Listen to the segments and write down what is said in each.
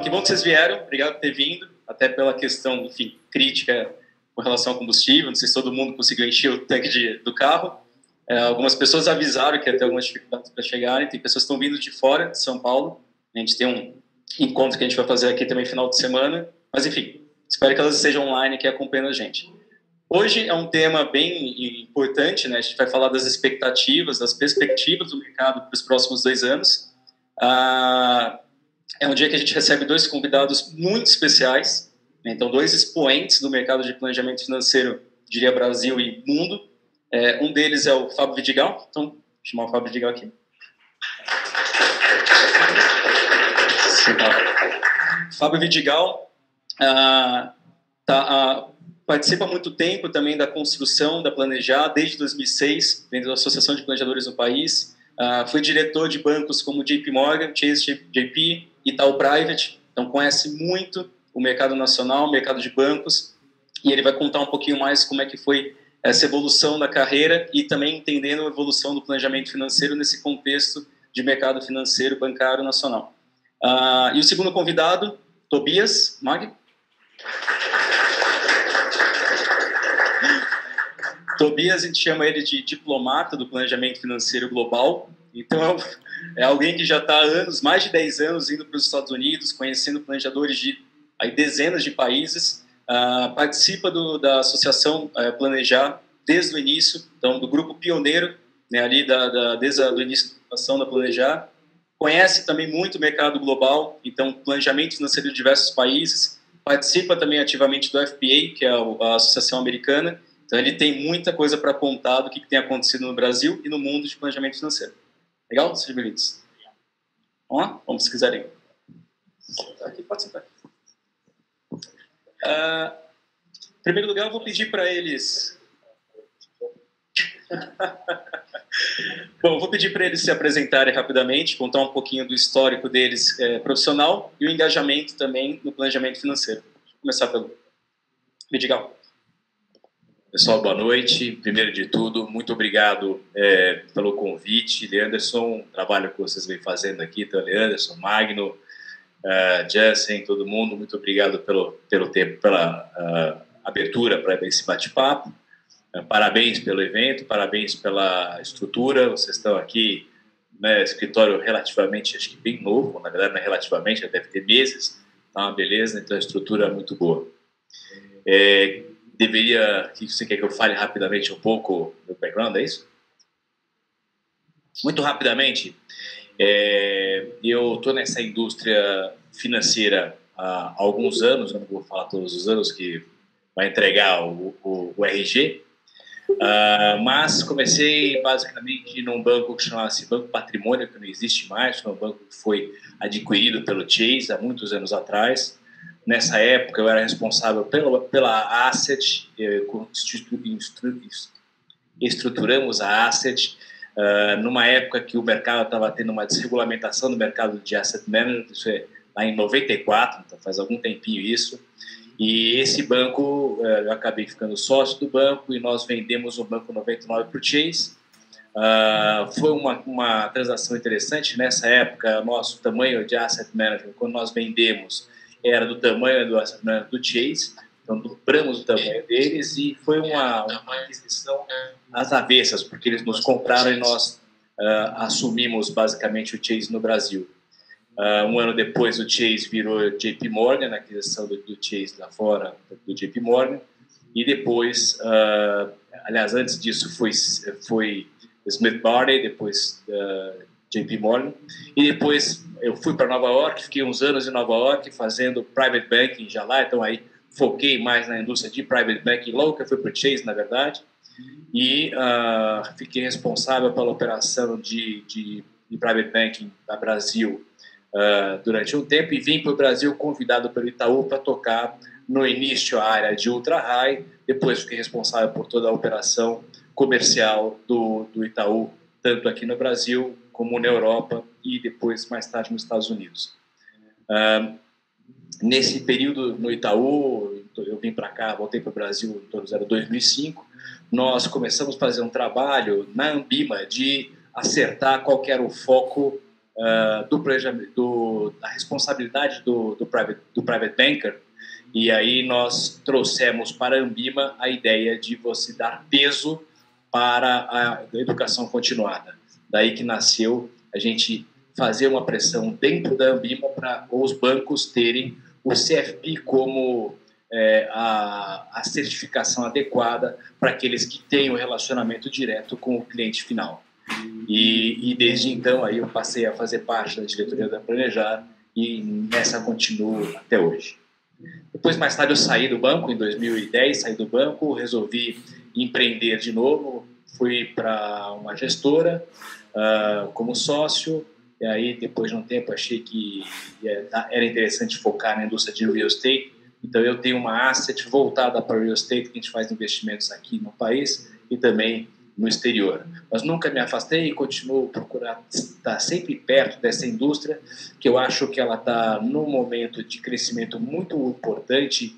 Que bom que vocês vieram, obrigado por ter vindo, até pela questão, enfim, crítica com relação ao combustível, não sei se todo mundo conseguiu encher o tanque de, do carro. É, algumas pessoas avisaram que ia ter algumas dificuldades para chegarem, tem pessoas que estão vindo de fora, de São Paulo, a gente tem um encontro que a gente vai fazer aqui também final de semana, mas enfim, espero que elas estejam online aqui acompanhando a gente. Hoje é um tema bem importante, né? A gente vai falar das expectativas, das perspectivas do mercado para os próximos dois anos. Ah, é um dia que a gente recebe dois convidados muito especiais, né? então dois expoentes do mercado de planejamento financeiro, diria Brasil e mundo. É, um deles é o Fábio Vidigal, então vou chamar o Fábio Vidigal aqui. Fábio Vidigal ah, tá, ah, participa há muito tempo também da construção da Planejar, desde 2006, dentro da Associação de Planejadores no país. Uh, foi diretor de bancos como JP Morgan, Chase JP, Itaú Private, então conhece muito o mercado nacional, o mercado de bancos, e ele vai contar um pouquinho mais como é que foi essa evolução da carreira e também entendendo a evolução do planejamento financeiro nesse contexto de mercado financeiro bancário nacional. Uh, e o segundo convidado, Tobias Mag. Tobias, a gente chama ele de diplomata do planejamento financeiro global. Então, é alguém que já está há anos, mais de 10 anos, indo para os Estados Unidos, conhecendo planejadores de aí, dezenas de países. Uh, participa do, da associação uh, Planejar desde o início, então, do grupo pioneiro, né, ali da, da, desde o início da ação da Planejar. Conhece também muito o mercado global, então, planejamento financeiro de diversos países. Participa também ativamente do FPA, que é a, a Associação Americana, então ele tem muita coisa para contar do que, que, tem acontecido no Brasil e no mundo de planejamento financeiro. Legal? Sejam bem-vindos. Vamos lá? Vamos, se quiserem. Aqui, pode sentar. Uh, em primeiro lugar, eu vou pedir para eles... Bom, vou pedir para eles se apresentarem rapidamente, contar um pouquinho do histórico deles é, profissional e o engajamento também no planejamento financeiro. Vou começar pelo Vidigal. Pessoal, boa noite. Primeiro de tudo, muito obrigado é, pelo convite. Leanderson, trabalho que vocês vêm fazendo aqui, então, Leanderson, Magno, uh, todo mundo, muito obrigado pelo, pelo tempo, pela uh, abertura para esse bate-papo. Uh, parabéns pelo evento, parabéns pela estrutura. Vocês estão aqui, né, escritório relativamente, acho que bem novo, na verdade, não é relativamente, já deve ter meses, tá uma beleza, então a estrutura é muito boa. É, deveria. que você quer que eu fale rapidamente um pouco do background, é isso? Muito rapidamente, é, eu estou nessa indústria financeira há alguns anos, não vou falar todos os anos que vai entregar o, o, o RG, uh, ah, mas comecei basicamente num banco que chamava-se Banco Patrimônio, que não existe mais, foi um banco que foi adquirido pelo Chase há muitos anos atrás. Nessa época, eu era responsável pela, pela asset, eh, estruturamos a asset, uh, numa época que o mercado estava tendo uma desregulamentação do mercado de asset management, isso é lá em 94, então faz algum tempinho isso. E esse banco, uh, eu acabei ficando sócio do banco e nós vendemos o Banco 99 para o Chase. Uh, foi uma, uma transação interessante. Nessa época, nosso tamanho de asset management, quando nós vendemos, era do tamanho do, né, do Chase, então dobramos o tamanho deles e foi uma, uma aquisição às avessas, porque eles nos compraram e nós uh, assumimos basicamente o Chase no Brasil. Uh, um ano depois o Chase virou JP Morgan, a aquisição do, do, Chase lá fora do JP Morgan, e depois, uh, aliás, antes disso foi, foi Smith Barney, depois JP Morgan, e depois eu fui para Nova York, fiquei uns anos em Nova York fazendo private banking já lá, então aí foquei mais na indústria de private banking logo que eu fui para o Chase, na verdade, e uh, fiquei responsável pela operação de, de, de private banking da Brasil uh, durante um tempo. E vim para o Brasil convidado pelo Itaú para tocar no início a área de ultra high, depois fiquei responsável por toda a operação comercial do, do Itaú, tanto aqui no Brasil como na Europa e depois, mais tarde, nos Estados Unidos. Nesse período no Itaú, eu vim para cá, voltei para o Brasil em torno de 2005, nós começamos a fazer um trabalho na Ambima de acertar qual era o foco uh, do, do, da responsabilidade do, do, private, do private banker, e aí nós trouxemos para a Ambima a ideia de você dar peso para a educação continuada. Daí que nasceu a gente fazer uma pressão dentro da Ambima para os bancos terem o CFP como é, a, a certificação adequada para aqueles que têm o um relacionamento direto com o cliente final. E, e, desde então aí eu passei a fazer parte da diretoria da Planejar e nessa continuo até hoje. Depois, mais tarde, eu saí do banco, em 2010, saí do banco, resolvi empreender de novo, fui para uma gestora uh, como sócio, e aí, depois de um tempo, achei que era interessante focar na indústria de real estate, então eu tenho uma asset voltada para real estate, que a gente faz investimentos aqui no país e também no exterior. Mas nunca me afastei e continuo procurando estar sempre perto dessa indústria, que eu acho que ela está num momento de crescimento muito importante,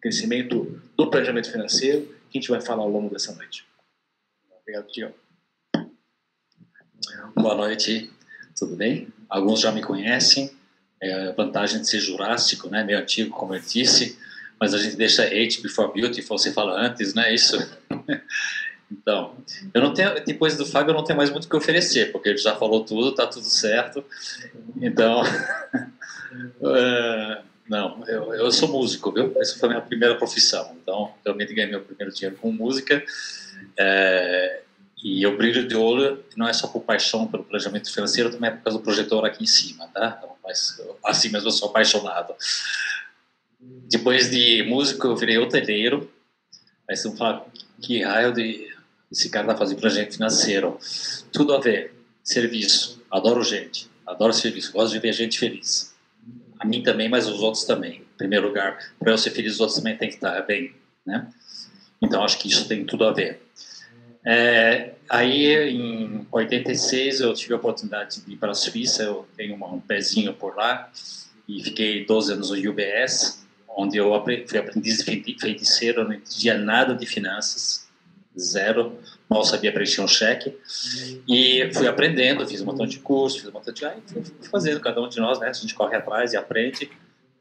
crescimento do planejamento financeiro, que a gente vai falar ao longo dessa noite. Obrigado, Tiago. Boa noite, tudo bem? Alguns já me conhecem, é a vantagem de ser jurássico, né, meio antigo, como eu disse, mas a gente deixa age before beautiful, você fala antes, né, isso? Então, eu não tenho, depois do Fábio, eu não tenho mais muito o que oferecer, porque ele já falou tudo, tá tudo certo. Então, uh, não, eu, eu sou músico, viu? Essa foi a minha primeira profissão. Então, realmente ganhei meu primeiro dinheiro com música. É, e eu brilho de olho, não é só por paixão pelo planejamento financeiro, também é por causa do projetor aqui em cima, tá? Então, mas assim mesmo eu sou apaixonado. Depois de músico, eu virei hoteleiro. Aí você fala, que raio de esse cara está fazendo projeto financeiro. Tudo a ver. Serviço. Adoro gente. Adoro serviço. Gosto de ver gente feliz. A mim também, mas os outros também. Em primeiro lugar, para eu ser feliz, os outros também têm que estar bem. Né? Então, acho que isso tem tudo a ver. É, aí, em 86, eu tive a oportunidade de ir para a Suíça. Eu tenho um pezinho por lá. E fiquei 12 anos no UBS, onde eu fui aprendiz feiticeiro, não entendia nada de finanças zero, mal sabia preencher um cheque. E fui aprendendo, fiz um montão de cursos, fiz um montão de. Aí fui fazendo, cada um de nós, né? A gente corre atrás e aprende.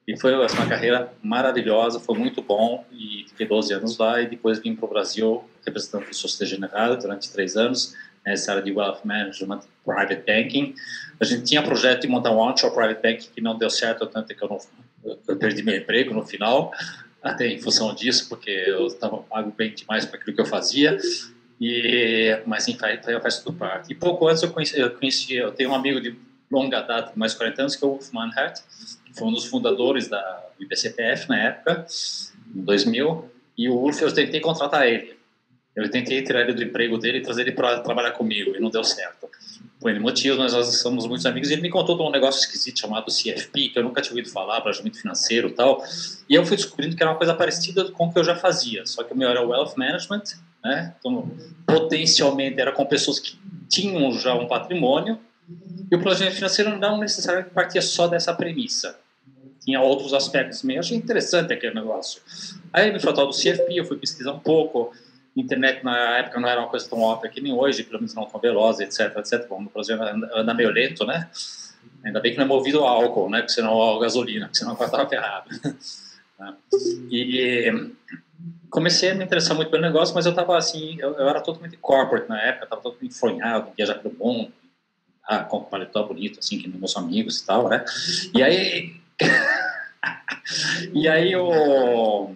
E foi assim, uma carreira maravilhosa, foi muito bom. E fiquei 12 anos lá. E depois vim para o Brasil, representando o Societe Generale durante três anos, nessa área de Wealth Management, Private Banking. A gente tinha projeto de montar um onshore Private Banking que não deu certo, tanto que eu, não, eu perdi meu emprego no final até em função disso, porque eu estava pago bem demais para aquilo que eu fazia. E, mas enfim, faz, tudo parte. E pouco antes eu conheci, eu conheci, eu tenho um amigo de longa data, mais de 40 anos, que é o Wolf Manhart, que foi um dos fundadores da, IBCPF na época, em 2000, e o Wolf, eu tentei contratar ele. Eu tentei tirar ele do emprego dele e trazer ele para trabalhar comigo, e não deu certo. Por motivos, mas nós somos muitos amigos. E ele me contou de um negócio esquisito chamado CFP, que eu nunca tinha ouvido falar, planejamento financeiro e tal. E eu fui descobrindo que era uma coisa parecida com o que eu já fazia, só que o meu era wealth management, né? Então, potencialmente era com pessoas que tinham já um patrimônio, e o planejamento financeiro não necessariamente partia só dessa premissa. Tinha outros aspectos meio. Eu achei interessante aquele negócio. Aí me faltou do CFP, eu fui pesquisar um pouco internet na época não era uma coisa tão óbvia que nem hoje, pelo menos não tão veloz, etc, etc. Bom, no Brasil anda meio lento, né? Ainda bem que não é movido a álcool, né? Porque senão a gasolina, porque senão estava ferrado. e comecei a me interessar muito pelo negócio, mas eu estava assim, eu, eu, era totalmente corporate na época, estava totalmente enfronhado, viajar pelo mundo, ah, com paletó bonito, assim, que meus amigos e tal, né? E aí... e aí eu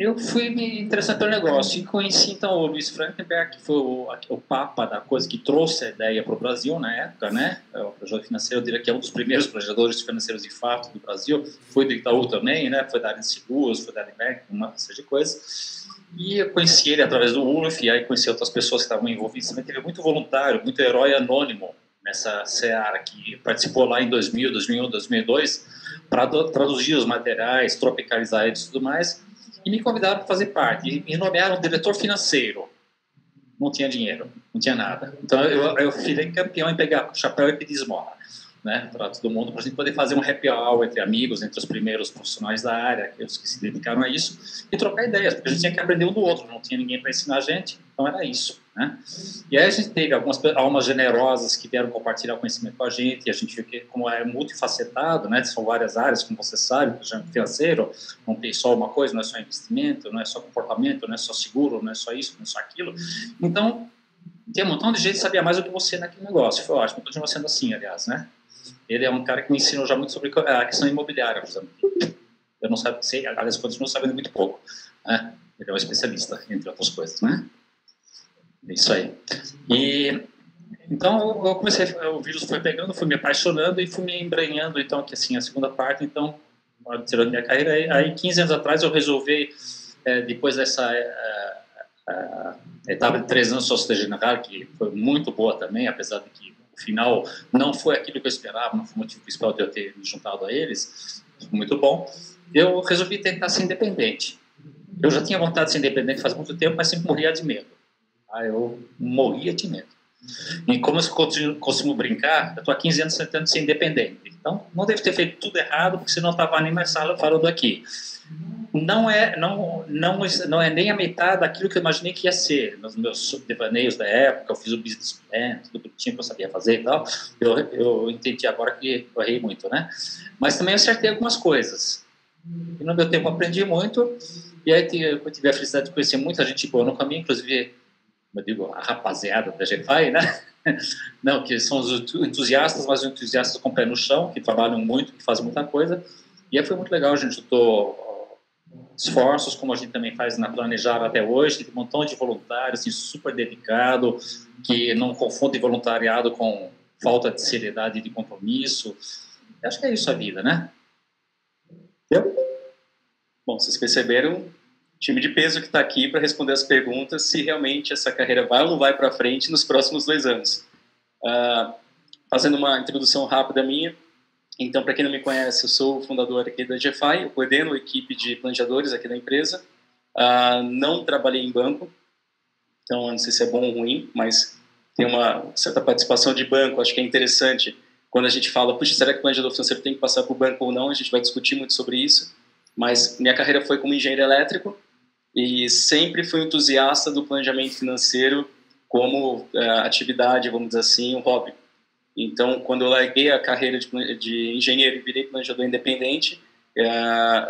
eu fui me interessando pelo negócio e conheci então o Luiz Frankenberg, que foi o, o papa da coisa que trouxe a ideia para o Brasil na época, né? É o projeto financeiro, eu diria que é um dos primeiros planejadores financeiros de fato do Brasil. Foi do Itaú também, né? Foi da área seguros, foi da de uma série de coisas. E eu conheci ele através do ULF, e aí conheci outras pessoas que estavam envolvidas. Também teve muito voluntário, muito herói anônimo nessa seara que participou lá em 2000, 2001, 2002 para traduzir os materiais, tropicalizar eles e tudo mais e me convidaram para fazer parte. E me nomearam diretor financeiro. Não tinha dinheiro, não tinha nada. Então eu, eu fui campeão em pegar chapéu e pedir esmola. Né, para todo mundo, para a gente poder fazer um happy hour entre amigos, entre os primeiros profissionais da área, os que se dedicaram a isso, e trocar ideias, porque a gente tinha que aprender um do outro, não tinha ninguém para ensinar a gente, então era isso. Né? E aí a gente teve algumas almas generosas que vieram compartilhar conhecimento com a gente, e a gente viu que, como é multifacetado, né, são várias áreas, como você sabe, o financeiro não tem só uma coisa, não é só investimento, não é só comportamento, não é só seguro, não é só isso, não é só aquilo. Então, tem um montão de gente que sabia mais do que você naquele negócio. Foi ótimo, continua sendo assim, aliás, né? Ele é um cara que me ensinou já muito sobre a questão imobiliária, por exemplo. Eu não sei, aliás, continuo sabendo muito pouco. Né? Ele é um especialista, entre outras coisas, né? Isso aí. E então eu comecei, o vírus foi pegando, fui me apaixonando e fui me embranhando, então, que assim, a segunda parte, então, tirando minha carreira, aí, aí 15 anos atrás eu resolvi, é, depois dessa é, é, etapa de três anos sócio general, que foi muito boa também, apesar de que o final não foi aquilo que eu esperava, não foi o motivo principal de eu ter me juntado a eles, muito bom, eu resolvi tentar ser independente. Eu já tinha vontade de ser independente faz muito tempo, mas sempre morria de medo. Ah, eu morria de medo. E como eu continuo, costumo brincar, eu estou há 15 anos tentando ser independente. Então, não devo ter feito tudo errado, porque senão estava nem mais sala falando aqui. Não é, não, não, não é nem a metade daquilo que eu imaginei que ia ser. Nos meus devaneios da época, eu fiz o business plan, tudo bonitinho que eu sabia fazer e tal. Eu, eu entendi agora que eu errei muito, né? Mas também acertei algumas coisas. E no meu tempo aprendi muito. E aí eu tive a felicidade de conhecer muita gente boa no caminho, inclusive eu digo, a rapaziada da GFI, né? Não, que são os entusiastas, mas os entusiastas com o pé no chão, que trabalham muito, que fazem muita coisa. E aí foi muito legal, a gente juntou esforços, como a gente também faz na Planejar até hoje, tem um montão de voluntários, assim, super dedicado, que não confunde voluntariado com falta de seriedade e de compromisso. Eu acho que é isso a vida, né? Eu? Bom, vocês perceberam time de peso que está aqui para responder as perguntas se realmente essa carreira vai ou não vai para frente nos próximos dois anos. Uh, fazendo uma introdução rápida minha, então, para quem não me conhece, eu sou o fundador aqui da GFI, eu coordeno a equipe de planejadores aqui da empresa. Uh, não trabalhei em banco, então não sei se é bom ou ruim, mas tem uma certa participação de banco, acho que é interessante quando a gente fala, puxa, será que o planejador financeiro tem que passar por banco ou não? A gente vai discutir muito sobre isso. Mas minha carreira foi como engenheiro elétrico, e sempre fui entusiasta do planejamento financeiro como é, atividade, vamos dizer assim, um hobby. Então, quando eu larguei a carreira de, de engenheiro e virei planejador independente, é,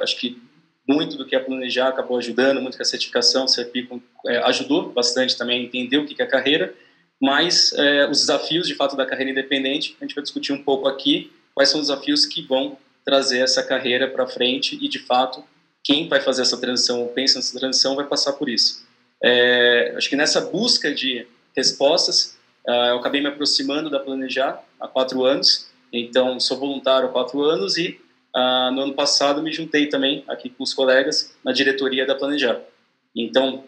acho que muito do que é planejar acabou ajudando, muito que a certificação, CERPI, é, ajudou bastante também a entender o que é a carreira, mas é, os desafios, de fato, da carreira independente, a gente vai discutir um pouco aqui quais são os desafios que vão trazer essa carreira para frente e, de fato, quem vai fazer essa transição pensa nessa transição vai passar por isso. É, acho que nessa busca de respostas, uh, eu acabei me aproximando da Planejar há quatro anos, então sou voluntário há quatro anos e uh, no ano passado me juntei também aqui com os colegas na diretoria da Planejar. Então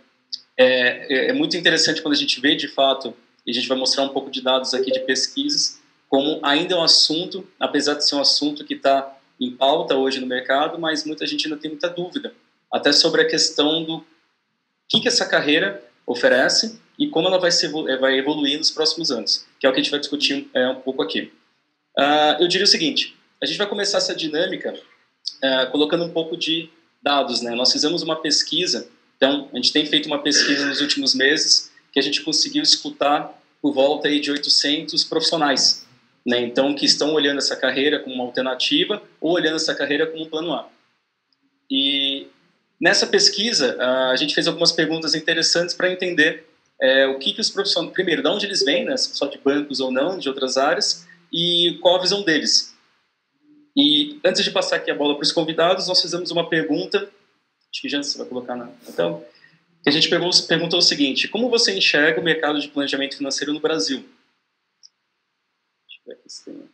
é, é, é muito interessante quando a gente vê de fato, e a gente vai mostrar um pouco de dados aqui de pesquisas, como ainda é um assunto, apesar de ser um assunto que está em pauta hoje no mercado, mas muita gente ainda tem muita dúvida, até sobre a questão do que, que essa carreira oferece e como ela vai, se, eh, vai evoluir nos próximos anos, que é o que a gente vai discutir é, um pouco aqui. Uh, eu diria o seguinte, a gente vai começar essa dinâmica uh, colocando um pouco de dados. Né? Nós fizemos uma pesquisa, então a gente tem feito uma pesquisa nos últimos meses que a gente conseguiu escutar por volta aí de 800 profissionais né? Então, que estão olhando essa carreira como uma alternativa ou olhando essa carreira como um plano A. E nessa pesquisa, a gente fez algumas perguntas interessantes para entender é, o que, que os profissionais, primeiro, de onde eles vêm, né? só de bancos ou não, de outras áreas, e qual a visão deles. E antes de passar aqui a bola para os convidados, nós fizemos uma pergunta, acho que já você vai colocar na tela, que a gente perguntou o seguinte: como você enxerga o mercado de planejamento financeiro no Brasil? Ver aqui se tem.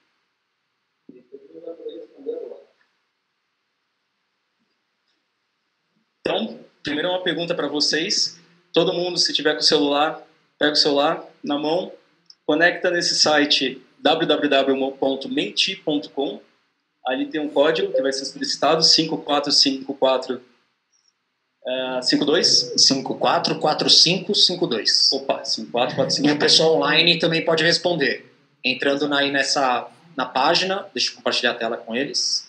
Então, primeiro uma pergunta para vocês. Todo mundo, se tiver com o celular, pega o celular na mão, conecta nesse site www.menti.com. Ali tem um código que vai ser solicitado 5454 Uh, 52? 544552. Opa, 5445. E o pessoal online também pode responder entrando aí nessa na página, deixa eu compartilhar a tela com eles.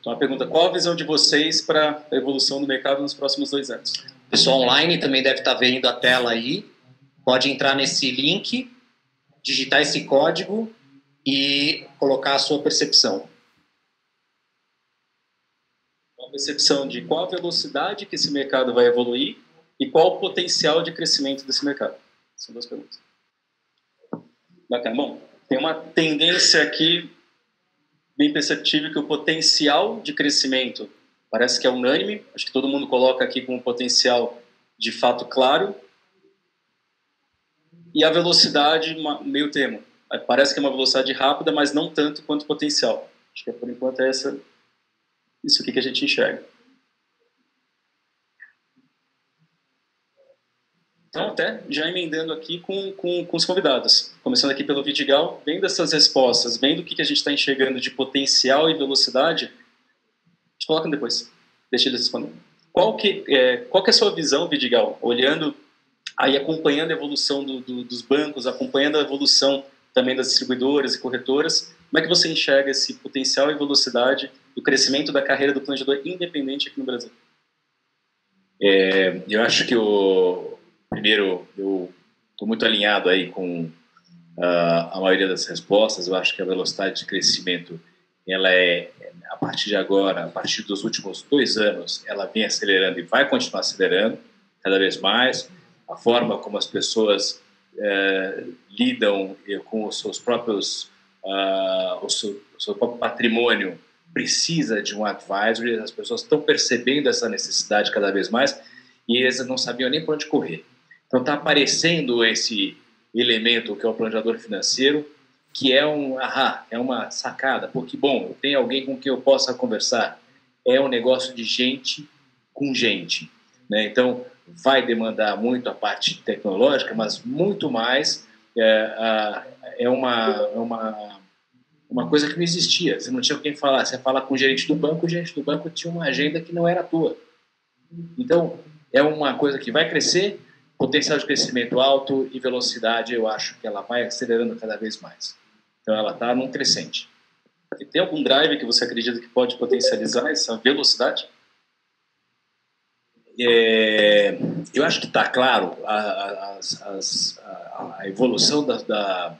Então, a pergunta: qual a visão de vocês para a evolução do mercado nos próximos dois anos? Pessoal online também deve estar vendo a tela aí. Pode entrar nesse link, digitar esse código e colocar a sua percepção. Uma percepção de qual a velocidade que esse mercado vai evoluir e qual o potencial de crescimento desse mercado. São duas perguntas. Bacana. Bom, tem uma tendência aqui bem perceptível que o potencial de crescimento parece que é unânime. Acho que todo mundo coloca aqui com um potencial de fato claro. E a velocidade, meio termo. Parece que é uma velocidade rápida, mas não tanto quanto potencial. Acho que por enquanto é essa, isso aqui que a gente enxerga. Então, até já emendando aqui com, com, com os convidados, começando aqui pelo Vidigal, vendo essas respostas, vendo o que, que a gente está enxergando de potencial e velocidade, gente coloca depois, deixa eles responder. Qual que, é, qual que é a sua visão, Vidigal, olhando, aí acompanhando a evolução do, do, dos bancos, acompanhando a evolução também das distribuidoras e corretoras, como é que você enxerga esse potencial e velocidade do crescimento da carreira do planejador independente aqui no Brasil? É, eu acho que o, primeiro, eu estou muito alinhado aí com uh, a maioria das respostas. Eu acho que a velocidade de crescimento, ela é, a partir de agora, a partir dos últimos dois anos, ela vem acelerando e vai continuar acelerando cada vez mais. A forma como as pessoas uh, lidam com os seus próprios, uh, o, seu, o seu próprio patrimônio precisa de um advisory. As pessoas estão percebendo essa necessidade cada vez mais e eles não sabiam nem por onde correr. Então está aparecendo esse elemento que é o planejador financeiro, que é um ahá, é uma sacada, porque bom, tenho alguém com quem eu possa conversar. É um negócio de gente com gente, né? Então vai demandar muito a parte tecnológica, mas muito mais é, é uma é uma uma coisa que não existia. Você não tinha quem falar. Você fala com o gerente do banco, o gerente do banco tinha uma agenda que não era tua. Então é uma coisa que vai crescer, potencial de crescimento alto e velocidade, eu acho que ela vai acelerando cada vez mais. Então, ela está num crescente. E tem algum drive que você acredita que pode potencializar essa velocidade? É, eu acho que está claro a, a, a, a evolução da, da,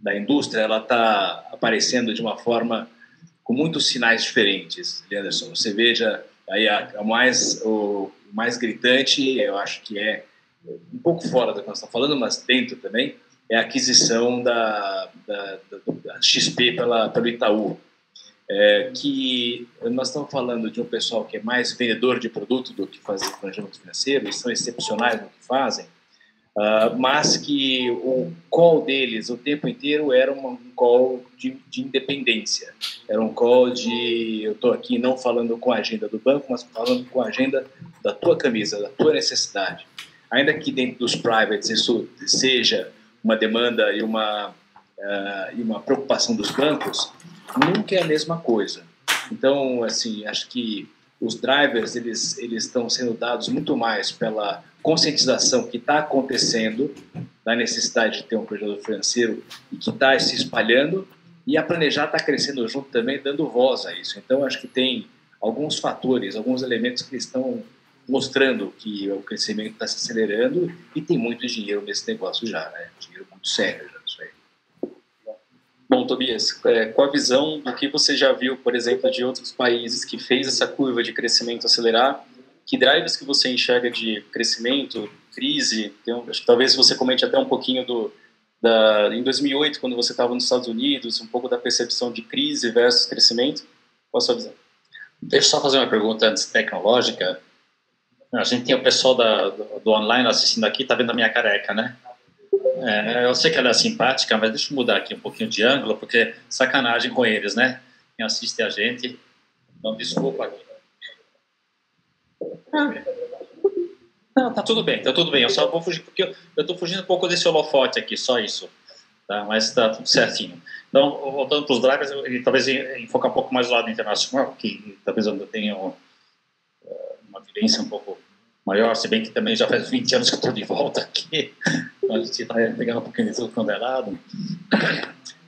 da, indústria ela está aparecendo de uma forma com muitos sinais diferentes, Anderson. Você veja aí a, mais o mais gritante, eu acho que é um pouco fora do que nós estamos falando, mas dentro também, é a aquisição da, da, da, XP pela, pelo Itaú. É, que nós estamos falando de um pessoal que é mais vendedor de produto do que fazer planejamento financeiro, são excepcionais no que fazem, uh, mas que o call deles o tempo inteiro era um call de, de independência, era um call de eu estou aqui não falando com a agenda do banco, mas falando com a agenda da tua camisa, da tua necessidade ainda que dentro dos privates isso seja uma demanda e uma, uh, e uma preocupação dos bancos, nunca é a mesma coisa. Então, assim, acho que os drivers eles eles estão sendo dados muito mais pela conscientização que está acontecendo da necessidade de ter um projeto financeiro e que está se espalhando e a planejar está crescendo junto também dando voz a isso então acho que tem alguns fatores alguns elementos que estão mostrando que o crescimento está se acelerando e tem muito dinheiro nesse negócio já, né? Dinheiro muito sério já nisso aí. Bom, Tobias, é, qual a visão do que você já viu, por exemplo, de outros países que fez essa curva de crescimento acelerar? Que drivers que você enxerga de crescimento, crise? Que talvez você comente até um pouquinho do da, em 2008, quando você estava nos Estados Unidos, um pouco da percepção de crise versus crescimento. Qual a sua visão? Deixa eu só fazer uma pergunta antes tecnológica. A gente tem o pessoal da, do, do, online assistindo aqui, tá vendo a minha careca, né? É, eu sei que ela é simpática, mas deixa eu mudar aqui um pouquinho de ângulo, porque sacanagem com eles, né? Quem assiste a gente. Então, desculpa aqui. Não, tá tudo bem, tá tudo bem. Eu só vou fugir, porque eu estou fugindo um pouco desse holofote aqui, só isso. Tá? Mas tá tudo certinho. Então, voltando para os drivers, eu, talvez enfocar um pouco mais o lado internacional, que talvez eu tenha uma vivência um pouco maior, se bem que também já faz 20 anos que estou de volta aqui, a gente vai pegar um pouquinho de tudo quando é lado.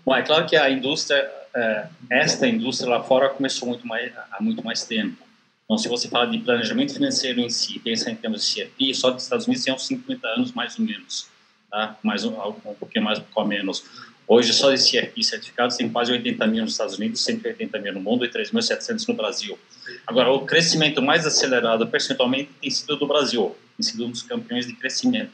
Bom, é claro que a indústria, é, esta indústria lá fora começou muito mais, há muito mais tempo. Então, se você fala de planejamento financeiro em si, pensa em termos de CFP, só dos Estados Unidos tem uns 50 anos mais ou menos, tá? mais um, um pouquinho mais, um pouco menos. Hoje, só de CFP certificados tem quase 80 mil nos Estados Unidos, 180 mil no mundo e 3.700 no Brasil. Agora, o crescimento mais acelerado percentualmente tem sido do Brasil, tem sido um dos campeões de crescimento.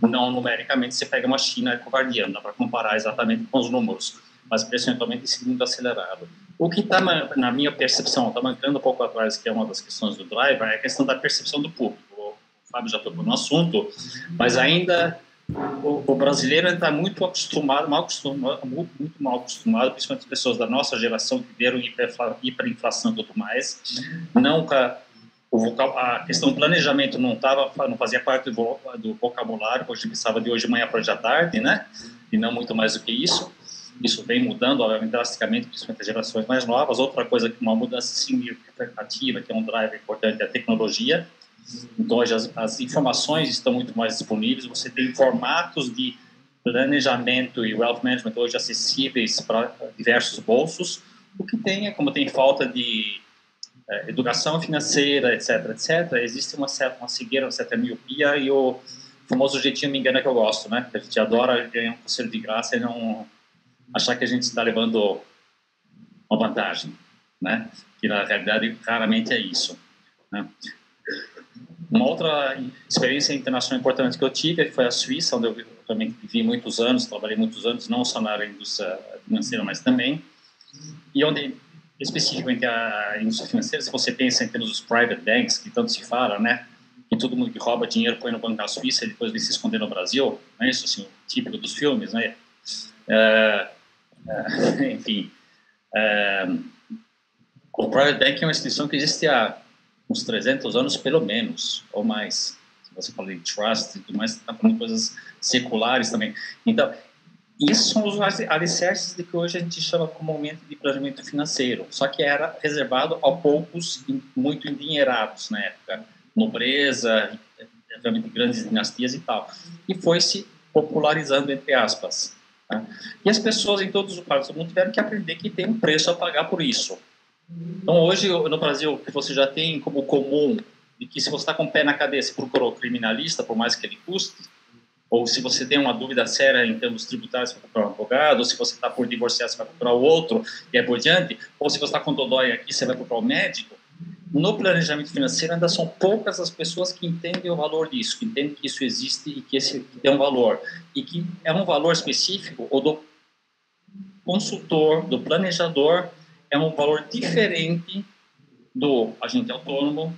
Não numericamente, você pega uma China covardia, não dá para comparar exatamente com os números, mas percentualmente tem sido muito acelerado. O que está, na minha percepção, está mancando um pouco atrás, que é uma das questões do driver, é a questão da percepção do público. O Fábio já tocou no assunto, mas ainda o, o brasileiro está muito acostumado, mal acostumado, muito mal acostumado, principalmente as pessoas da nossa geração que viram hiperinflação e tudo mais. Nunca o vocal, a questão do planejamento não tava, não fazia parte do, do vocabulário. Hoje pensava de hoje de manhã para hoje à tarde, né? E não muito mais do que isso. Isso vem mudando, obviamente, drasticamente, principalmente as gerações mais novas. Outra coisa que uma mudança significativa, que é um driver importante, é a tecnologia. Então, hoje as, as informações estão muito mais disponíveis. Você tem formatos de planejamento e wealth management hoje acessíveis para diversos bolsos. O que tem é, como tem falta de é, educação financeira, etc, etc, existe uma certa uma cegueira, uma certa miopia e o famoso jeitinho me engana que eu gosto, né? A gente adora ganhar um conselho de graça e não achar que a gente está levando uma vantagem, né? Que na realidade claramente é isso. Né? Uma outra experiência internacional importante que eu tive foi a Suíça, onde eu também vivi muitos anos, trabalhei muitos anos, não só na área indústria financeira, mas também, e onde especificamente a indústria financeira, se você pensa em termos dos private banks, que tanto se fala, né? Que todo mundo que rouba dinheiro põe no banco da Suíça e depois vem se esconder no Brasil, não é isso? Assim, típico dos filmes, né? É, é, enfim, é, o private banking é uma instituição que existe há uns 300 anos, pelo menos, ou mais. Você fala de trust e tudo mais, está falando coisas seculares também. Então, isso são os alicerces de que hoje a gente chama comumente de planejamento financeiro, só que era reservado a poucos muito endinheirados na época, nobreza, realmente grandes dinastias e tal. E foi se popularizando, entre aspas. Tá? E as pessoas em todos os países do mundo tiveram que aprender que tem um preço a pagar por isso. Então, hoje, no Brasil, que você já tem como comum de que se você está com o pé na cadeia, você procura o criminalista, por mais que ele custe, ou se você tem uma dúvida séria em termos tributários, você vai um advogado, ou se você está por divorciar, você vai procurar o outro, e é por diante, ou se você está com dodói aqui, você vai procurar o médico. No planejamento financeiro, ainda são poucas as pessoas que entendem o valor disso, que entendem que isso existe e que esse tem um valor, e que é um valor específico, ou do consultor, do planejador, é um valor diferente do agente autônomo,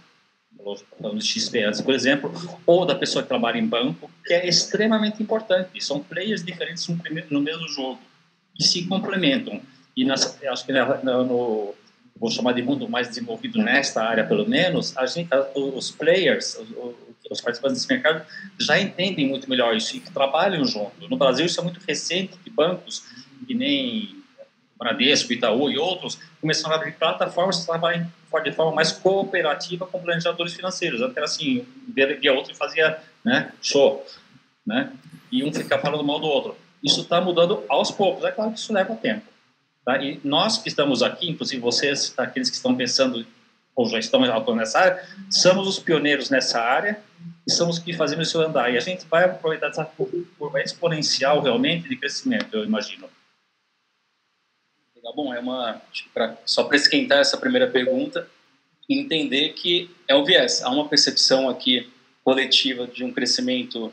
falando de XPS, por exemplo, ou da pessoa que trabalha em banco, que é extremamente importante. São players diferentes no mesmo jogo, que se complementam. E nessa, acho que no, vou chamar de mundo mais desenvolvido nesta área, pelo menos, a gente, os players, os, os participantes desse mercado, já entendem muito melhor isso e trabalham junto. No Brasil, isso é muito recente, que bancos, que nem Bradesco, Itaú e outros, começaram a abrir plataformas que de forma mais cooperativa com planejadores financeiros. Até assim, via outro e fazia né, show, né? E um fica falando mal do outro. Isso está mudando aos poucos. É claro que isso leva tempo. Tá? E nós que estamos aqui, inclusive vocês, aqueles que estão pensando ou já estão atuando nessa área, somos os pioneiros nessa área e somos que fazemos isso andar. E a gente vai aproveitar essa curva exponencial realmente de crescimento, eu imagino. Legal, bom, é uma pra, só para esquentar essa primeira pergunta, entender que é um viés, há uma percepção aqui coletiva de um crescimento,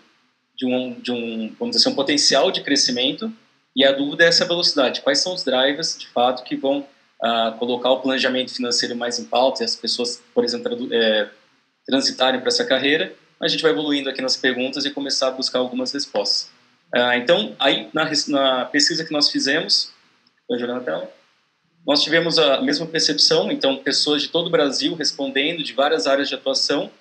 de um, de um vamos dizer assim, um potencial de crescimento, e a dúvida é essa velocidade. Quais são os drivers, de fato, que vão uh, colocar o planejamento financeiro mais em pauta e as pessoas, por exemplo, é, transitarem para essa carreira? A gente vai evoluindo aqui nas perguntas e começar a buscar algumas respostas. Uh, então, aí na, na pesquisa que nós fizemos, Estou jogando a tela. Nós tivemos a mesma percepção, então, pessoas de todo o Brasil respondendo, de várias áreas de atuação.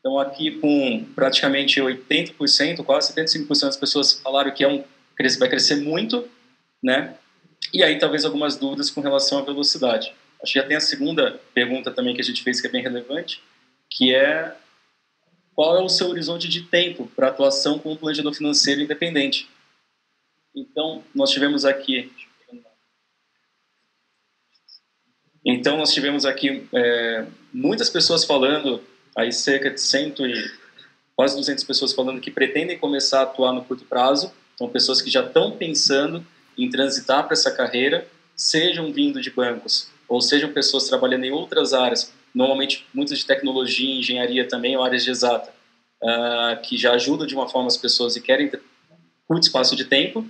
Então, aqui com praticamente 80%, quase 75% das pessoas falaram que é um, vai crescer muito, né? E aí, talvez algumas dúvidas com relação à velocidade. Acho que já tem a segunda pergunta também que a gente fez, que é bem relevante, que é qual é o seu horizonte de tempo para atuação como planejador financeiro independente? Então, nós tivemos aqui Então, nós tivemos aqui é, muitas pessoas falando, aí cerca de 100 e quase 200 pessoas falando que pretendem começar a atuar no curto prazo. Então, pessoas que já estão pensando em transitar para essa carreira, sejam vindo de bancos ou sejam pessoas trabalhando em outras áreas, normalmente muitas de tecnologia, engenharia também, ou áreas de exata, uh, que já ajudam de uma forma as pessoas e querem curto espaço de tempo.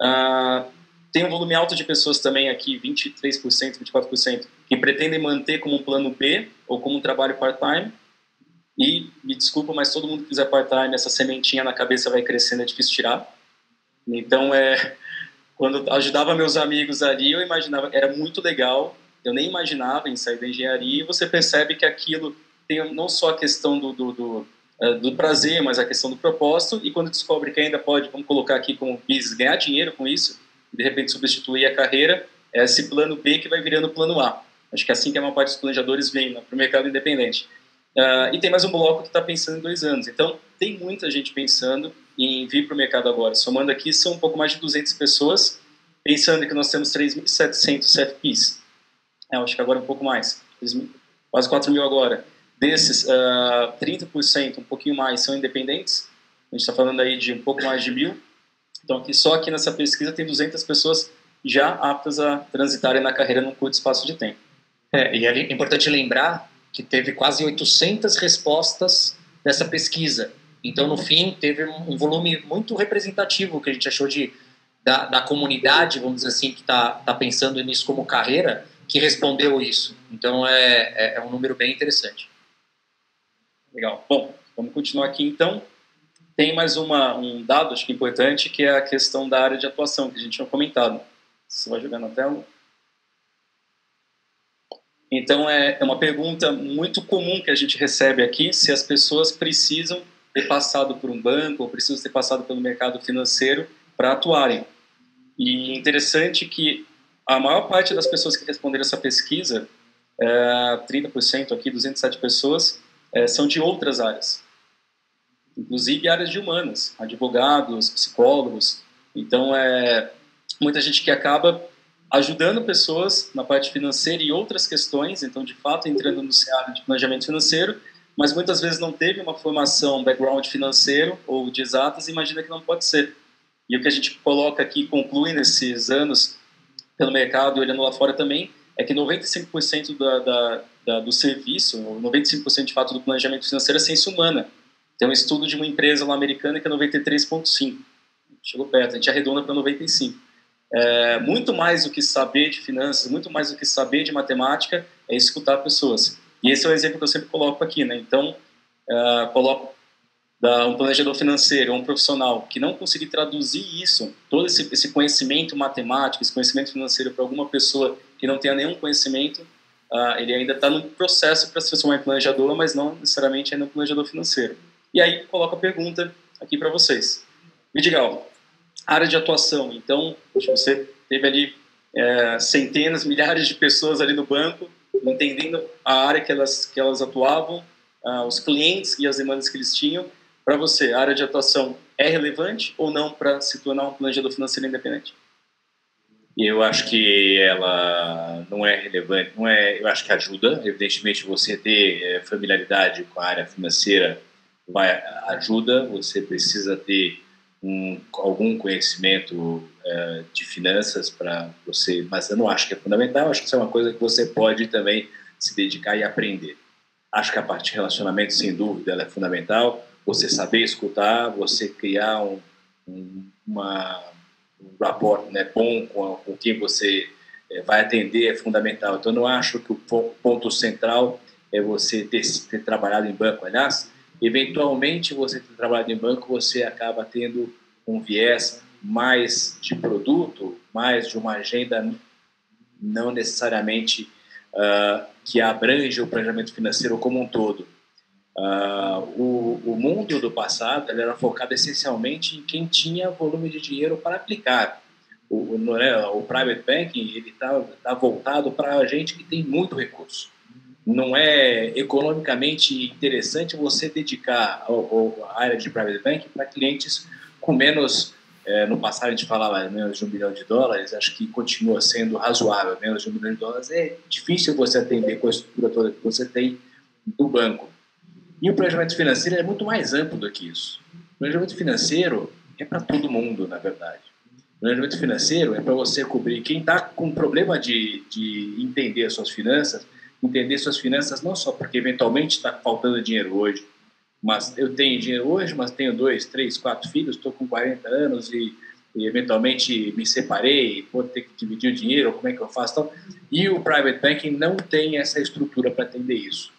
Uh, tem um volume alto de pessoas também aqui, 23%, 24%, que pretendem manter como um plano B ou como um trabalho part-time. E, me desculpa, mas todo mundo que fizer part-time, essa sementinha na cabeça vai crescendo, é difícil tirar. Então, é, quando ajudava meus amigos ali, eu imaginava, era muito legal, eu nem imaginava em sair da engenharia, e você percebe que aquilo tem não só a questão do, do, do, do prazer, mas a questão do propósito, e quando descobre que ainda pode, vamos colocar aqui como business, ganhar dinheiro com isso, de repente substituir a carreira, é esse plano B que vai virando plano A. Acho que é assim que a maior parte dos planejadores vem né, para o mercado independente. Uh, e tem mais um bloco que está pensando em dois anos. Então, tem muita gente pensando em vir para o mercado agora. Somando aqui, são um pouco mais de 200 pessoas, pensando que nós temos 3.700 CFPs. É, acho que agora um pouco mais, quase 4 mil agora. Desses, uh, ah, 30%, um pouquinho mais, são independentes. A gente está falando aí de um pouco mais de mil. Então, aqui, só aqui nessa pesquisa tem 200 pessoas já aptas a transitarem na carreira num curto espaço de tempo. É, e é importante lembrar que teve quase 800 respostas nessa pesquisa. Então, no fim, teve um volume muito representativo que a gente achou de, da, da comunidade, vamos dizer assim, que está tá pensando nisso como carreira, que respondeu isso. Então, é, é, é um número bem interessante. Legal. Bom, vamos continuar aqui então. Tem mais uma, um dado, acho que importante, que é a questão da área de atuação, que a gente tinha comentado. Você vai jogar na tela? Então, é, é uma pergunta muito comum que a gente recebe aqui, se as pessoas precisam ter passado por um banco ou precisam ter passado pelo mercado financeiro para atuarem. E interessante que a maior parte das pessoas que responderam essa pesquisa, é, 30% aqui, 207 pessoas, é, são de outras áreas, inclusive áreas de humanas, advogados, psicólogos. Então, é muita gente que acaba ajudando pessoas na parte financeira e outras questões, então, de fato, entrando no cenário de planejamento financeiro, mas muitas vezes não teve uma formação, background financeiro ou de exatas, imagina que não pode ser. E o que a gente coloca aqui, conclui nesses anos pelo mercado, olhando lá fora também, é que 95% da, da, da, do serviço, 95% de fato do planejamento financeiro é ciência humana. Tem um estudo de uma empresa lá americana que é 93,5%. Chegou perto, a gente arredonda para 95%. É, muito mais do que saber de finanças, muito mais do que saber de matemática, é escutar pessoas. E esse é o exemplo que eu sempre coloco aqui, né? Então, uh, coloco da, um planejador financeiro, um profissional que não conseguir traduzir isso, todo esse, esse conhecimento matemático, esse conhecimento financeiro para alguma pessoa que não tenha nenhum conhecimento, uh, ele ainda está no processo para se transformar em planejador, mas não necessariamente ainda um planejador financeiro. E aí, coloco a pergunta aqui para vocês. Vidigal, área de atuação. Então, você teve ali é, centenas, milhares de pessoas ali no banco, entendendo a área que elas, que elas atuavam, uh, os clientes e as demandas que eles tinham. Para você, a área de atuação é relevante ou não para se tornar um planejador financeiro independente? Eu acho que ela não é relevante, não é. Eu acho que ajuda. Evidentemente, você ter eh, familiaridade com a área financeira vai ajuda. Você precisa ter um, algum conhecimento uh, de finanças para você, mas eu não acho que é fundamental, acho que isso é uma coisa que você pode também se dedicar e aprender. Acho que a parte de relacionamento, sem dúvida, ela é fundamental, você saber escutar, você criar um, um, uma, um rapport né, bom com, com quem você é, vai atender é fundamental. Então, não acho que o ponto central é você ter, ter trabalhado em banco. Aliás, eventualmente você ter trabalhado em banco, você acaba tendo um viés mais de produto, mais de uma agenda não necessariamente uh, que abrange o planejamento financeiro como um todo. Uh, o, o, mundo do passado era focado essencialmente em quem tinha volume de dinheiro para aplicar. O, o, é, o private banking ele está tá voltado para a gente que tem muito recurso não é economicamente interessante você dedicar a, a área de private banking para clientes com menos é, no passado a gente falava menos de um bilhão de dólares, acho que continua sendo razoável. Menos de um bilhão de dólares é difícil você atender com a estrutura toda que você tem do banco. E o planejamento financeiro é muito mais amplo do que isso. O planejamento financeiro é para todo mundo, na verdade. O planejamento financeiro é para você cobrir quem está com problema de, de entender as suas finanças, entender suas finanças não só porque eventualmente está faltando dinheiro hoje, mas eu tenho dinheiro hoje, mas tenho dois, três, quatro filhos, estou com 40 anos e, e, eventualmente me separei, vou ter que dividir o dinheiro, como é que eu faço? Então, e o private banking não tem essa estrutura para atender isso.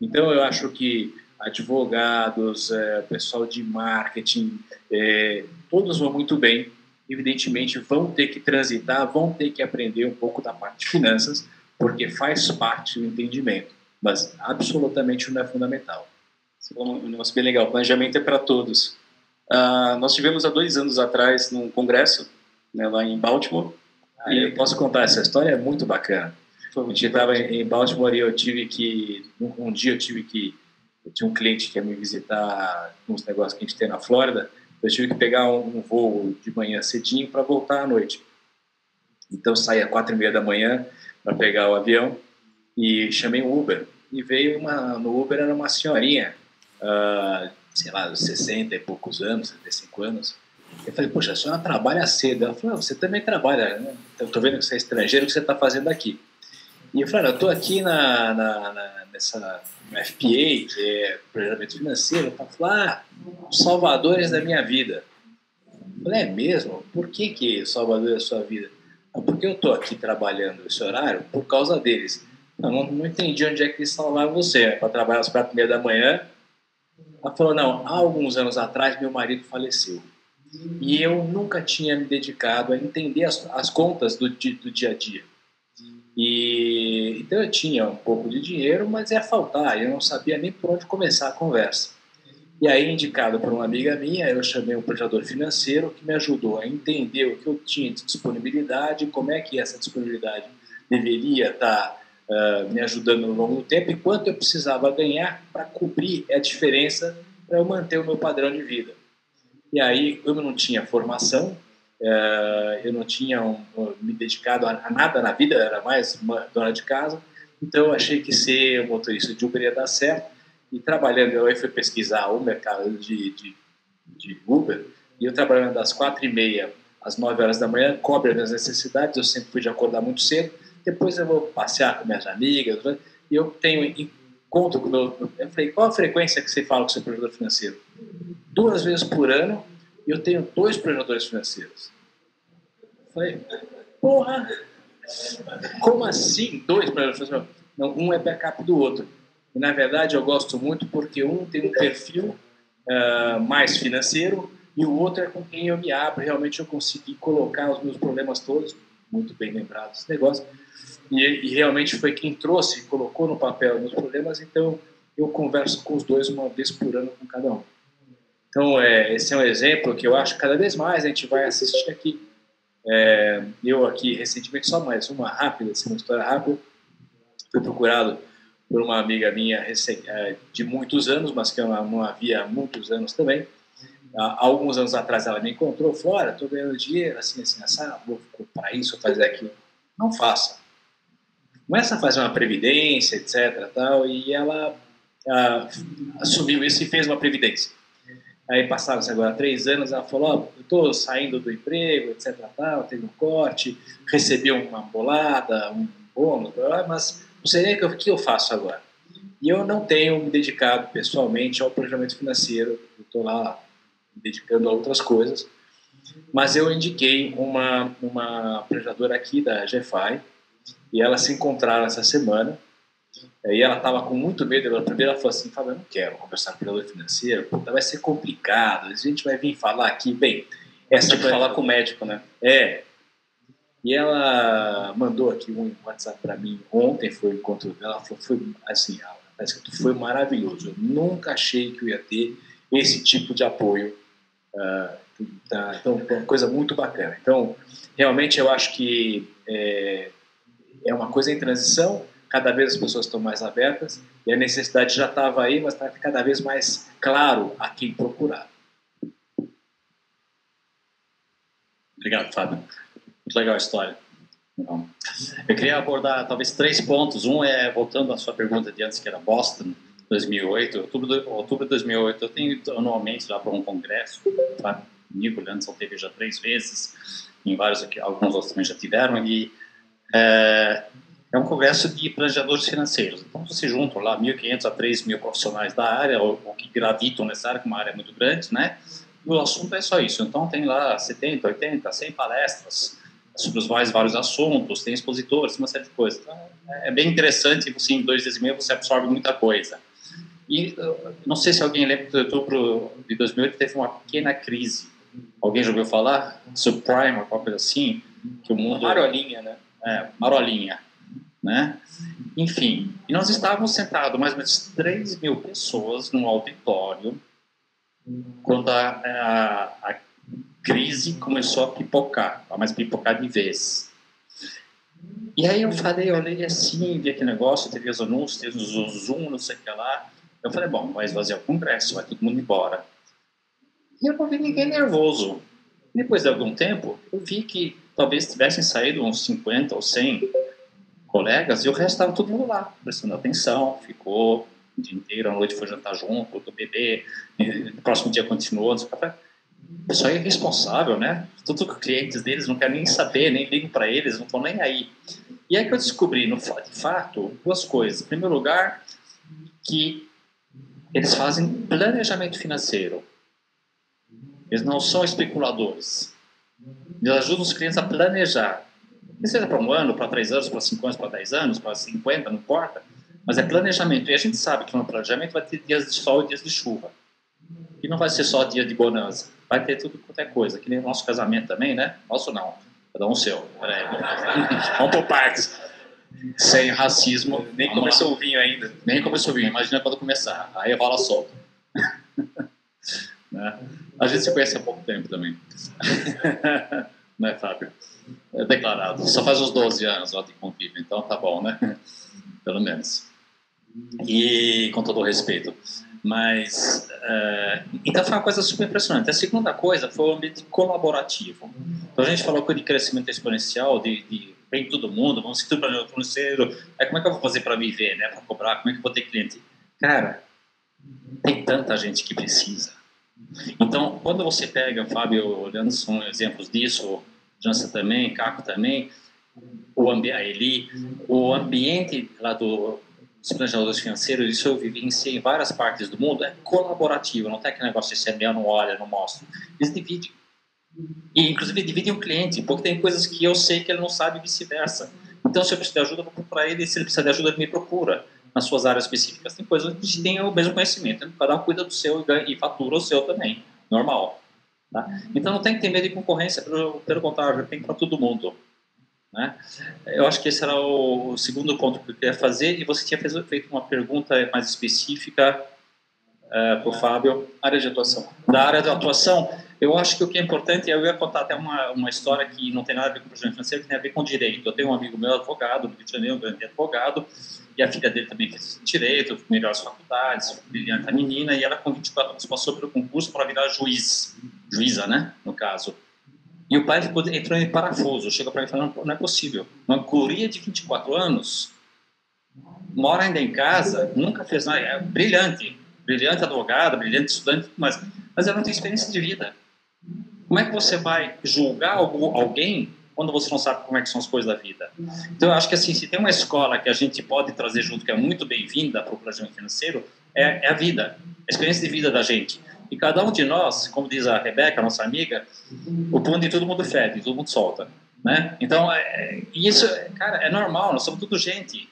Então, eu acho que advogados, é, pessoal de marketing, é, todos vão muito bem. Evidentemente, vão ter que transitar, vão ter que aprender um pouco da parte de finanças, porque faz parte do entendimento, mas absolutamente não é fundamental. Você falou um negócio bem legal. Planejamento é para todos. Uh, nós tivemos há dois anos atrás num congresso né, lá em Baltimore. Ah, e eu posso contar essa história é muito bacana. A gente estava em Baltimore e eu tive que um, dia eu tive que eu tinha um cliente que ia me visitar uns negócios que a gente tem na Flórida. Eu tive que pegar um, um voo de manhã cedinho para voltar à noite. Então saí às quatro e meia da manhã para pegar o avião e chamei um Uber e veio uma no Uber era uma senhorinha uh, sei lá, 60 e poucos anos, 65 anos. Eu falei, poxa, a senhora trabalha cedo. Ela falou, ah, você também trabalha, né? Eu tô vendo que você é estrangeiro, o que você está fazendo aqui? E eu falei, eu estou aqui na, na, na, nessa FPA, que é Planejamento Financeiro, para falar, ah, salvadores da minha vida. Eu falei, é mesmo? Por que que Salvador é a sua vida? porque eu estou aqui trabalhando esse horário por causa deles. Eu não, não entendi onde é que eles salvaram você. Para trabalhar às quatro e meia da manhã ela falou: não, há alguns anos atrás meu marido faleceu. E eu nunca tinha me dedicado a entender as, as contas do, do dia a dia. E então eu tinha um pouco de dinheiro, mas ia faltar, eu não sabia nem por onde começar a conversa. E aí, indicado por uma amiga minha, eu chamei um planejador financeiro que me ajudou a entender o que eu tinha de disponibilidade, como é que essa disponibilidade deveria estar uh, me ajudando no longo do tempo e quanto eu precisava ganhar para cobrir a diferença para eu manter o meu padrão de vida. E aí, eu não tinha formação, eu não tinha um, me dedicado a, nada na vida, era mais dona de casa, então eu achei que ser motorista de Uber ia dar certo. E trabalhando, eu fui pesquisar o mercado de, de, de Uber, e eu trabalhando das quatro e meia às nove horas da manhã, cobre as minhas necessidades, eu sempre pude acordar muito cedo, depois eu vou passear com minhas amigas, né? e eu tenho encontro com o meu... Eu falei, qual a frequência que você fala com o seu provedor financeiro? Duas vezes por ano, e eu tenho dois provedores financeiros. Eu falei, porra, como assim dois provedores financeiros? Um é backup do outro. E, na verdade, eu gosto muito porque um tem um perfil uh, mais financeiro e o outro é com quem eu me abro. Realmente eu consegui colocar os meus problemas todos, muito bem lembrado esse negócio, e, e realmente foi quem trouxe, colocou no papel meus problemas, então eu converso com os dois uma vez por ano com cada um. Então, é, esse é um exemplo que eu acho que cada vez mais a gente vai assistir aqui. É, eu aqui, recentemente, só mais uma rápida, assim, uma história rápida, fui procurado por uma amiga minha é, de muitos anos, mas que eu não havia há muitos anos também. Há alguns anos atrás ela me encontrou, fora, estou ganhando dinheiro, assim, assim, assim, vou comprar isso, fazer aquilo. Não faça começa a fazer uma previdência, etc. Tal, e ela ah, assumiu isso e fez uma previdência. Aí passaram agora três anos, ela falou: oh, eu estou saindo do emprego, etc. Tal, teve um corte, recebi uma bolada, um bônus, mas não sei nem o que eu faço agora. E eu não tenho me dedicado pessoalmente ao planejamento financeiro, eu estou lá me dedicando a outras coisas. Mas eu indiquei uma, uma planejadora aqui da GFI, e elas se encontraram essa semana. E ela estava com muito medo. Ela primeiro ela falou assim: Fábio, eu não quero conversar com o operador financeiro, puta, vai ser complicado. A gente vai vir falar aqui. Bem, essa vai falar com o médico, né? É. E ela mandou aqui um WhatsApp para mim ontem, foi o encontro dela. Ela falou: foi assim, parece que foi maravilhoso. Eu nunca achei que eu ia ter esse tipo de apoio. Uh, tá, então, uma coisa muito bacana. Então, realmente eu acho que. É, é uma coisa em transição, cada vez as pessoas estão mais abertas e a necessidade já estava aí, mas está cada vez mais claro a quem procurar. Obrigado, Fábio. Muito legal a história. Eu queria abordar talvez três pontos. Um é, voltando à sua pergunta de antes, que era Boston, 2008. Outubro de, outubro de 2008, eu tenho anualmente lá para um congresso, tá? Nico Anderson teve já três vezes, em vários aqui, alguns outros também já tiveram, e é, é um congresso de planejadores financeiros. Então, se juntam lá 1.500 a 3.000 profissionais da área, ou, ou, que gravitam nessa área, que é uma área muito grande, né? E o assunto é só isso. Então, tem lá 70, 80, 100 palestras sobre os mais vários assuntos, tem expositores, uma série de coisas. Então, é bem interessante, assim, em dois dias e meio você absorve muita coisa. E não sei se alguém lembra do outubro de 2008 teve uma pequena crise. Alguém já ouviu falar? Subprime, alguma coisa assim? Que o mundo... Marolinha, né? É, marolinha né? Enfim, e nós estávamos sentados mais ou menos 3 mil pessoas num auditório quando a, a, a crise começou a pipocar, mas pipocar de vez. E aí eu falei, eu olhei assim, vi aquele negócio, teve os anúncios, teve o Zoom, não sei o que lá. Eu falei, bom, vai esvaziar o congresso, vai todo mundo embora. E eu não vi ninguém nervoso. Depois de algum tempo, eu vi que talvez tivessem saído uns 50 ou 100 colegas, e o resto estava todo mundo lá, prestando atenção, ficou o dia inteiro, a noite foi jantar junto, do bebê, no próximo dia continuou, o pessoal é irresponsável, né? Todos os clientes deles não querem nem saber, nem ligam para eles, não estão nem aí. E aí que eu descobri, no, de fato, duas coisas. Em primeiro lugar, que eles fazem planejamento financeiro. Eles não são especuladores. Eles ajudam os clientes a planejar. Que seja para um ano, para três anos, para cinco anos, para dez anos, para cinquenta, não importa. Mas é planejamento. E a gente sabe que no planejamento vai ter dias de sol e dias de chuva. E não vai ser só dia de bonança. Vai ter tudo quanto é coisa. Que nem o nosso casamento também, né? Nosso não. Cada um seu. Peraí. Vamos por partes. Sem racismo. Nem Vamos começou lá. o vinho ainda. Nem começou o vinho. Imagina quando começar. Aí rola solto. né? A gente se conhece há pouco tempo também. né, Fábio? É declarado. Só faz uns 12 anos lá de convívio, então tá bom, né? Pelo menos. E com todo respeito. Mas, uh, então foi uma coisa super impressionante. A segunda coisa foi o ambiente colaborativo. Então a gente falou de crescimento exponencial, de, de vem todo mundo, vamos tudo para o financeiro. Aí como é que eu vou fazer para viver, né? Para cobrar, como é que eu vou ter cliente? Cara, tem tanta gente que precisa. Então, quando você pega, Fábio, olhando são exemplos disso, Jansa também, Caco também, o ambi a Eli, o ambiente lá do, dos planejadores financeiros, isso eu vivenciei em várias partes do mundo, é colaborativo, não tem aquele negócio de meu, não olha, não mostra. Eles dividem. E, inclusive, dividem o cliente, porque tem coisas que eu sei que ele não sabe e vice-versa. Então, se eu preciso de ajuda, eu vou procurar ele, e se ele precisar de ajuda, ele me procura nas suas áreas específicas. Tem coisas que a gente tem o mesmo conhecimento, cada um cuida do seu e fatura o seu também, normal. Tá? Então não tem que ter medo de concorrência, pelo, pelo contrário, tem para todo mundo. Né? Eu acho que esse era o, segundo ponto que eu queria fazer, e você tinha feito uma pergunta mais específica uh, eh, para o Fábio. Área de atuação. Da área de atuação, eu acho que o que é importante, eu ia contar até uma, uma história que não tem nada a ver com o projeto financeiro, que tem a ver com direito. Eu tenho um amigo meu, advogado, do Rio de Janeiro, um grande advogado, e a filha dele também fez direito, melhores faculdades, brilhante a menina, e ela com 24 anos passou pelo concurso para virar juiz, juíza, né, no caso. E o pai ficou, entrou em parafuso, chegou para mim falando, não é possível, uma guria de 24 anos, mora ainda em casa, nunca fez nada, é brilhante, brilhante advogada, brilhante estudante, mas, mas ela não tem experiência de vida. Como é que você vai julgar alguém quando você não sabe como é que são as coisas da vida. Então, eu acho que assim, se tem uma escola que a gente pode trazer junto, que é muito bem-vinda para o planejamento financeiro, é, é, a vida, a experiência de vida da gente. E cada um de nós, como diz a Rebeca, nossa amiga, o pão de todo mundo fede, todo mundo solta. Né? Então, é, isso, cara, é normal, nós somos tudo gente.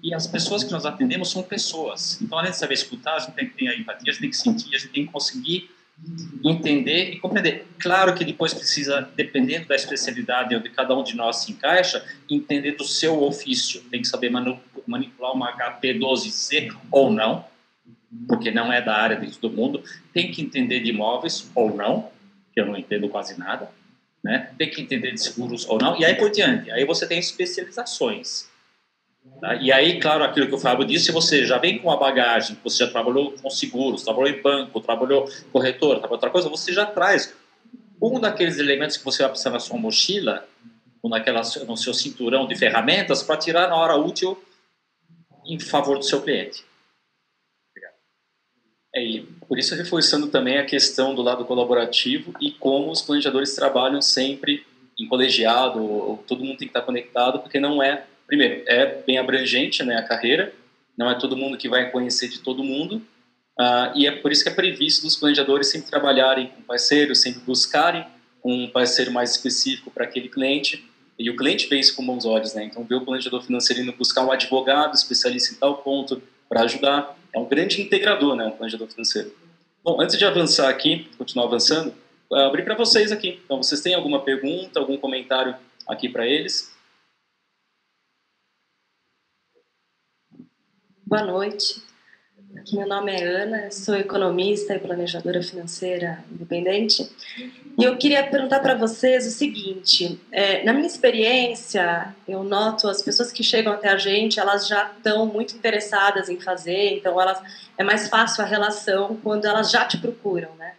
E as pessoas que nós atendemos são pessoas. Então, além de saber escutar, a gente tem que ter a empatia, a gente tem que sentir, a gente tem que conseguir entender e compreender. Claro que depois precisa, dependendo da especialidade onde cada um de nós se encaixa, entender do seu ofício. Tem que saber manipular uma HP12C ou não, porque não é da área de todo mundo. Tem que entender de imóveis ou não, que eu não entendo quase nada. Né? Tem que entender de seguros ou não, e aí por diante. Aí você tem especializações. Tá? E aí, claro, aquilo que o Fábio disse, você já vem com a bagagem, você já trabalhou com seguros, trabalhou em banco, trabalhou corretor, trabalhou outra coisa, você já traz um daqueles elementos que você vai precisar na sua mochila, ou naquela, no seu cinturão de ferramentas, para tirar na hora útil em favor do seu cliente. É, e por isso reforçando também a questão do lado colaborativo e como os planejadores trabalham sempre em colegiado, todo mundo tem que estar conectado, porque não é, primeiro, é bem abrangente né, a carreira, não é todo mundo que vai conhecer de todo mundo, uh, e é por isso que é previsto dos planejadores sempre trabalharem com parceiros, sempre buscarem um parceiro mais específico para aquele cliente, e o cliente vê isso com bons olhos, né? Então, ver o planejador financeiro indo buscar um advogado especialista em tal ponto para ajudar, é um grande integrador, né, um planejador financeiro. Bom, antes de avançar aqui, continuar avançando, abrir para vocês aqui. Então, vocês têm alguma pergunta, algum comentário aqui para eles? Boa noite. Meu nome é Ana, sou economista e planejadora financeira independente. E eu queria perguntar para vocês o seguinte: é, na minha experiência, eu noto as pessoas que chegam até a gente, elas já estão muito interessadas em fazer, então elas é mais fácil a relação quando elas já te procuram, né?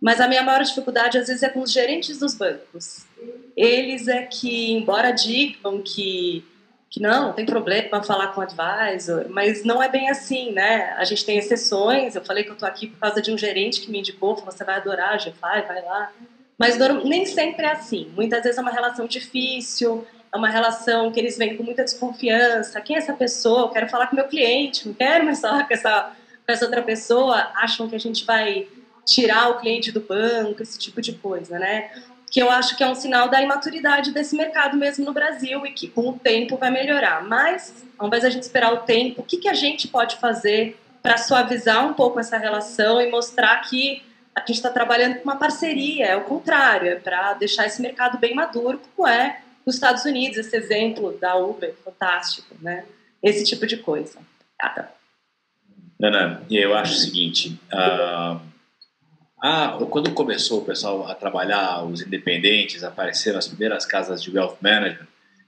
Mas a minha maior dificuldade às vezes é com os gerentes dos bancos. Eles é que, embora digam que que não, não tem problema falar com o advisor, mas não é bem assim, né? A gente tem exceções. Eu falei que eu estou aqui por causa de um gerente que me indicou, falou: você vai adorar GFI, vai lá. Mas nem sempre é assim. Muitas vezes é uma relação difícil, é uma relação que eles vêm com muita desconfiança. Quem é essa pessoa? Eu quero falar com meu cliente, não quero mais falar com essa, com essa outra pessoa. Acham que a gente vai tirar o cliente do banco, esse tipo de coisa, né? Que eu acho que é um sinal da imaturidade desse mercado mesmo no Brasil e que com o tempo vai melhorar. Mas, ao invés de a gente esperar o tempo, o que, que a gente pode fazer para suavizar um pouco essa relação e mostrar que a gente está trabalhando com uma parceria, é o contrário, é para deixar esse mercado bem maduro, como é nos Estados Unidos, esse exemplo da Uber, fantástico, né? Esse tipo de coisa. Obrigada. Ana, eu acho o seguinte, uh ah, quando começou o pessoal a trabalhar, os independentes, apareceram as primeiras casas de wealth management,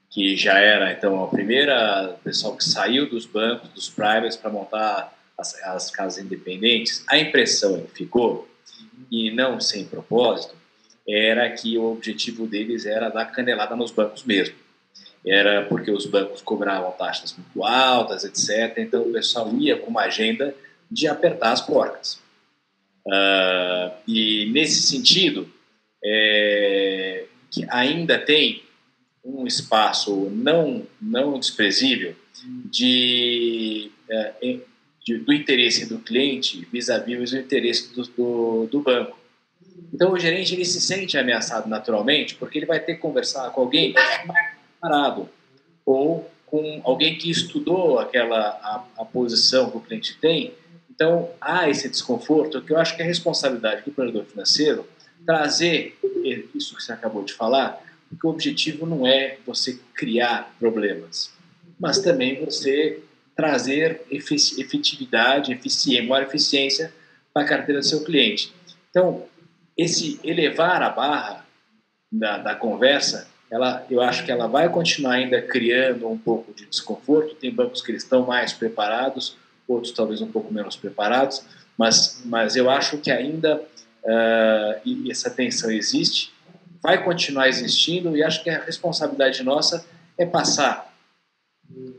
que já era então a primeira pessoal que saiu dos bancos, dos privates para montar as, as, casas independentes. A impressão que ficou, e não sem propósito, era que o objetivo deles era dar canelada nos bancos mesmo. Era porque os bancos cobravam taxas muito altas, etc. Então o pessoal ia com uma agenda de apertar as porcas. Uh, e nesse sentido, é, que ainda tem um espaço não, não desprezível de, é, de do interesse do cliente vis-à-vis -vis o interesse do, do, do, banco. Então, o gerente ele se sente ameaçado naturalmente porque ele vai ter que conversar com alguém preparado ou com alguém que estudou aquela a, a posição que o cliente tem então, há esse desconforto que eu acho que é responsabilidade do planejador financeiro trazer isso que você acabou de falar, porque o objetivo não é você criar problemas, mas também você trazer efetividade, eficiência, maior eficiência para a carteira do seu cliente. Então, esse elevar a barra da, da conversa, ela, eu acho que ela vai continuar ainda criando um pouco de desconforto. Tem bancos que estão mais preparados, outros talvez um pouco menos preparados, mas, mas eu acho que ainda uh, essa tensão existe, vai continuar existindo e acho que a responsabilidade nossa é passar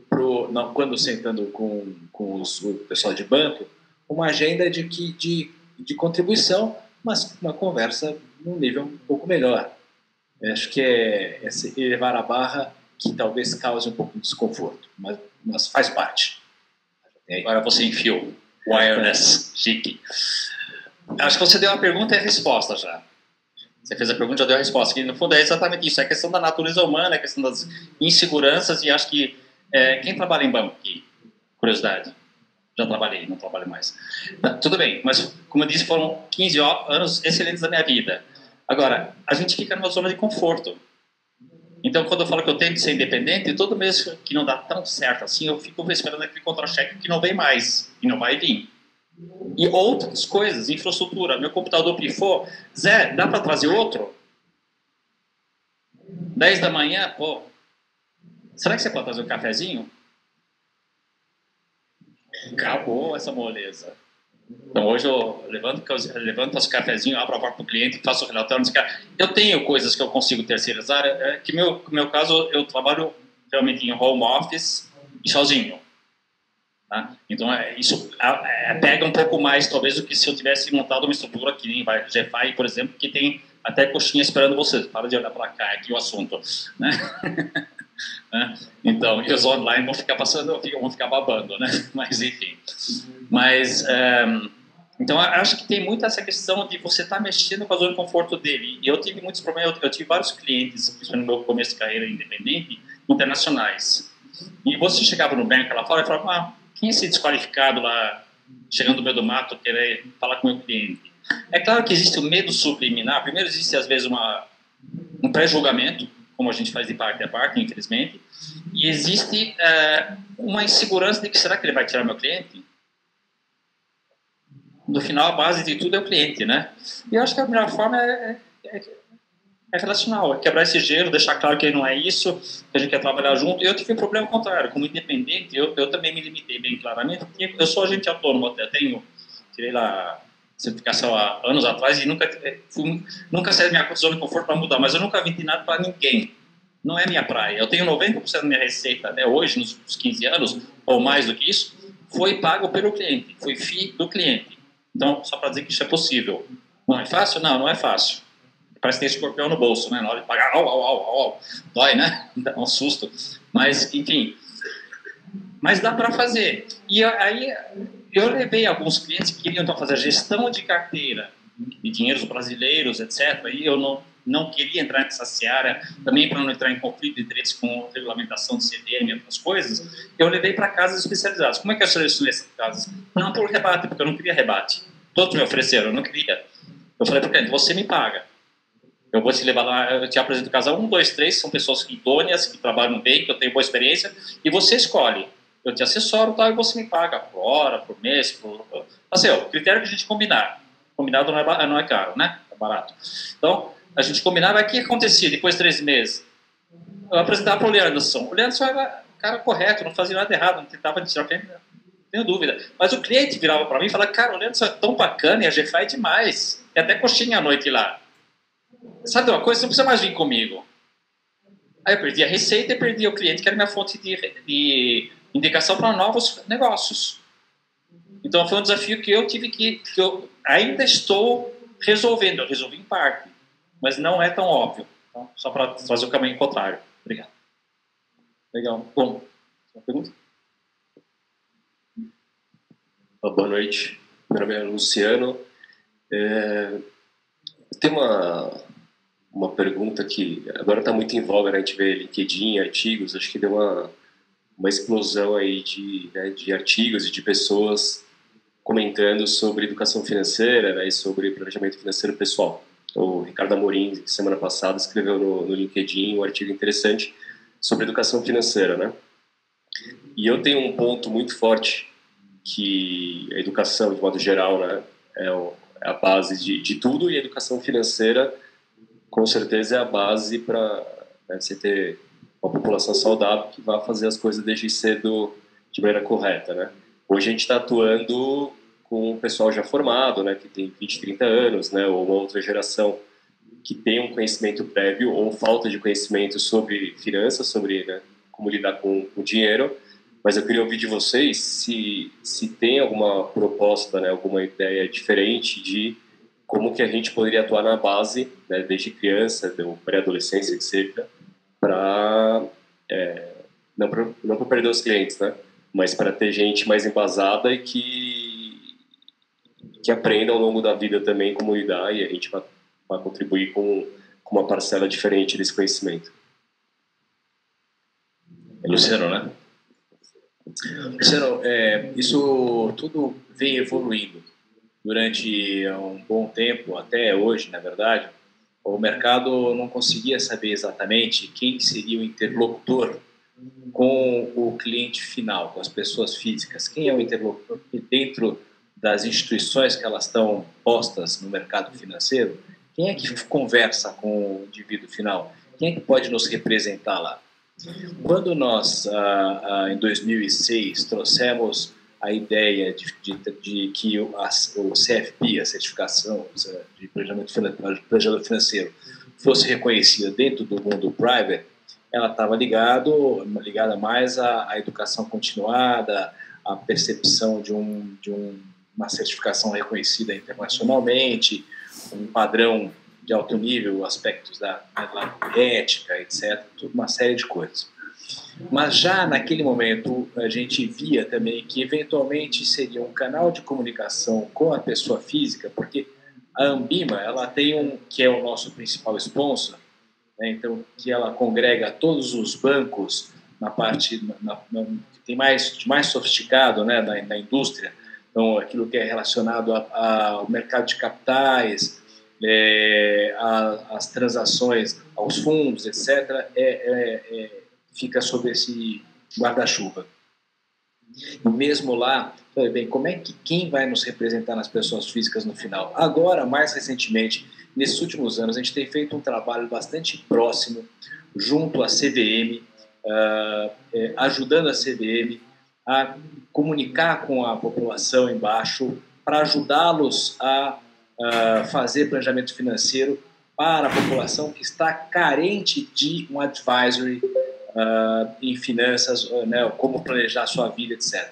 pro, não, quando sentando com, com os, o pessoal de banco uma agenda de, que, de, de contribuição, mas uma conversa num nível um pouco melhor. Eu acho que é, é elevar a barra que talvez cause um pouco de desconforto, mas, mas faz parte. Agora você enfiou. Wireless, chique. Acho que você deu a pergunta e a resposta já. Você fez a pergunta e já deu a resposta. Que no fundo é exatamente isso. É a questão da natureza humana, é a questão das inseguranças e acho que é, quem trabalha em banco aqui? Curiosidade. Já trabalhei, não trabalho mais. Tá, tudo bem, mas como eu disse, foram 15 anos excelentes da minha vida. Agora, a gente fica numa zona de conforto. Então, quando eu falo que eu tento ser independente, todo mês que não dá tão certo assim, eu fico esperando aquele contra-cheque que não vem mais, e não vai vir. E outras coisas, infraestrutura. Meu computador pifou. Zé, dá para trazer outro? 10 da manhã, pô. Será que você pode trazer um cafezinho? Acabou essa moleza. Então hoje eu levanto, levanto faço cafezinho, abro a porta para o cliente, faço o relatório. Eu tenho coisas que eu consigo terceirizar, é que meu, no meu caso eu trabalho realmente em home office e sozinho. Tá? Então é, isso é, pega um pouco mais talvez do que se eu tivesse montado uma estrutura que nem vai GFI, por exemplo, que tem até coxinha esperando você. Para de olhar para cá, é aqui o assunto. Né? né? Então, e os online vão ficar passando, vão ficar babando, né? Mas enfim. Mas é, então, acho que tem muito essa questão de você estar tá mexendo com a zona de conforto dele. E eu tive muitos problemas, eu tive vários clientes, principalmente no meu começo de carreira independente, internacionais. E você chegava no banco lá fora e falava, ah, quem é esse desqualificado lá, chegando no meio do mato, querer falar com o meu cliente? É claro que existe o medo subliminar. Primeiro, existe às vezes uma, um pré-julgamento, como a gente faz de parte a parte, infelizmente. E existe é, uma insegurança de que será que ele vai tirar meu cliente? no final a base de tudo é o cliente, né? E eu acho que a melhor forma é, é, é, é relacional, é quebrar esse gelo, deixar claro que não é isso, que a gente quer trabalhar junto. Eu tive um problema contrário, como independente, eu, eu também me limitei bem claramente, eu sou agente autônomo até, tenho, tirei lá certificação há anos atrás e nunca fui, nunca saí da minha zona de conforto para mudar, mas eu nunca vendi nada para ninguém. Não é minha praia. Eu tenho 90% da minha receita até hoje, nos 15 anos, ou mais do que isso, foi pago pelo cliente, foi FII do cliente. Então, só para dizer que isso é possível. Não é fácil? Não, não é fácil. Parece que tem escorpião no bolso, né? Na hora de pagar, au, au, au, au, dói, né? Dá um susto. Mas, enfim. Mas dá para fazer. E aí, eu levei alguns clientes que queriam então, fazer gestão de carteira de dinheiros brasileiros, etc. E eu não, não queria entrar nessa seara, também para não entrar em conflito de interesses com regulamentação de CDM e outras coisas, eu levei para casas especializadas. Como é que eu selecionei essas casas? Não por rebate, porque eu não queria rebate. Todos me ofereceram, eu não queria. Eu falei para o cliente, você me paga. Eu vou te levar lá, eu te apresento casa 1, 2, 3, são pessoas idôneas, que trabalham bem, que eu tenho boa experiência, e você escolhe. Eu te assessoro tal, e você me paga por hora, por mês, por... Assim, o critério que a gente combinar. Combinado não é, não é caro, né? É barato. Então, a gente combinava, o que acontecia depois de três meses? Eu apresentava para o Leanderson. O Leanderson era o cara correto, não fazia nada errado, não tentava tirar não tenho dúvida. Mas o cliente virava para mim e falava, cara, o Leanderson é tão bacana e a GFI é demais. E até coxinha à noite lá. Sabe uma coisa? Você não precisa mais vir comigo. Aí eu perdi a receita e perdi o cliente, que era minha fonte de, de indicação para novos negócios. Então foi um desafio que eu tive que, que eu ainda estou resolvendo. Eu resolvi em parte mas não é tão óbvio. Então, só para fazer o caminho contrário. Obrigado. Legal. Bom, uma pergunta? Boa noite. Meu nome é Luciano. É, tem uma, uma pergunta que agora está muito em voga, né? a gente vê LinkedIn, artigos, acho que deu uma, uma explosão aí de, né, de artigos e de pessoas comentando sobre educação financeira né, e sobre planejamento financeiro pessoal. O Ricardo Amorim, semana passada, escreveu no, no LinkedIn um artigo interessante sobre educação financeira, né? E eu tenho um ponto muito forte que a educação, de modo geral, né, é, o, é a base de, de, tudo e a educação financeira, com certeza, é a base para né, você ter uma população saudável que vá fazer as coisas desde cedo de maneira correta, né? Hoje a gente está atuando com o pessoal já formado, né, que tem 20, 30 anos, né, ou uma outra geração que tem um conhecimento prévio ou falta de conhecimento sobre finanças, sobre né, como lidar com o dinheiro. Mas eu queria ouvir de vocês se, se tem alguma proposta, né, alguma ideia diferente de como que a gente poderia atuar na base, né, desde criança, pré-adolescência, etc., para é, não para perder os clientes, né, mas para ter gente mais embasada e que que aprenda ao longo da vida também como lidar e a gente vai, vai contribuir com, com uma parcela diferente desse conhecimento. É Luciano, né? Luciano, é, isso tudo vem evoluindo durante um bom tempo, até hoje, na verdade. O mercado não conseguia saber exatamente quem seria o interlocutor com o cliente final, com as pessoas físicas. Quem é o interlocutor dentro das instituições que elas estão postas no mercado financeiro, quem é que conversa com o indivíduo final? Quem é que pode nos representar lá? Quando nós, ah, ah, em 2006, trouxemos a ideia de, de, de que a, o CFP, a certificação de planejamento, planejamento financeiro, fosse reconhecida dentro do mundo private, ela estava ligado, ligada mais à, à, educação continuada, à percepção de, um, de um, uma certificação reconhecida internacionalmente, um padrão de alto nível, aspectos da, da ética, etc., uma série de coisas. Mas já naquele momento a gente via também que eventualmente seria um canal de comunicação com a pessoa física, porque a Ambima ela tem um que é o nosso principal sponsor, né, então que ela congrega todos os bancos na parte na, na, tem mais mais sofisticado, né, na indústria, então aquilo que é relacionado ao mercado de capitais, é, a, as transações aos fundos, etc., é, é, é, fica sob esse guarda-chuva. E mesmo lá, falei, bem, como é que quem vai nos representar nas pessoas físicas no final? Agora, mais recentemente, nesses últimos anos, a gente tem feito um trabalho bastante próximo junto à CVM, uh, ah, é, ajudando a CVM a comunicar com a população embaixo para ajudá-los a uh, fazer planejamento financeiro para a população que está carente de um advisory uh, em finanças, né, como planejar a sua vida, etc.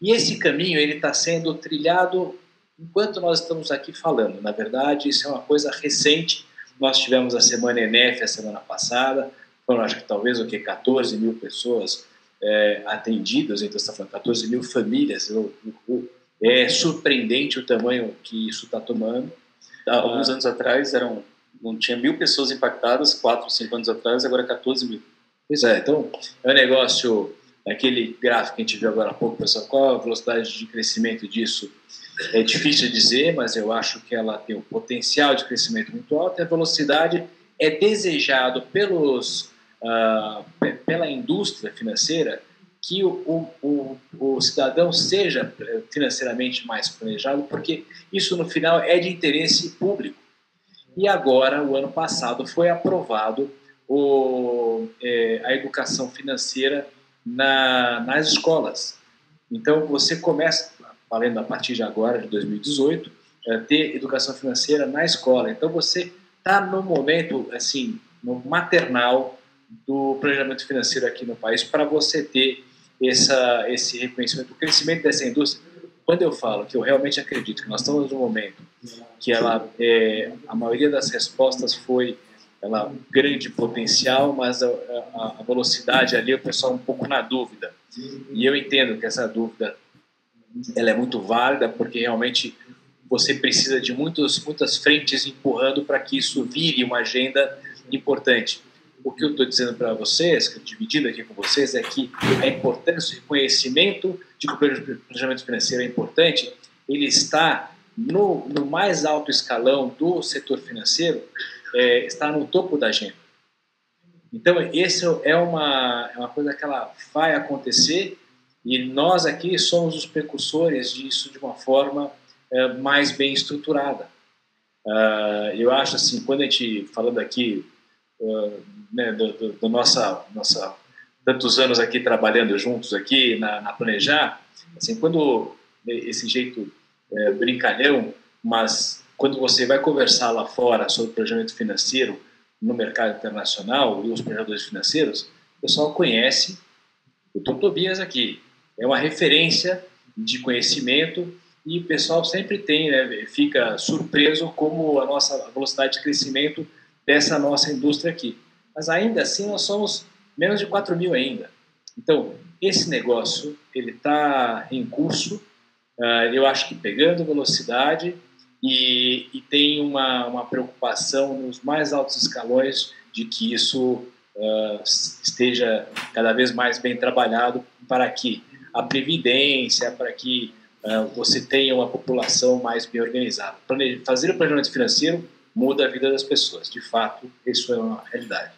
E esse caminho ele está sendo trilhado enquanto nós estamos aqui falando. Na verdade, isso é uma coisa recente. Nós tivemos a semana ENEF a semana passada, foram acho que talvez o que 14 mil pessoas é, atendidas, então está falando 14 mil famílias. Eu, eu, é surpreendente o tamanho que isso está tomando. Alguns anos atrás eram não tinha mil pessoas impactadas, quatro, cinco anos atrás, agora 14 mil. Pois é, então é um negócio, aquele gráfico que a gente viu agora há pouco, pessoal, qual a velocidade de crescimento disso? É difícil dizer, mas eu acho que ela tem um potencial de crescimento muito alto e a velocidade é desejado pelos, uh, pela indústria financeira que o, o, o, cidadão seja financeiramente mais planejado, porque isso no final é de interesse público. E agora, o ano passado, foi aprovado o, é, a educação financeira na, nas escolas. Então, você começa, valendo a partir de agora, de 2018, é, ter educação financeira na escola. Então, você está no momento, assim, no maternal do planejamento financeiro aqui no país para você ter essa, esse reconhecimento, o crescimento dessa indústria. Quando eu falo que eu realmente acredito que nós estamos num momento que ela, é, a maioria das respostas foi ela grande potencial, mas a, a, velocidade ali o pessoal um pouco na dúvida. E eu entendo que essa dúvida ela é muito válida porque realmente você precisa de muitos, muitas frentes empurrando para que isso vire uma agenda importante. O que eu estou dizendo para vocês, que dividindo aqui com vocês, é que a importância, o reconhecimento de que o planejamento financeiro é importante, ele está no, no mais alto escalão do setor financeiro, é, está no topo da agenda. Então, isso é uma, é uma coisa que ela vai acontecer e nós aqui somos os precursores disso de uma forma é, mais bem estruturada. Uh, eu acho assim, quando a gente, falando aqui uh, né, do, do, do, nossa, nossa tantos anos aqui trabalhando juntos aqui na, na Planejar, assim, quando esse jeito é, brincalhão, mas quando você vai conversar lá fora sobre planejamento financeiro no mercado internacional e os planejadores financeiros, o pessoal conhece o Tom Tobias aqui. É uma referência de conhecimento e o pessoal sempre tem, né, fica surpreso como a nossa velocidade de crescimento dessa nossa indústria aqui. Mas ainda assim nós somos menos de 4 mil ainda. Então, esse negócio ele está em curso, uh, eu acho que pegando velocidade, e, e tem uma, uma preocupação nos mais altos escalões de que isso uh, esteja cada vez mais bem trabalhado para que a previdência, para que uh, você tenha uma população mais bem organizada. Fazer o planejamento financeiro muda a vida das pessoas. De fato, isso é uma realidade.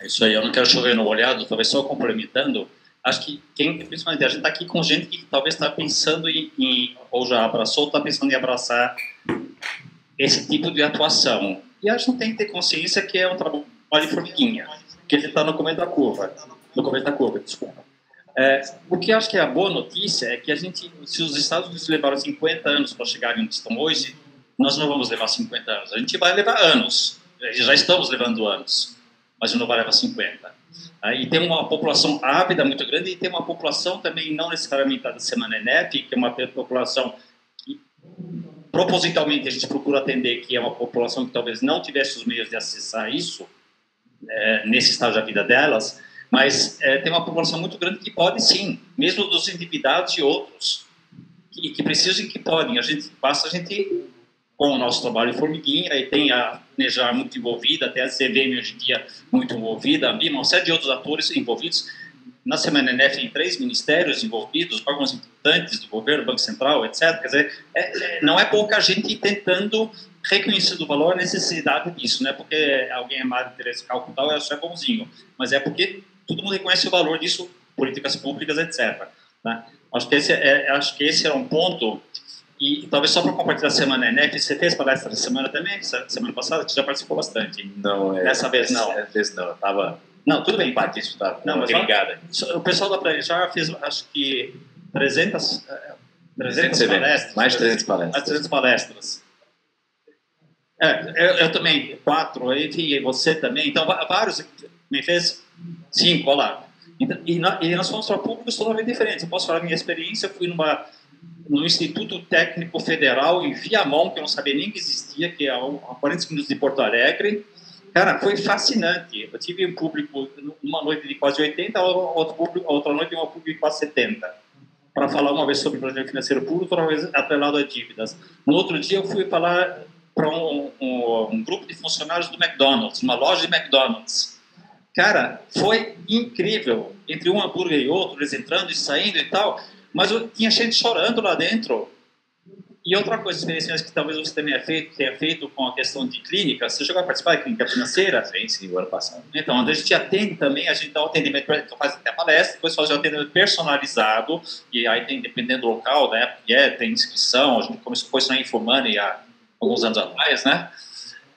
É isso aí. Eu não quero chover no olhado, talvez só complementando acho que quem, principalmente a gente está aqui com gente que talvez está pensando em, em, ou já abraçou, está pensando em abraçar esse tipo de atuação. E a gente tem que ter consciência que é um trabalho de formiguinha, que ele está no começo da curva, no começo da curva, desculpa. É, o que acho que é a boa notícia é que a gente, se os Estados Unidos levaram 50 anos para chegarem onde estão hoje, nós não vamos levar 50 anos. A gente vai levar anos. Já estamos levando anos, mas não vai levar 50. E tem uma população ávida muito grande e tem uma população também não necessariamente da Semana ENEP, que é uma população que propositalmente a gente procura atender, que é uma população que talvez não tivesse os meios de acessar isso é, nesse estágio da vida delas, mas é, tem uma população muito grande que pode sim, mesmo dos endividados e outros, que, que precisam e que podem. A gente basta a gente com o nosso trabalho de formiguinha, e tem a Nejar muito envolvida, até a CVM hoje em dia muito envolvida, a BIMA, uma série de outros atores envolvidos. Na Semana NF tem três ministérios envolvidos, órgãos importantes do governo, Banco Central, etc. Quer dizer, é, é, não é pouca gente tentando reconhecer do valor a necessidade disso, não é porque alguém é Madre Teresa Calcutá é só bonzinho, mas é porque todo mundo reconhece o valor disso, políticas públicas, etc. Né? Acho que esse é, acho que esse é um ponto e talvez só para compartilhar a semana ENEP, você fez palestra essa semana também? Semana passada? Você já participou bastante. Não, é, Dessa vez não. Dessa vez não, eu tava... Não, tudo bem. Participar, tá? Não, mas obrigada. O pessoal da Planejar fez, acho que, 300, 300 é, palestras. Mais de 300 palestras. Mais 300 palestras. É, eu, eu também, quatro, enfim, você também. Então, vários me fez cinco, olha lá. Então, e, e nós fomos para públicos totalmente diferentes. Eu posso falar minha experiência, eu fui numa no Instituto Técnico Federal em Viamão, que eu não sabia nem que existia, que é a 40 minutos de Porto Alegre. Cara, foi fascinante. Eu tive um público, uma noite de quase 80, outro público, outra noite uma público de quase 70, para falar uma vez sobre o planejamento financeiro público, outra vez atrelado a dívidas. No outro dia eu fui falar para um, um, um grupo de funcionários do McDonald's, uma loja de McDonald's. Cara, foi incrível. Entre um hambúrguer e outro, eles entrando e saindo e tal. Mas eu tinha gente chorando lá dentro. E outra coisa, que talvez você tenha feito, tenha feito com a questão de clínica, você chegou a participar de clínica financeira? Sim, sim, o ano passado. Então, a gente atende também, a gente dá um atendimento, então faz até palestra, depois faz um atendimento personalizado, e aí tem, dependendo do local, né, é, tem inscrição, a gente começou com isso na Infomoney há alguns anos atrás, né,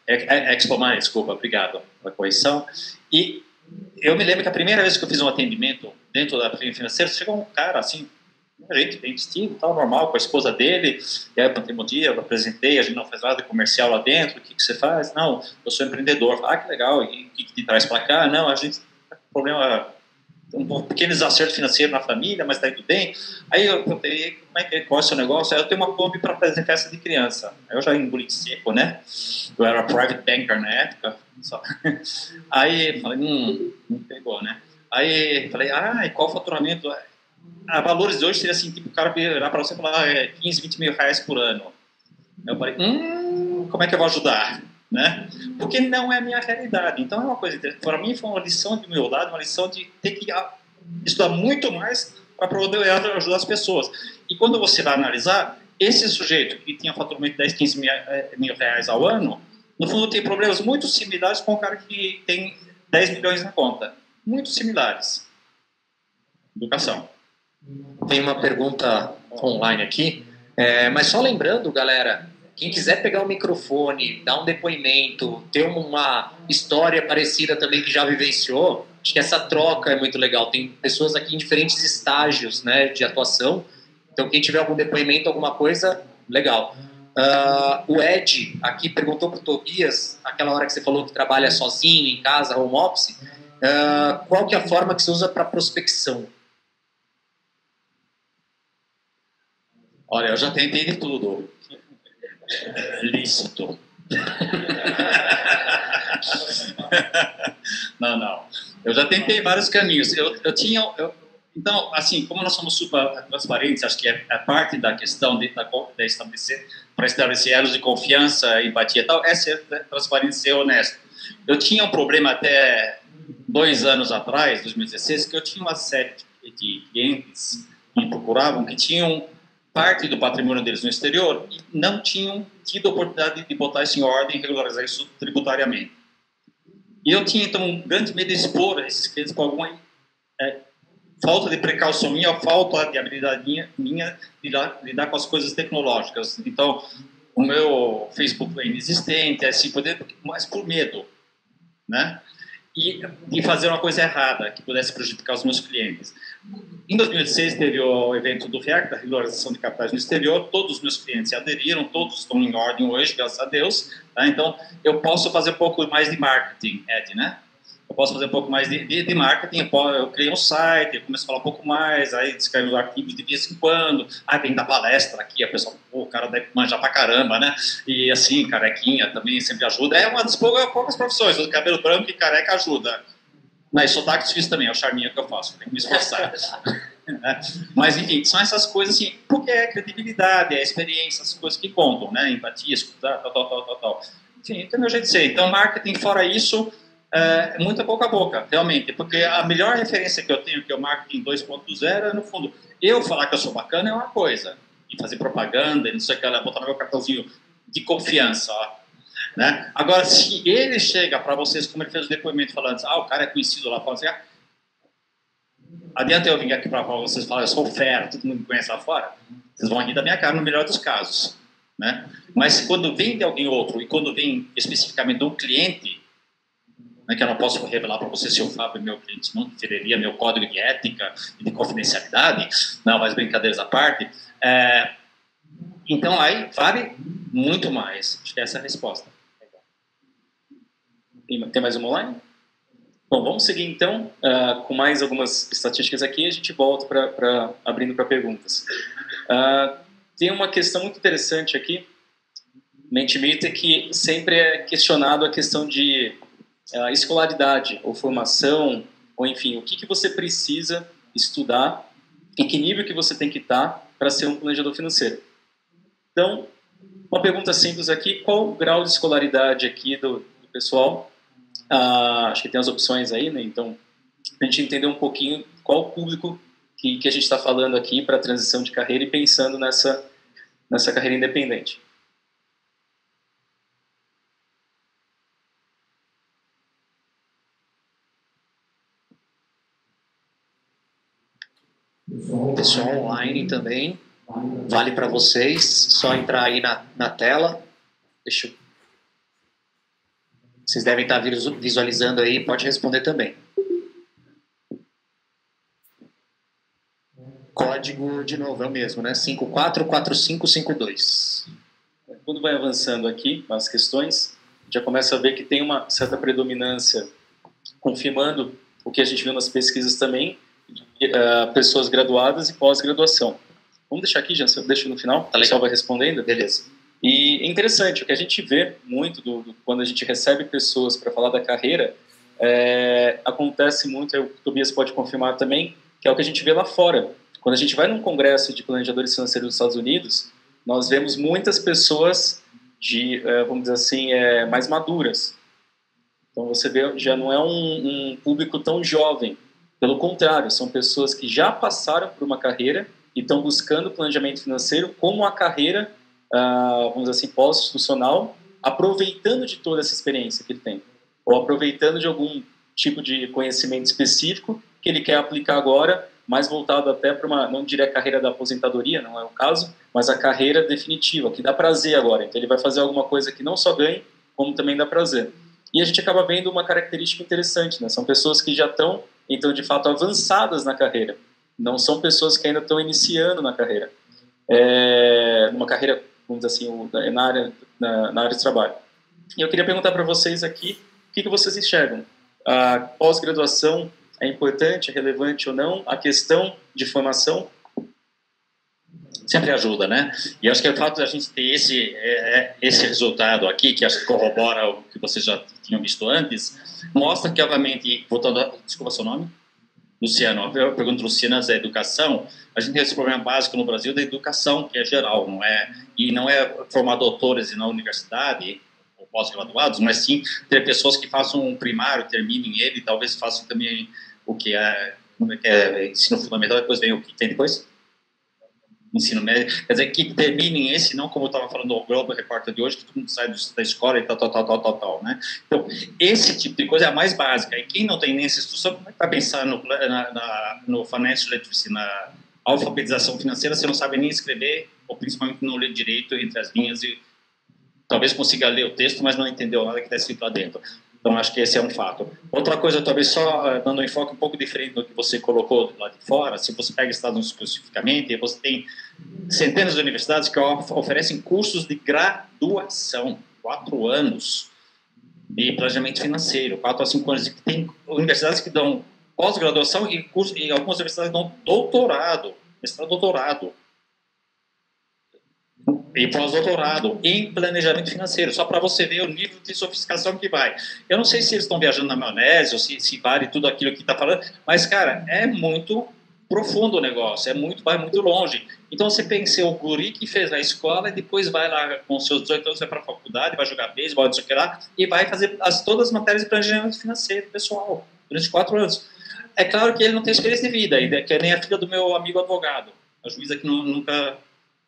é, é, Expo Money, desculpa, obrigado pela correção, e eu me lembro que a primeira vez que eu fiz um atendimento dentro da clínica financeira, chegou um cara, assim, a gente tem destino, tal, normal, com a esposa dele, e aí, no um dia, eu apresentei, a gente não faz nada comercial lá dentro, o que, que você faz? Não, eu sou empreendedor. Ah, que legal, e o que, que te traz para cá? Não, a gente tem um problema, um pequeno desacerto financeiro na família, mas está indo bem. Aí eu perguntei, como é que, qual é o seu negócio? Aí eu tenho uma Kombi para fazer festa de criança. Aí eu já engoli seco, né? Eu era private banker na época, só. Aí falei, hum, não pegou, né? Aí falei, ah, e qual o faturamento? A valores de hoje seria assim, tipo, o cara virar para você e falar é, 15, 20 mil reais por ano. Eu falei, hum, como é que eu vou ajudar? Né? Porque não é a minha realidade. Então é uma coisa, para mim foi uma lição de humildade, uma lição de ter que estudar muito mais para poder ajudar as pessoas. E quando você vai analisar, esse sujeito que tinha faturamento de 10, 15 mil, eh, mil reais ao ano, no fundo tem problemas muito similares com o cara que tem 10 milhões na conta. Muito similares. Educação. Tem uma pergunta online aqui, é, mas só lembrando, galera, quem quiser pegar o microfone, dar um depoimento, ter uma história parecida também que já vivenciou, acho que essa troca é muito legal. Tem pessoas aqui em diferentes estágios né, de atuação, então quem tiver algum depoimento, alguma coisa, legal. Uh, o Ed aqui perguntou para o Tobias, aquela hora que você falou que trabalha sozinho, em casa, home office, uh, qual que é a forma que você usa para prospecção? Olha, eu já tentei de tudo. Lícito. não, não. Eu já tentei vários caminhos. Eu, eu tinha. Eu, então, assim, como nós somos super transparentes, acho que é, é parte da questão de, de estabelecer, para estabelecer elos de confiança, empatia e tal, é ser transparente, ser honesto. Eu tinha um problema até dois anos atrás, 2016, que eu tinha uma série de clientes que me procuravam que tinham parte do patrimônio deles no exterior e não tinham tido a oportunidade de botar isso em ordem e regularizar isso tributariamente. E eu tinha, então, um grande medo de expor esses clientes com alguma é, falta de precaução minha, falta de habilidade minha, minha de lidar, lidar, com as coisas tecnológicas. Então, o meu Facebook é inexistente, assim, poder, mas por medo, né? e, e fazer uma coisa errada que pudesse prejudicar os meus clientes. Em 2016 teve o evento do REAC, da regularização de capitais no exterior, todos os meus clientes aderiram, todos estão em ordem hoje, graças a Deus. Tá? Então, eu posso fazer um pouco mais de marketing, Ed, né? eu posso fazer um pouco mais de, de, de marketing, eu, eu criei um site, eu começo a falar um pouco mais, aí escrevo os artigos de vez em quando, aí vem da palestra aqui, a pessoa, pô, o cara deve manjar pra caramba, né? E assim, carequinha também sempre ajuda. É uma das poucas, poucas profissões, o cabelo branco e careca ajuda. Mas sotaque difícil também, é o charminho que eu faço, tem que me esforçar. Mas, enfim, são essas coisas assim, porque é credibilidade, é experiência, as coisas que contam, né? Empatia, escutar, tal, tal, tal, tal, tal. Enfim, tem o meu jeito de ser. Então, marketing, fora isso, é muito boca a boca, realmente, porque a melhor referência que eu tenho, que é o marketing 2.0, é, no fundo, eu falar que eu sou bacana é uma coisa, e fazer propaganda, e não sei o que, botar no meu cartãozinho de confiança, ó. Né? Agora, se ele chega para vocês, como ele fez o depoimento, falando assim, ah, o cara é conhecido lá fora, adianta eu vir aqui para vocês falar, eu sou fera, todo mundo me conhece lá fora? Vocês vão rir da minha cara no melhor dos casos. Né? Mas quando vem de alguém outro, e quando vem especificamente do cliente, né, que eu não posso revelar para você se o Fábio é meu cliente, não feriria meu código de ética e de confidencialidade, não, mas brincadeiras à parte. É, então aí vale muito mais. Acho que essa é a resposta. Tem, mais uma online? Bom, vamos seguir então uh, com mais algumas estatísticas aqui e a gente volta para abrindo para perguntas. Uh, tem uma questão muito interessante aqui, Mentimeter, que sempre é questionado a questão de uh, escolaridade ou formação, ou enfim, o que, que você precisa estudar, em que nível que você tem que estar para ser um planejador financeiro. Então, uma pergunta simples aqui, qual o grau de escolaridade aqui do, do pessoal? Uh, acho que tem as opções aí, né? Então, a gente entender um pouquinho qual o público que, que a gente está falando aqui para a transição de carreira e pensando nessa, nessa carreira independente. Pessoal online também, vale para vocês, só entrar aí na, na tela. Deixa eu... Vocês devem estar visualizando aí, pode responder também. Código, de novo, é o mesmo, né? 544552. Quando vai avançando aqui as questões, já começa a ver que tem uma certa predominância, confirmando o que a gente viu nas pesquisas também, uh, pessoas graduadas e pós-graduação. Vamos deixar aqui, já deixa no final, tá legal, vai respondendo? Beleza. É interessante, o que a gente vê muito do, do quando a gente recebe pessoas para falar da carreira, é, acontece muito, o Tobias pode confirmar também, que é o que a gente vê lá fora. Quando a gente vai num congresso de planejadores financeiros dos Estados Unidos, nós vemos muitas pessoas de, é, vamos dizer assim, é, mais maduras. Então você vê, já não é um, um público tão jovem, pelo contrário, são pessoas que já passaram por uma carreira e estão buscando planejamento financeiro como a carreira, ah, vamos dizer assim, pós-institucional, aproveitando de toda essa experiência que ele tem, ou aproveitando de algum tipo de conhecimento específico que ele quer aplicar agora, mais voltado até para uma, não diria a carreira da aposentadoria, não é o caso, mas a carreira definitiva, que dá prazer agora. Então ele vai fazer alguma coisa que não só ganhe, como também dá prazer. E a gente acaba vendo uma característica interessante, né? São pessoas que já estão então de fato avançadas na carreira. Não são pessoas que ainda estão iniciando na carreira, é, numa carreira, vamos dizer assim, na área, na, na área de trabalho. E eu queria perguntar para vocês aqui, o que, que vocês enxergam? A pós-graduação é importante, é relevante ou não? A questão de formação sempre ajuda, né? E acho que o fato de a gente ter esse, é, é, esse resultado aqui, que acho que corrobora o que vocês já tinham visto antes, mostra que, obviamente, voltando a, desculpa seu nome? Luciano, eu pergunto Luciana da educação, a gente tem esse problema básico no Brasil da educação, que é geral, não é, e não é formar doutores na universidade, ou pós-graduados, mas sim ter pessoas que façam um primário, terminem ele, talvez façam também o que é, é, é ensino fundamental, depois vem o que tem depois? Ensino médio, quer dizer, que terminem esse, não como eu estava falando do Globo Repórter de hoje, que todo mundo sai da escola e tal, tal, tal, tal, tal, tal, né? Então, esse tipo de coisa é a mais básica, e quem não tem nem essa instrução, como é que vai pensar no, na, na, no financial literacy, na alfabetização financeira, você não sabe nem escrever, ou principalmente não ler direito entre as linhas e talvez consiga ler o texto, mas não entendeu nada que está escrito lá dentro. Então, acho que esse é um fato. Outra coisa, talvez só uh, dando um enfoque um pouco diferente do que você colocou lá de fora, se você pega Estados Unidos especificamente, você tem centenas de universidades que oferecem cursos de graduação, quatro anos de planejamento financeiro, quatro a cinco anos. Tem universidades que dão pós-graduação e, e algumas universidades dão doutorado, mestrado doutorado e pós-doutorado em planejamento financeiro, só para você ver o nível de sofisticação que vai. Eu não sei se eles estão viajando na maionese ou se, se vale tudo aquilo que está falando, mas, cara, é muito profundo o negócio, é muito, vai muito longe. Então você pensa, o guri que fez a escola e depois vai lá com seus 18 anos, vai para a faculdade, vai jogar beisebol, não sei o que lá, e vai fazer as, todas as matérias de planejamento financeiro pessoal, durante quatro anos. É claro que ele não tem experiência de vida, que é nem a filha do meu amigo advogado, a juíza que não, nunca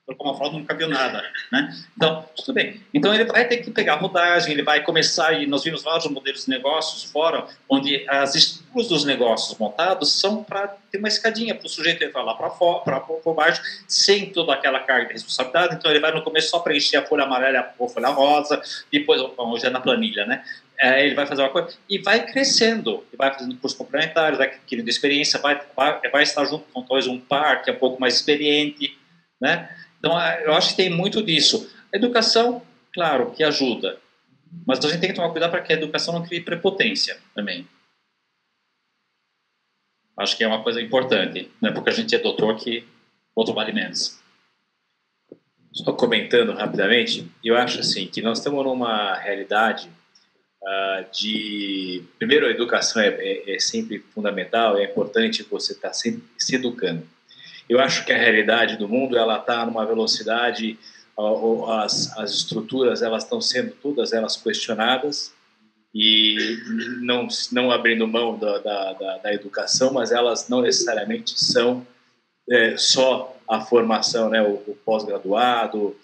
trocou uma fralda nunca viu nada, né? Então, tudo bem. Então, ele vai ter que pegar rodagem, ele vai começar, e nós vimos vários modelos de negócios fora, onde as estruturas dos negócios montados são para ter uma escadinha para o sujeito entrar lá para baixo, sem toda aquela carga de responsabilidade. Então, ele vai no começo só preencher a folha amarela ou a folha rosa, depois, hoje é na planilha, né? É, ele vai fazer uma coisa e vai crescendo, vai fazendo cursos complementares, vai adquirindo experiência, vai, vai, vai estar junto com talvez um par que é um pouco mais experiente, né? Então, eu acho que tem muito disso. A educação, claro, que ajuda, mas a gente tem que tomar cuidado para que a educação não crie prepotência também. Acho que é uma coisa importante, não é porque a gente é doutor que outro vale menos. Só comentando rapidamente, eu acho assim que nós estamos numa realidade uh, de primeiro a educação é, é, é sempre fundamental, é importante você estar tá sempre se educando eu acho que a realidade do mundo ela está numa velocidade, as, as estruturas elas estão sendo todas elas questionadas e não não abrindo mão da, da, da, da educação, mas elas não necessariamente são é, só a formação, né, o, o pós-graduado,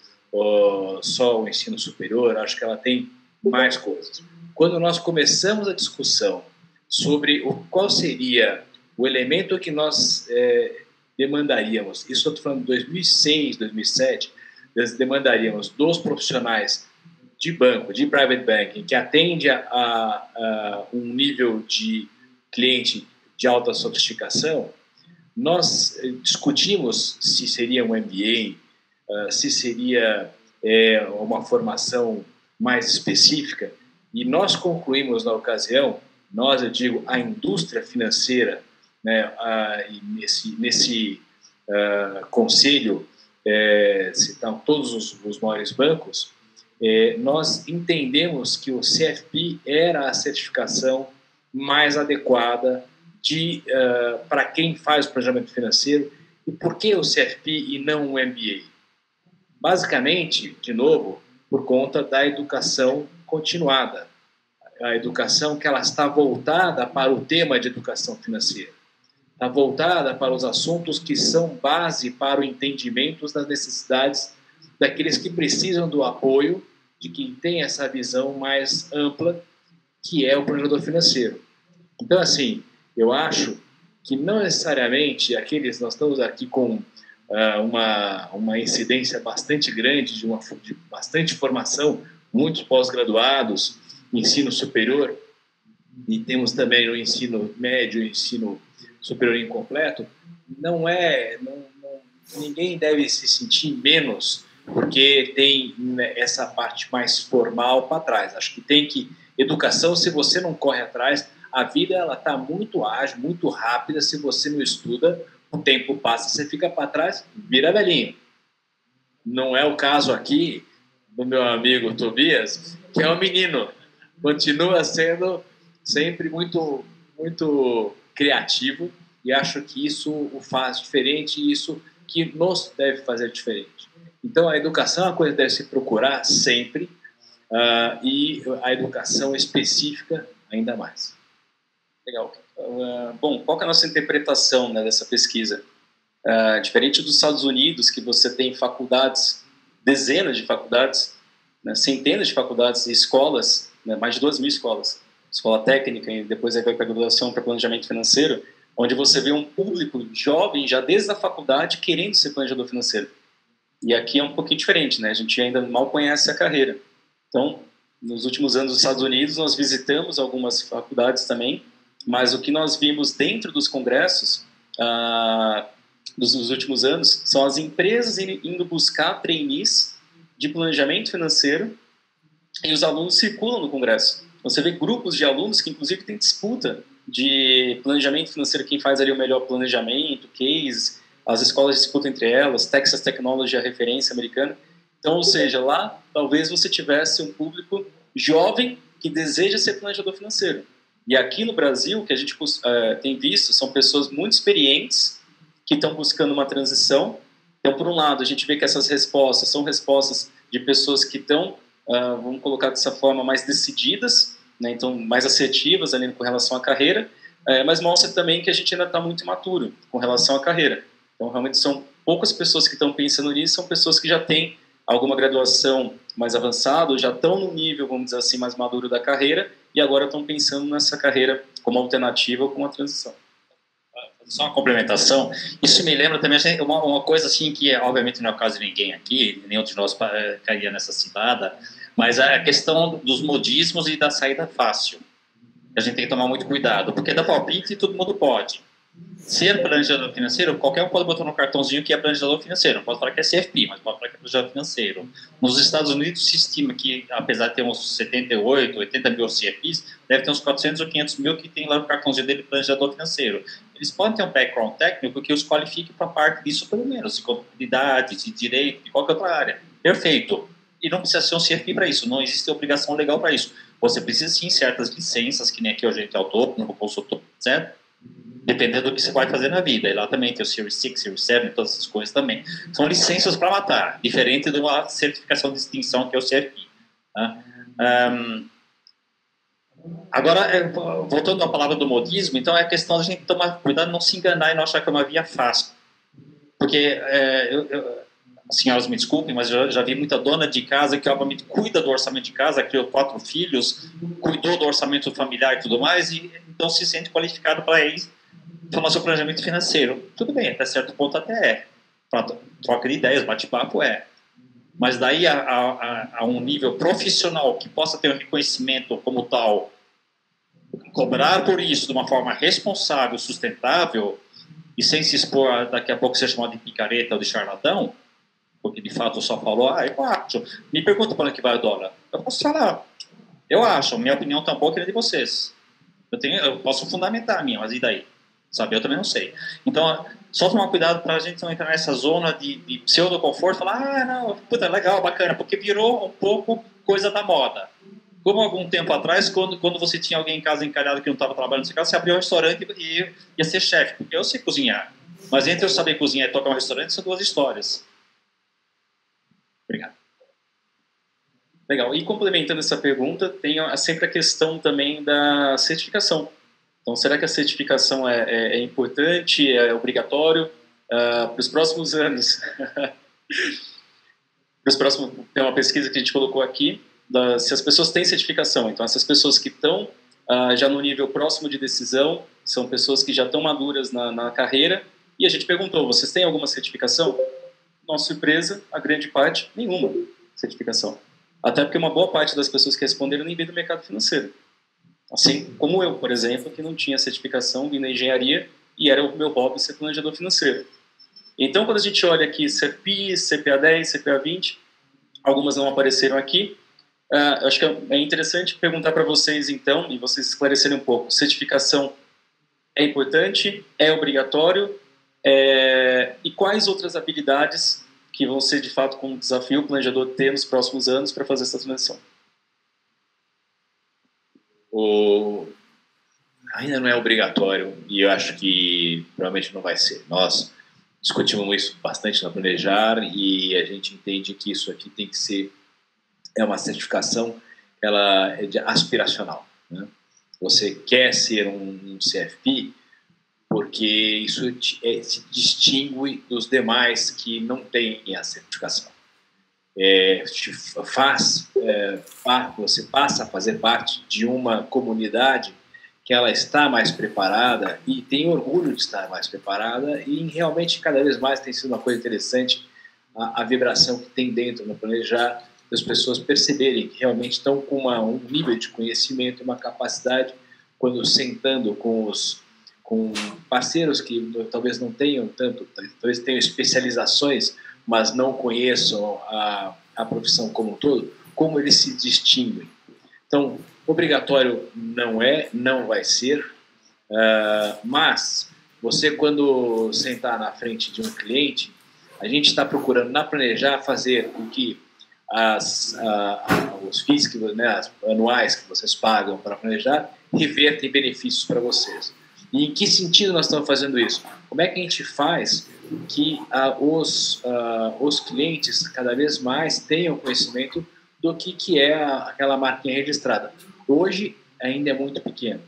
só o ensino superior. Acho que ela tem mais coisas. Quando nós começamos a discussão sobre o qual seria o elemento que nós é, demandaríamos, isso eu estou falando de 2006, 2007, demandaríamos dos profissionais de banco, de private banking, que atende a, a, um nível de cliente de alta sofisticação, nós eh, discutimos se seria um MBA, uh, se seria é, uma formação mais específica, e nós concluímos na ocasião, nós, eu digo, a indústria financeira né, nesse, nesse uh, conselho, é, estão todos os, os maiores bancos, é, nós entendemos que o CFP era a certificação mais adequada de uh, para quem faz o planejamento financeiro e por que o CFP e não o MBA? Basicamente, de novo, por conta da educação continuada, a educação que ela está voltada para o tema de educação financeira está voltada para os assuntos que são base para o entendimento das necessidades daqueles que precisam do apoio de quem tem essa visão mais ampla, que é o planejador financeiro. Então, assim, eu acho que não necessariamente aqueles, nós estamos aqui com uh, uma, uma incidência bastante grande de, uma, de bastante formação, muitos pós-graduados, ensino superior, e temos também no ensino médio, ensino superior incompleto, não é. Não, não, ninguém deve se sentir menos porque tem né, essa parte mais formal para trás. Acho que tem que. Educação, se você não corre atrás, a vida ela está muito ágil, muito rápida. Se você não estuda, o tempo passa, você fica para trás, vira velhinho. Não é o caso aqui do meu amigo Tobias, que é um menino, continua sendo sempre muito, muito criativo e acho que isso o faz diferente e isso que nos deve fazer diferente. Então, a educação é uma coisa que deve se procurar sempre uh, e a educação específica ainda mais. Legal. Uh, bom, qual é a nossa interpretação né, dessa pesquisa? Uh, diferente dos Estados Unidos, que você tem faculdades, dezenas de faculdades, né, centenas de faculdades e escolas, né, mais de duas mil escolas, escola técnica e depois aí vai para a graduação para planejamento financeiro, onde você vê um público jovem já desde a faculdade querendo ser planejador financeiro. E aqui é um pouquinho diferente, né? A gente ainda mal conhece a carreira. Então, nos últimos anos nos Estados Unidos, nós visitamos algumas faculdades também, mas o que nós vimos dentro dos congressos ah, dos, últimos anos são as empresas indo buscar trainees de planejamento financeiro e os alunos circulam no congresso. Você vê grupos de alunos que, inclusive, têm disputa de planejamento financeiro, quem faz ali o melhor planejamento, case, as escolas disputam entre elas, Texas Technology é a referência americana. Então, ou seja, lá talvez você tivesse um público jovem que deseja ser planejador financeiro. E aqui no Brasil, o que a gente uh, tem visto são pessoas muito experientes que estão buscando uma transição. Então, por um lado, a gente vê que essas respostas são respostas de pessoas que estão, uh, vamos colocar dessa forma, mais decididas, né? então mais assertivas ali com relação à carreira, uh, mas mostra também que a gente ainda está muito imaturo com relação à carreira. Então, realmente são poucas pessoas que estão pensando nisso, são pessoas que já têm alguma graduação mais avançada, já estão no nível, vamos dizer assim, mais maduro da carreira e agora estão pensando nessa carreira como alternativa ou como transição. Só uma complementação, isso me lembra também uma, uma coisa assim que obviamente não é o caso de ninguém aqui, nenhum de nós eh, cairia nessa cilada, mas a questão dos modismos e da saída fácil. A gente tem que tomar muito cuidado, porque dá palpite todo mundo pode ser planejador financeiro, qualquer um pode botar no cartãozinho que é planejador financeiro. Não pode falar que é CFP, mas pode falar que é planejador financeiro. Nos Estados Unidos se estima que, apesar de ter uns 78, 80 mil CFPs, deve ter uns 400 ou 500 mil que tem lá no cartãozinho dele planejador financeiro. Eles podem ter um background técnico que os qualifique para parte disso, pelo menos, de contabilidade, de direito, de qualquer outra área. Perfeito. E não precisa ser um CFP para isso, não existe obrigação legal para isso. Você precisa sim certas licenças, que nem aqui o agente autônomo, no consultor, certo? dependendo do que você vai fazer na vida. E lá também tem o Series 6, Series 7, todas essas coisas também. São licenças para matar, diferente de uma certificação de extinção que é o CFP. Tá? Um, agora, é, voltando à palavra do modismo, então é a questão da gente tomar cuidado, não se enganar e não achar que é uma via fácil. Porque, é, eu, eu, as senhoras me desculpem, mas eu já vi muita dona de casa que, obviamente, cuida do orçamento de casa, criou quatro filhos, cuidou do orçamento familiar e tudo mais, e então se sente qualificado para isso falar sobre planejamento financeiro. Tudo bem, até certo ponto até é. Troca de ideias, bate-papo é. Mas daí a, a, a, um nível profissional que possa ter um reconhecimento como tal, cobrar por isso de uma forma responsável, sustentável, e sem se expor a, daqui a pouco ser chamado de picareta ou de charlatão, porque de fato só falou, ah, eu acho. Me pergunta para onde que vai o dólar. Eu posso falar. Eu acho, minha opinião boa que a de vocês. Eu, tenho, eu posso fundamentar a minha, mas e daí? sabe? Eu também não sei. Então, só tomar cuidado para a gente não entrar nessa zona de, de pseudo-conforto, falar, ah, não, puta, legal, bacana, porque virou um pouco coisa da moda. Como algum tempo atrás, quando, quando você tinha alguém em casa encalhado que não estava trabalhando você abriu um restaurante e ia ser chefe, porque eu sei cozinhar. Mas entre eu saber cozinhar e tocar um restaurante, são duas histórias. Obrigado. Legal. E complementando essa pergunta, tem sempre a questão também da certificação. Então, será que a certificação é, é, é importante, é obrigatório? Uh, para os próximos anos, para os próximos, tem uma pesquisa que a gente colocou aqui, da, se as pessoas têm certificação. Então, essas pessoas que estão uh, já no nível próximo de decisão, são pessoas que já estão maduras na, na carreira, e a gente perguntou, vocês têm alguma certificação? Nossa surpresa, a grande parte, nenhuma certificação. Até porque uma boa parte das pessoas que responderam nem vem do mercado financeiro. Assim como eu, por exemplo, que não tinha certificação, vim na engenharia e era o meu hobby ser planejador financeiro. Então, quando a gente olha aqui CFP, CPA 10, CPA 20, algumas não apareceram aqui. Uh, acho que é interessante perguntar para vocês, então, e vocês esclarecerem um pouco. Certificação é importante? É obrigatório? É... E quais outras habilidades que vão ser, de fato, como desafio o planejador ter nos próximos anos para fazer essa transição? o, ainda não é obrigatório e eu acho que provavelmente não vai ser. Nós discutimos isso bastante na Planejar e a gente entende que isso aqui tem que ser é uma certificação ela é de aspiracional. Né? Você quer ser um, um CFP porque isso te, é, se distingue dos demais que não têm a certificação é, faz, é, você passa a fazer parte de uma comunidade que ela está mais preparada e tem orgulho de estar mais preparada e realmente cada vez mais tem sido uma coisa interessante a, a vibração que tem dentro no planejar as pessoas perceberem que realmente estão com uma, um nível de conhecimento, uma capacidade, quando sentando com os com parceiros que talvez não tenham tanto, talvez tenham especializações, mas não conheçam a, a profissão como um todo, como eles se distinguem. Então, obrigatório não é, não vai ser, uh, mas você, quando sentar na frente de um cliente, a gente está procurando na Planejar fazer com que as, os FIIs que, né, as anuais que vocês pagam para planejar revertem benefícios para vocês. E em que sentido nós estamos fazendo isso? Como é que a gente faz que uh, os, os clientes cada vez mais tenham conhecimento do que, que é a, aquela marquinha registrada. Hoje ainda é muito pequeno.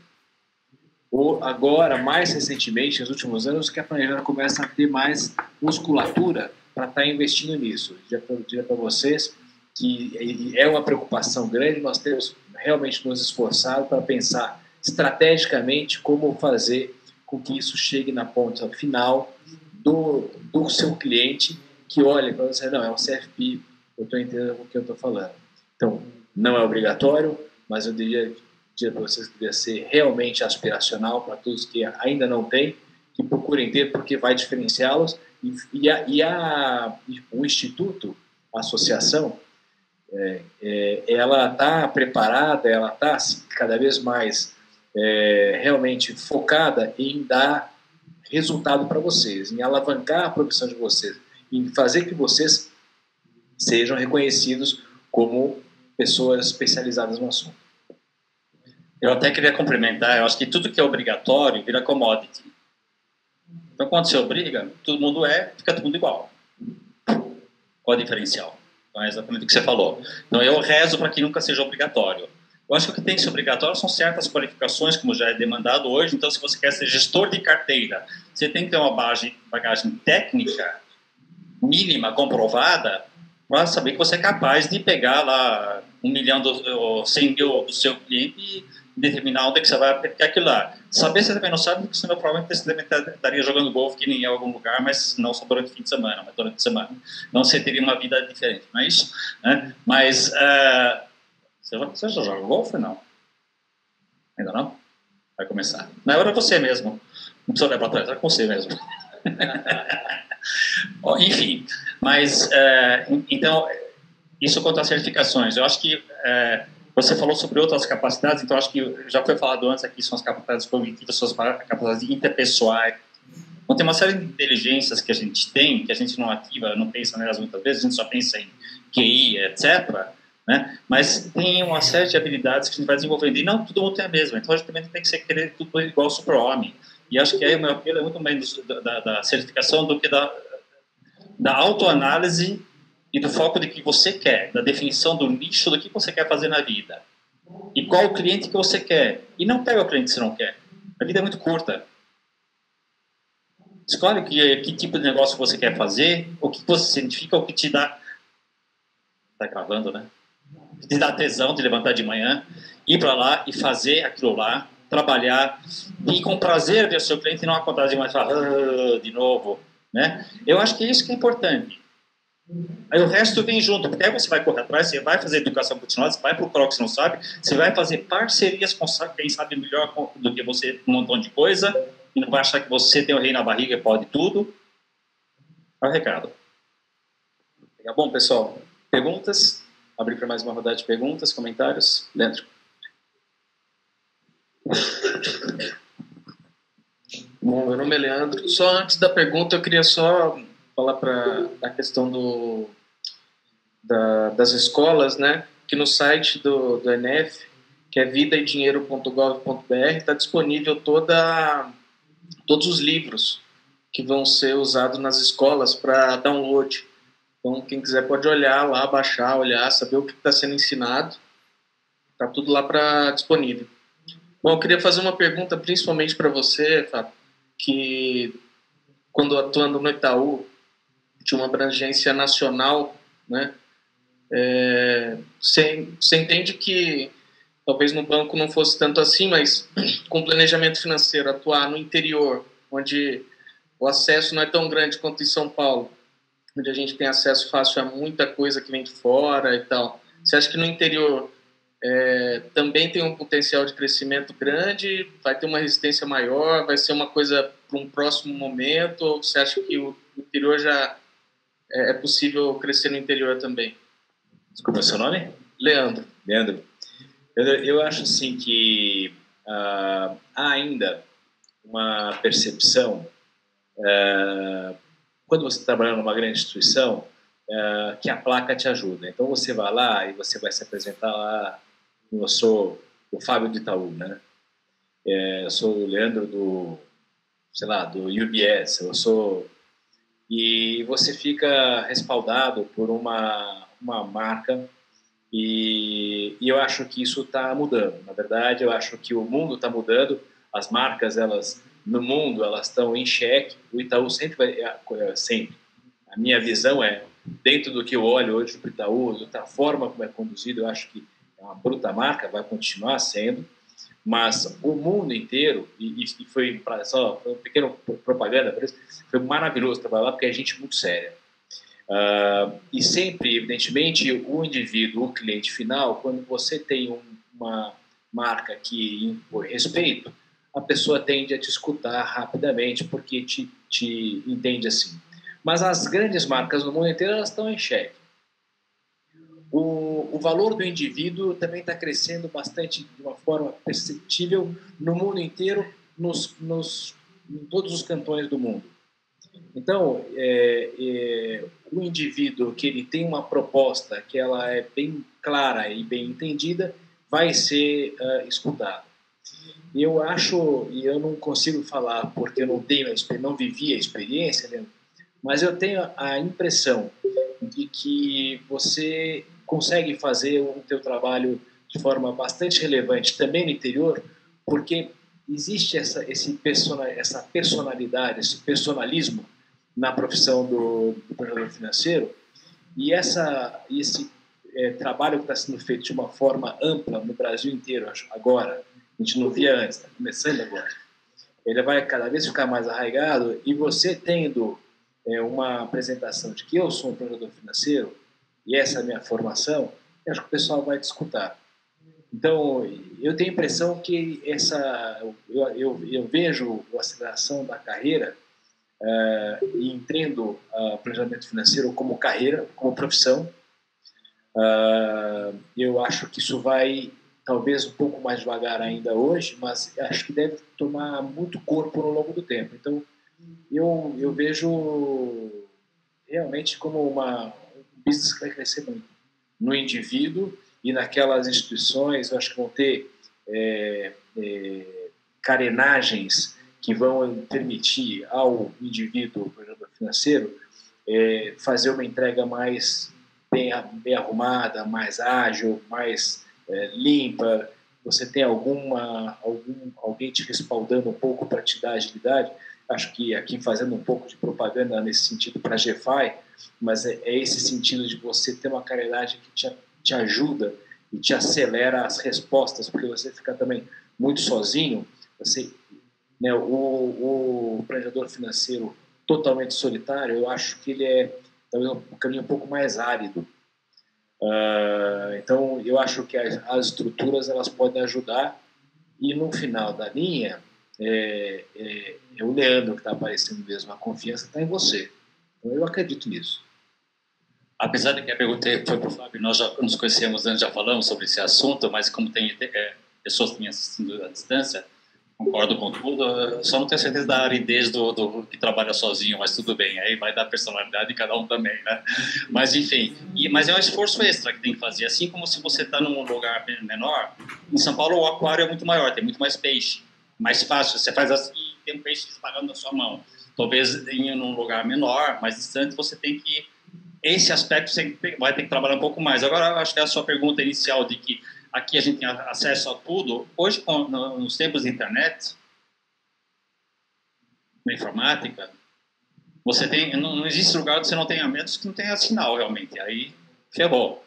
O, agora, mais recentemente, nos últimos anos, que a planejadora começa a ter mais musculatura para estar tá investindo nisso. Já para vocês que é uma preocupação grande, nós temos realmente nos esforçado para pensar estrategicamente como fazer com que isso chegue na ponta final do, do seu cliente que olha para você, não, é um CFP, eu estou entendendo o que eu estou falando. Então, não é obrigatório, mas eu diria, diria para vocês que deveria ser realmente aspiracional para todos que ainda não têm, que procurem ter, porque vai diferenciá-los. E, e, a, e a, o Instituto, a associação, é, é, ela está preparada, ela está cada vez mais é, realmente focada em dar resultado para vocês, em alavancar a profissão de vocês, em fazer que vocês sejam reconhecidos como pessoas especializadas no assunto. Eu até queria complementar, eu acho que tudo que é obrigatório vira commodity. Então, quando você obriga, todo mundo é, fica todo mundo igual. Qual o diferencial? É exatamente o que você falou. Então, eu rezo para que nunca seja obrigatório. Eu acho que o que tem que ser obrigatório são certas qualificações, como já é demandado hoje. Então, se você quer ser gestor de carteira, você tem que ter uma bagagem, bagagem técnica mínima, comprovada, para saber que você é capaz de pegar lá um milhão, do, cem mil do seu cliente e determinar onde é que você vai aplicar aquilo lá. Saber você também não sabe, porque senão provavelmente você estaria jogando golfe que nem em algum lugar, mas não só durante o fim de semana, mas durante a semana. Então você teria uma vida diferente, não é isso? Né? Mas uh, você, já, você já joga golfe ou não? Ainda não? Vai começar. É hora você mesmo. Não precisa olhar para trás, é com você mesmo. Enfim, mas uh, então isso quanto às certificações. Eu acho que uh, você falou sobre outras capacidades, então acho que já foi falado antes aqui, são as capacidades cognitivas, são as capacidades interpessoais. Então tem uma série de inteligências que a gente tem, que a gente não ativa, não pensa nelas muitas vezes, a gente só pensa em QI, etc., né? Mas tem uma série de habilidades que a gente vai desenvolvendo, e não todo mundo tem a mesma, então a gente também tem que ser querer tudo igual super-homem. E acho que aí o meu apelo é muito mais da, da certificação do que da, da autoanálise e do foco de que você quer, da definição do nicho do que você quer fazer na vida. E qual o cliente que você quer. E não pega o cliente que você não quer. A vida é muito curta. Escolhe que, que tipo de negócio você quer fazer, o que você se identifica, o que te dá. Tá gravando, né? Te dá tesão de levantar de manhã, ir para lá e fazer aquilo lá, trabalhar e com prazer ver o seu cliente não acontece mais falar ah, de novo, né? Eu acho que é isso que é importante. Aí o resto vem junto, aí você vai correr atrás, você vai fazer educação continuada, você vai procurar o que você não sabe, você vai fazer parcerias com quem sabe melhor do que você um montão de coisa, e não vai achar que você tem o rei na barriga e pode tudo. É o recado. Bom, pessoal, perguntas? Abrir para mais uma rodada de perguntas, comentários. Dentro. Bom, meu nome é Leandro. Só antes da pergunta, eu queria só falar para a questão do, da, das escolas, né? Que no site do, do NF, que é vidaedinheiro.gov.br, está disponível toda, todos os livros que vão ser usados nas escolas para download. Então, quem quiser pode olhar lá, baixar, olhar, saber o que está sendo ensinado. Está tudo lá para disponível. Bom, eu queria fazer uma pergunta principalmente para você, Fábio, que quando atuando no Itaú, tinha uma abrangência nacional, né? É, você, você entende que talvez no banco não fosse tanto assim, mas com planejamento financeiro, atuar no interior, onde o acesso não é tão grande quanto em São Paulo, onde a gente tem acesso fácil a muita coisa que vem de fora e tal. Você acha que no interior é, também tem um potencial de crescimento grande? Vai ter uma resistência maior? Vai ser uma coisa para um próximo momento? Ou você acha que o interior já é, é possível crescer no interior também? Desculpa, seu nome? Leandro. Leandro. Eu, acho assim que uh, há ainda uma percepção uh, quando você trabalha numa grande instituição uh, que a placa te ajuda. Então você vai lá e você vai se apresentar lá. Eu sou o Fábio de Itaú, né? É, eu sou o Leandro do, sei lá, do UBS. Eu sou e você fica respaldado por uma uma marca e, e eu acho que isso está mudando. Na verdade, eu acho que o mundo está mudando. As marcas, elas no mundo, elas estão em xeque. O Itaú sempre vai, é, é, sempre. A minha visão é, dentro do que eu olho hoje para o Itaú, da forma como é conduzido, eu acho que é uma bruta marca, vai continuar sendo. Mas o mundo inteiro, e, e foi só uma pequena propaganda, foi maravilhoso trabalhar porque é gente muito séria Uh, e sempre, evidentemente, o indivíduo, o cliente final, quando você tem um, uma marca que impõe respeito, a pessoa tende a te escutar rapidamente porque te, te entende assim. Mas as grandes marcas no mundo inteiro elas estão em xeque. O, o valor do indivíduo também está crescendo bastante de uma forma perceptível no mundo inteiro, nos, nos, em todos os cantões do mundo. Então, é, é, o indivíduo que ele tem uma proposta que ela é bem clara e bem entendida, vai ser uh, escutado. Eu acho, e eu não consigo falar porque eu não tenho, não vivi a experiência, né? mas eu tenho a impressão de que você consegue fazer o teu trabalho de forma bastante relevante também no interior, porque existe essa, esse persona, essa personalidade, esse personalismo na profissão do, do planejador financeiro? E essa esse é, trabalho que está sendo feito de uma forma ampla no Brasil inteiro agora a gente não via antes está começando agora ele vai cada vez ficar mais arraigado e você tendo é, uma apresentação de que eu sou um planejador financeiro e essa é a minha formação eu acho que o pessoal vai te escutar então eu tenho a impressão que essa eu, eu, eu vejo a aceleração da carreira uh, e entendo uh, planejamento financeiro como carreira, como profissão. Uh, eu acho que isso vai talvez um pouco mais devagar ainda hoje, mas acho que deve tomar muito corpo ao longo do tempo. Então, eu, eu vejo realmente como uma, um business que vai crescer muito no indivíduo e naquelas instituições, eu acho que vão ter é, é, carenagens que vão permitir ao indivíduo financeiro é, fazer uma entrega mais bem, bem arrumada, mais ágil, mais é, limpa. Você tem alguma algum alguém te respaldando um pouco para te dar agilidade? Acho que aqui fazendo um pouco de propaganda nesse sentido para a GFI, mas é, é, esse sentido de você ter uma caridade que te, te ajuda e te acelera as respostas, porque você fica também muito sozinho, você né, o, o planejador financeiro totalmente solitário, eu acho que ele é talvez um caminho um pouco mais árido. Uh, então, eu acho que as, as, estruturas elas podem ajudar e no final da linha é, é, é o Leandro que está aparecendo mesmo, a confiança está em você. Então, eu acredito nisso. Apesar de que a pergunta foi para o Fábio, nós já nos conhecemos antes, já falamos sobre esse assunto, mas como tem é, pessoas que me assistindo à distância, Concordo com tudo, só não tenho certeza da aridez do, do, que trabalha sozinho, mas tudo bem, aí vai dar personalidade de cada um também, né? Mas enfim, e, mas é um esforço extra que tem que fazer, assim como se você está num lugar menor, em São Paulo o aquário é muito maior, tem muito mais peixe, mais fácil, você faz assim, tem um peixe espalhando na sua mão. Talvez em um lugar menor, mais distante, você tem que esse aspecto você vai ter que trabalhar um pouco mais. Agora, acho que é a sua pergunta inicial de que aqui a gente tem acesso a tudo. Hoje, nos tempos de internet, na informática, você tem, não, existe lugar onde você não tenha menos que não tenha sinal realmente. Aí ferrou.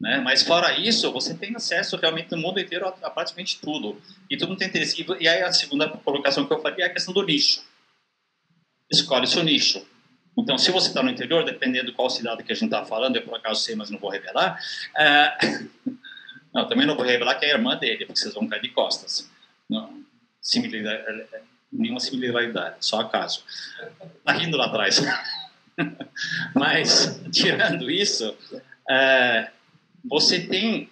Né? Mas fora isso, você tem acesso realmente no mundo inteiro a, a praticamente tudo. E tudo tem interesse. E, e aí a segunda colocação que eu faria é a questão do nicho. Escolhe seu nicho. Então, se você está no interior, dependendo de qual cidade que a gente está falando, eu por acaso sei, mas não vou revelar. É... Não, também não vou revelar que é a irmã dele, porque vocês vão cair de costas. Não, similaridade, nenhuma similaridade, só acaso. Está rindo lá atrás. mas, tirando isso, é... você tem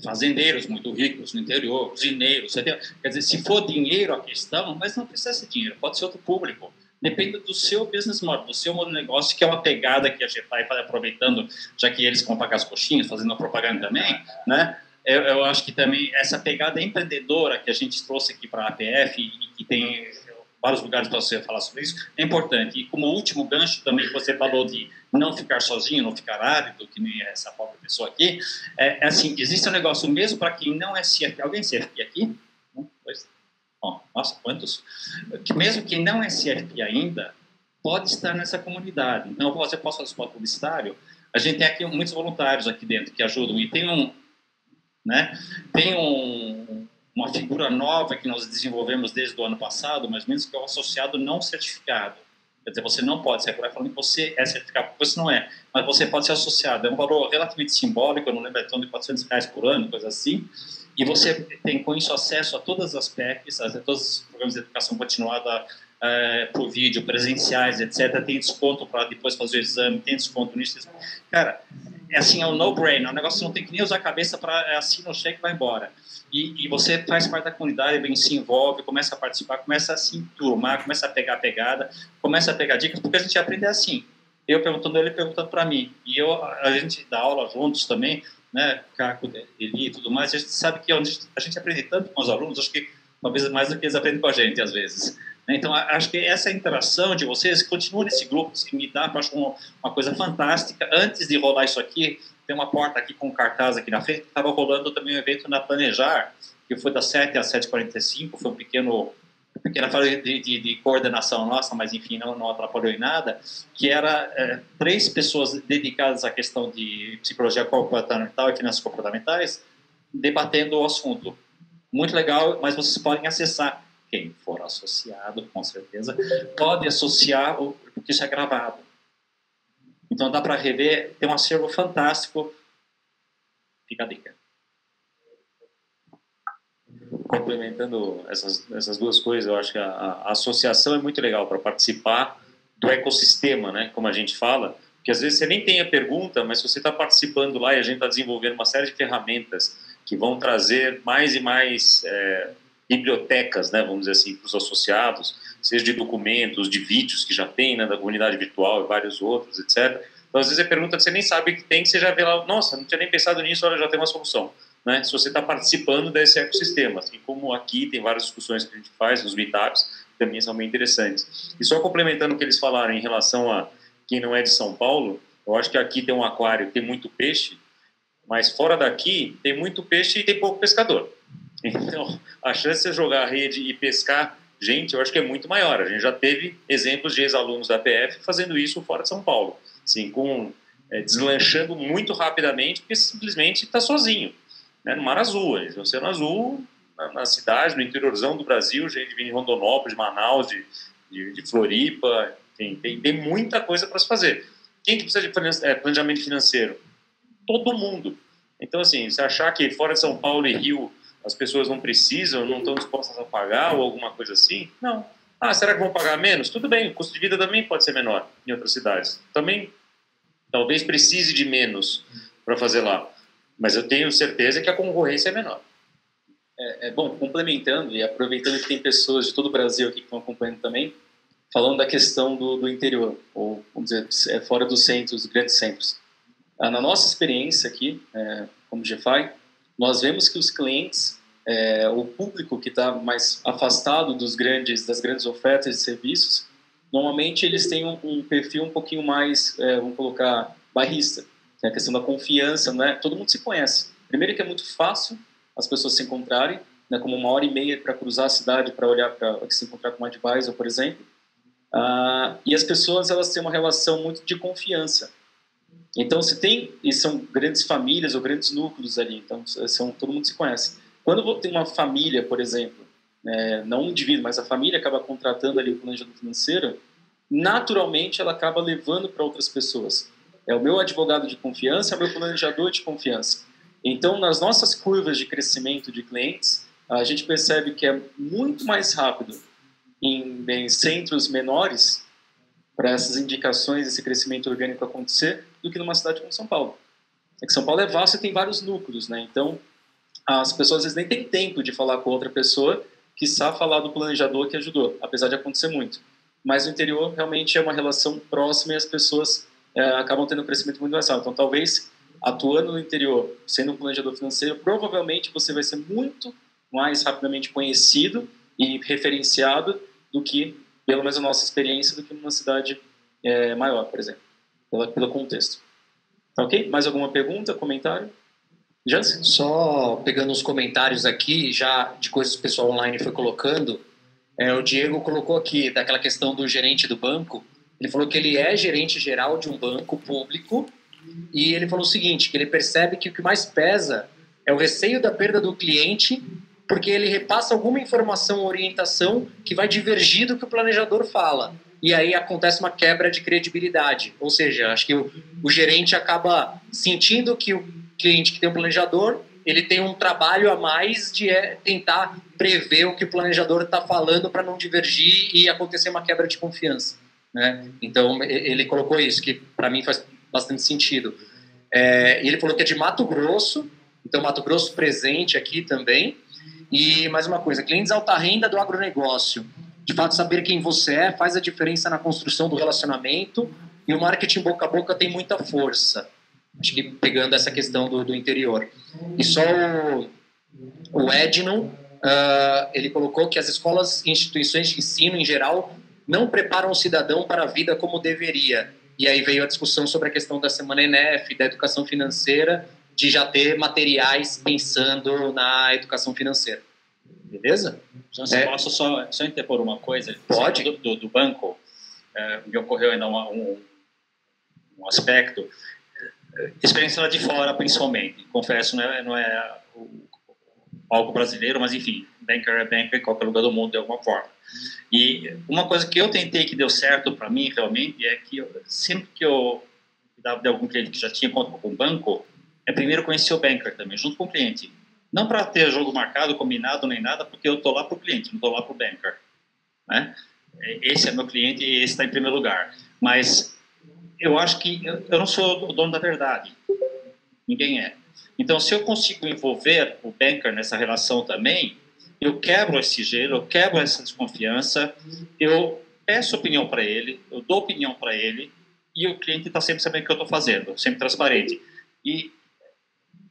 fazendeiros muito ricos no interior, usineiros, quer dizer, se for dinheiro a questão, mas não precisa ser dinheiro, pode ser outro público. Depende do seu business model, do seu modelo de negócio, que é uma pegada que a gente está aproveitando, já que eles vão pagar as coxinhas, fazendo a propaganda também, né? Eu, eu, acho que também essa pegada empreendedora que a gente trouxe aqui para a APF e que tem vários lugares para você falar sobre isso, é importante. E como último gancho também, você falou de não ficar sozinho, não ficar árido, que nem essa própria pessoa aqui, é, é assim, existe um negócio mesmo para quem não é CFP. Alguém é CFP aqui? Um, dois, oh, nossa, quantos? Que mesmo quem não é CFP ainda, pode estar nessa comunidade. Então, você pode fazer spot publicitário. A gente tem aqui muitos voluntários aqui dentro que ajudam. E tem um, né, tem um, uma figura nova que nós desenvolvemos desde o ano passado, mais ou menos, que é o associado não certificado. Quer dizer, você não pode ser por falando que você é certificado, porque você não é, mas você pode ser associado. É um valor relativamente simbólico, eu não lembro, é de 400 reais por ano, coisa assim, e você tem com isso acesso a todas as PECs, a todos os programas de educação continuada é, por vídeo, presenciais, etc. Tem desconto para depois fazer o exame, tem desconto nisso. Cara, é assim, é um no-brainer, é um negócio que não tem que nem usar a cabeça para é assim, no cheque vai embora e, e, você faz parte da comunidade, bem, se envolve, começa a participar, começa a se enturmar, começa a pegar a pegada, começa a pegar dicas, porque a gente aprende assim. Eu perguntando, ele perguntando para mim. E eu, a gente dá aula juntos também, né, Caco, Eli e tudo mais, a gente sabe que a gente aprende tanto com os alunos, acho que talvez mais do que eles aprendem com a gente, às vezes. Então, acho que essa interação de vocês, continua nesse grupo, se me dá, acho uma, uma coisa fantástica. Antes de rolar isso aqui, tem uma porta aqui com um cartaz aqui na frente, estava rolando também um evento na Planejar, que foi das 7 às 7h45, foi um pequeno pequena fase de, de, de, coordenação nossa, mas enfim, não, não atrapalhou em nada, que era é, três pessoas dedicadas à questão de psicologia comportamental e finanças comportamentais, debatendo o assunto. Muito legal, mas vocês podem acessar. Quem for associado, com certeza, pode associar, porque isso é gravado. Então dá para rever, tem um acervo fantástico. Fica a dica. Complementando essas, essas duas coisas, eu acho que a, a associação é muito legal para participar do ecossistema, né? Como a gente fala, porque às vezes você nem tem a pergunta, mas você está participando lá e a gente está desenvolvendo uma série de ferramentas que vão trazer mais e mais é, bibliotecas, né, vamos dizer assim, para os associados, seja de documentos, de vídeos que já tem, né, da comunidade virtual e vários outros, etc. Então, às vezes, é pergunta que você nem sabe que tem, que você já vê lá, nossa, não tinha nem pensado nisso, olha, já tem uma solução. Né? Se você está participando desse ecossistema, assim como aqui tem várias discussões que a gente faz nos meetups, também são bem interessantes. E só complementando o que eles falaram em relação a quem não é de São Paulo, eu acho que aqui tem um aquário, tem muito peixe, mas fora daqui tem muito peixe e tem pouco pescador. Então, a chance de jogar a rede e pescar gente, eu acho que é muito maior. A gente já teve exemplos de ex-alunos da PF fazendo isso fora de São Paulo, assim, com, é, deslanchando muito rapidamente, porque simplesmente está sozinho, né, no Mar Azul. No Oceano Azul, na, na, cidade, no interiorzão do Brasil, gente vindo de Rondonópolis, de Manaus, de, de, de Floripa, tem, tem, tem muita coisa para se fazer. Quem que precisa de é, planejamento financeiro? Todo mundo. Então, assim, se achar que fora de São Paulo e Rio as pessoas não precisam, não estão dispostas a pagar ou alguma coisa assim? Não. Ah, será que vão pagar menos? Tudo bem, o custo de vida também pode ser menor em outras cidades. Também, talvez precise de menos para fazer lá. Mas eu tenho certeza que a concorrência é menor. É, é, bom, complementando e aproveitando que tem pessoas de todo o Brasil aqui que estão acompanhando também, falando da questão do, do interior, ou vamos dizer, é, fora dos centros, dos grandes centros. Ah, na nossa experiência aqui, é, como GFI, nós vemos que os clientes é, o público que está mais afastado dos grandes, das grandes ofertas de serviços, normalmente eles têm um, um perfil um pouquinho mais, é, vamos colocar, bairrista. Que é a questão da confiança, não é? Todo mundo se conhece. Primeiro que é muito fácil as pessoas se encontrarem, né, como uma hora e meia para cruzar a cidade para olhar para se encontrar com um advisor, por exemplo. Ah, e as pessoas elas têm uma relação muito de confiança. Então, se tem e são grandes famílias ou grandes núcleos ali, então são todo mundo se conhece. Quando tem uma família, por exemplo, é, não um indivíduo, mas a família acaba contratando ali o planejamento financeiro, naturalmente ela acaba levando para outras pessoas. É o meu advogado de confiança, é o meu planejador de confiança. Então, nas nossas curvas de crescimento de clientes, a gente percebe que é muito mais rápido em, em centros menores para essas indicações, esse crescimento orgânico acontecer, do que numa cidade como São Paulo. É que São Paulo é vasto e tem vários núcleos, né? Então, as pessoas às vezes nem têm tempo de falar com outra pessoa que sabe falar do planejador que ajudou, apesar de acontecer muito. Mas no interior realmente é uma relação próxima e as pessoas é, acabam tendo um crescimento muito mais rápido. Então, talvez atuando no interior, sendo um planejador financeiro, provavelmente você vai ser muito mais rapidamente conhecido e referenciado do que, pelo menos a nossa experiência, do que numa cidade é, maior, por exemplo, pelo, pelo contexto. Tá ok? Mais alguma pergunta, comentário? Jansen? Só pegando os comentários aqui, já de coisas que o pessoal online foi colocando, é, o Diego colocou aqui, daquela questão do gerente do banco, ele falou que ele é gerente geral de um banco público e ele falou o seguinte, que ele percebe que o que mais pesa é o receio da perda do cliente porque ele repassa alguma informação ou orientação que vai divergir do que o planejador fala. E aí acontece uma quebra de credibilidade. Ou seja, acho que o, o gerente acaba sentindo que o cliente que tem um planejador, ele tem um trabalho a mais de é, tentar prever o que o planejador está falando para não divergir e acontecer uma quebra de confiança. Né? Então, ele colocou isso, que para mim faz bastante sentido. É, ele falou que é de Mato Grosso, então Mato Grosso presente aqui também. E mais uma coisa, clientes alta renda do agronegócio. De fato, saber quem você é faz a diferença na construção do relacionamento e o marketing boca a boca tem muita força. Acho que pegando essa questão do, do interior. E só o, o uh, ele colocou que as escolas e instituições de ensino em geral não preparam o cidadão para a vida como deveria. E aí veio a discussão sobre a questão da Semana ENEF, da educação financeira, de já ter materiais pensando na educação financeira. Beleza? Já é. posso só, só interpor uma coisa? Pode. Do, do, do banco, é, me ocorreu ainda um, um aspecto. Experiência lá de fora, principalmente. Confesso, não é, não é algo brasileiro, mas enfim, banker é banker em qualquer lugar do mundo, de alguma forma. E uma coisa que eu tentei que deu certo para mim, realmente, é que eu, sempre que eu dava de algum cliente que já tinha conta com o banco, é primeiro conhecer o banker também, junto com o cliente. Não para ter jogo marcado, combinado, nem nada, porque eu estou lá para o cliente, não estou lá para o banker. Né? Esse é meu cliente e esse está em primeiro lugar. Mas eu acho que eu não sou o dono da verdade. Ninguém é. Então, se eu consigo envolver o banker nessa relação também, eu quebro esse gelo, eu quebro essa desconfiança, eu peço opinião para ele, eu dou opinião para ele, e o cliente está sempre sabendo o que eu estou fazendo, sempre transparente. E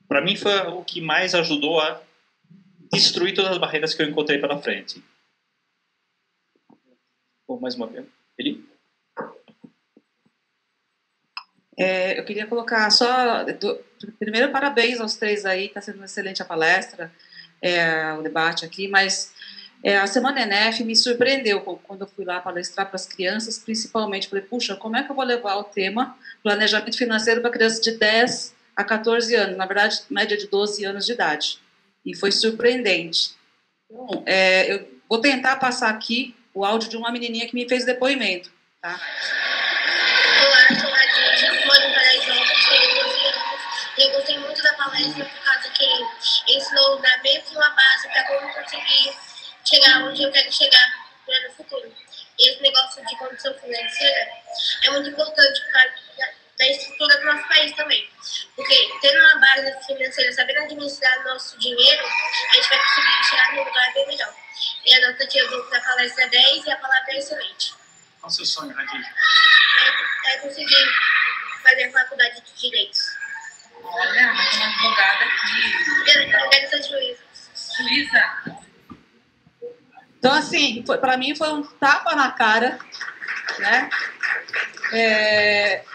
para mim foi o que mais ajudou a destruir todas as barreiras que eu encontrei pela frente. Bom, mais uma vez. Ele? É, eu queria colocar só. Do, primeiro, parabéns aos três aí, está sendo excelente a palestra, é, o debate aqui, mas é, a Semana ENEF me surpreendeu quando eu fui lá palestrar para as crianças, principalmente. Falei, puxa, como é que eu vou levar o tema planejamento financeiro para crianças de 10 a 14 anos, na verdade, média de 12 anos de idade. E foi surpreendente. Então, é, eu vou tentar passar aqui o áudio de uma menininha que me fez depoimento. Tá? Olá, sou a Radinha, moro em Paraisópolis, tenho 12 anos. E eu gostei muito da palestra por causa que ensinou da mesma base para como conseguir chegar onde eu quero chegar no futuro. E esse negócio de condição financeira é muito importante para da estrutura do nosso país também. Porque tendo uma base financeira, sabendo administrar nosso dinheiro, a gente vai conseguir chegar num lugar bem melhor. E a nota tia do da palestra 10 e a palavra é excelente. Qual o seu sonho, Radinho? É, é conseguir fazer a faculdade de Direitos. Olha, uma advogada aqui. Eu, eu quero ser juíza. Juíza? Então, assim, para mim foi um tapa na cara, né? É,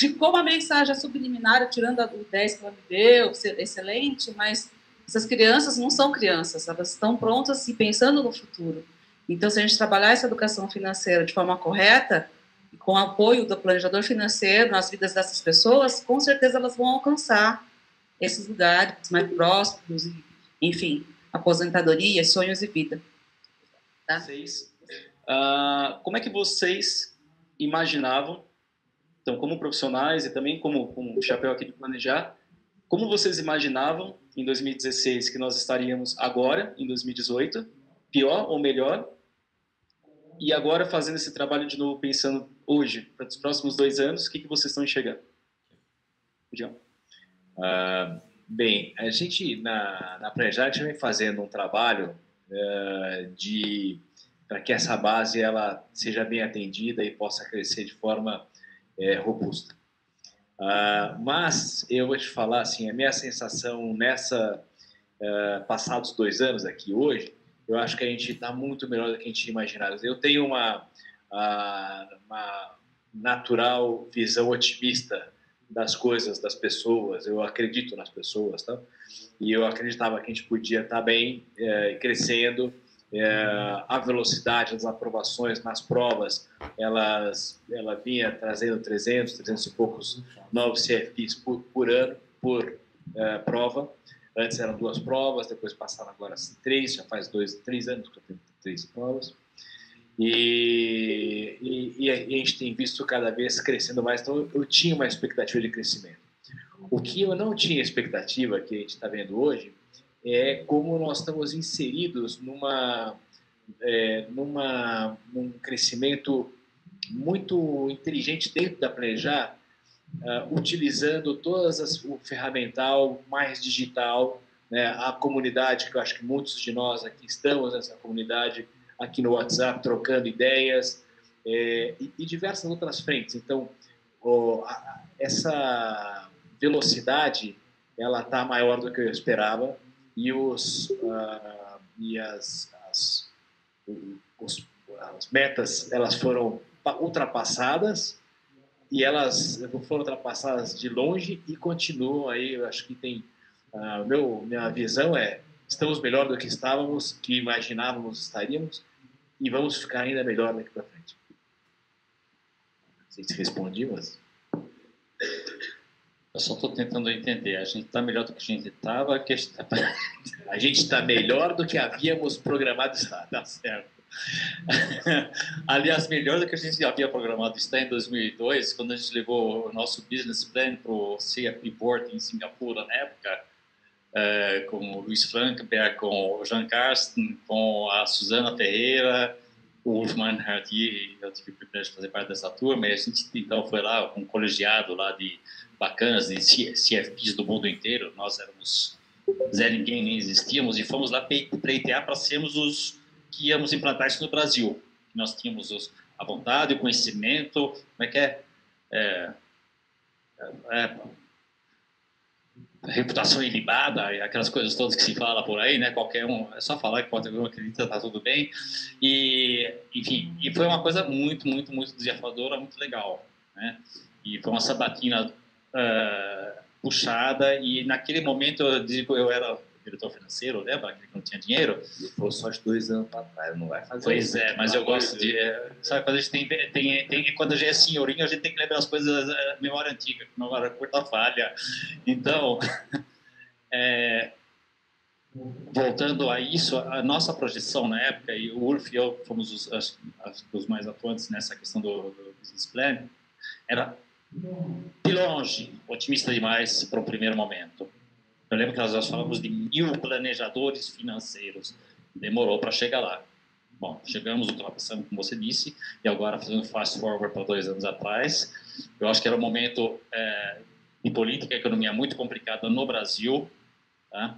de como a mensagem é subliminar, tirando o 10 que ela me deu, excelente, mas essas crianças não são crianças, elas estão prontas e pensando no futuro. Então, se a gente trabalhar essa educação financeira de forma correta, com o apoio do planejador financeiro nas vidas dessas pessoas, com certeza elas vão alcançar esses lugares mais e, enfim, aposentadoria, sonhos e vida. Tá? Vocês, uh, como é que vocês imaginavam, então como profissionais e também como, como chapéu aqui de planejar, como vocês imaginavam em 2016 que nós estaríamos agora, em 2018, pior ou melhor? E agora fazendo esse trabalho de novo, pensando hoje, para os próximos dois anos, o que, que vocês estão enxergando? João. Uh, bem, a gente na, na Prejat vem fazendo um trabalho uh, de para que essa base ela seja bem atendida e possa crescer de forma uh, robusta. Uh, mas eu vou te falar assim, a minha sensação nessa uh, passados dois anos aqui hoje, eu acho que a gente está muito melhor do que a gente imaginava. Eu tenho uma, uh, uma natural visão otimista das coisas, das pessoas. Eu acredito nas pessoas, tá? E eu acreditava que a gente podia estar tá bem, eh, crescendo é, a velocidade das aprovações nas provas, elas, ela vinha trazendo 300, 300 e poucos novos CFPs por, por ano, por é, prova. Antes eram duas provas, depois passaram agora três, já faz dois, três anos que eu tenho três provas. E, e, e, a gente tem visto cada vez crescendo mais, então eu tinha uma expectativa de crescimento. O que eu não tinha expectativa, que a gente está vendo hoje, é como nós estamos inseridos numa, é, numa, num crescimento muito inteligente dentro da Planejar, uh, utilizando todas as, o ferramental mais digital, né, a comunidade, que eu acho que muitos de nós aqui estamos nessa comunidade, aqui no WhatsApp, trocando ideias, é, e, e, diversas outras frentes. Então, a, essa velocidade, ela está maior do que eu esperava, e, os, uh, e as, as, os, as metas elas foram ultrapassadas e elas foram ultrapassadas de longe e continuam aí. Eu acho que tem uh, meu minha visão é estamos melhor do que estávamos, que imaginávamos estaríamos e vamos ficar ainda melhor daqui para frente. Não sei se respondi, mas eu só estou tentando entender. A gente está melhor do que a gente estava. A gente está melhor do que havíamos programado estar. Tá certo. Aliás, melhor do que a gente havia programado estar em 2002, quando a gente levou o nosso business plan para o CFP Board em Singapura, na época, é, com o Luiz Frankenberg, com o Jean Carsten, com a Suzana Ferreira, o Wolf Mannhardt, eu tive o privilégio de fazer parte dessa turma, e a gente então foi lá um colegiado lá de bacanas, de CFPs do mundo inteiro, nós éramos Zé Ninguém, nem existíamos, e fomos lá pleitear para sermos os que íamos implantar isso no Brasil. Nós tínhamos os, a vontade, o conhecimento, como é que é? é, é reputação ilibada, aquelas coisas todas que se fala por aí, né? Qualquer um, é só falar que qualquer um acredita, tá tudo bem. E, enfim, e foi uma coisa muito, muito, muito desafiadora, muito legal, né? E foi uma sabatina uh, puxada e naquele momento eu digo, eu era diretor financeiro, lembra? Que não tinha dinheiro. E foi só de dois anos para trás, não vai fazer Pois é, mas eu gosto de. É, sabe, quando a gente tem, tem, tem. Quando a gente é senhorinho, a gente tem que lembrar as coisas, a memória antiga, memória curta falha. Então, é, voltando a isso, a nossa projeção na época, e o Ulf e eu fomos os, as, os mais atuantes nessa questão do, do business plan, era de longe otimista demais para o primeiro momento eu lembro que nós falamos de mil planejadores financeiros. Demorou para chegar lá. Bom, chegamos, ultrapassamos, como você disse, e agora fazendo fast forward para dois anos atrás. Eu acho que era um momento é, de política e economia muito complicada no Brasil, tá?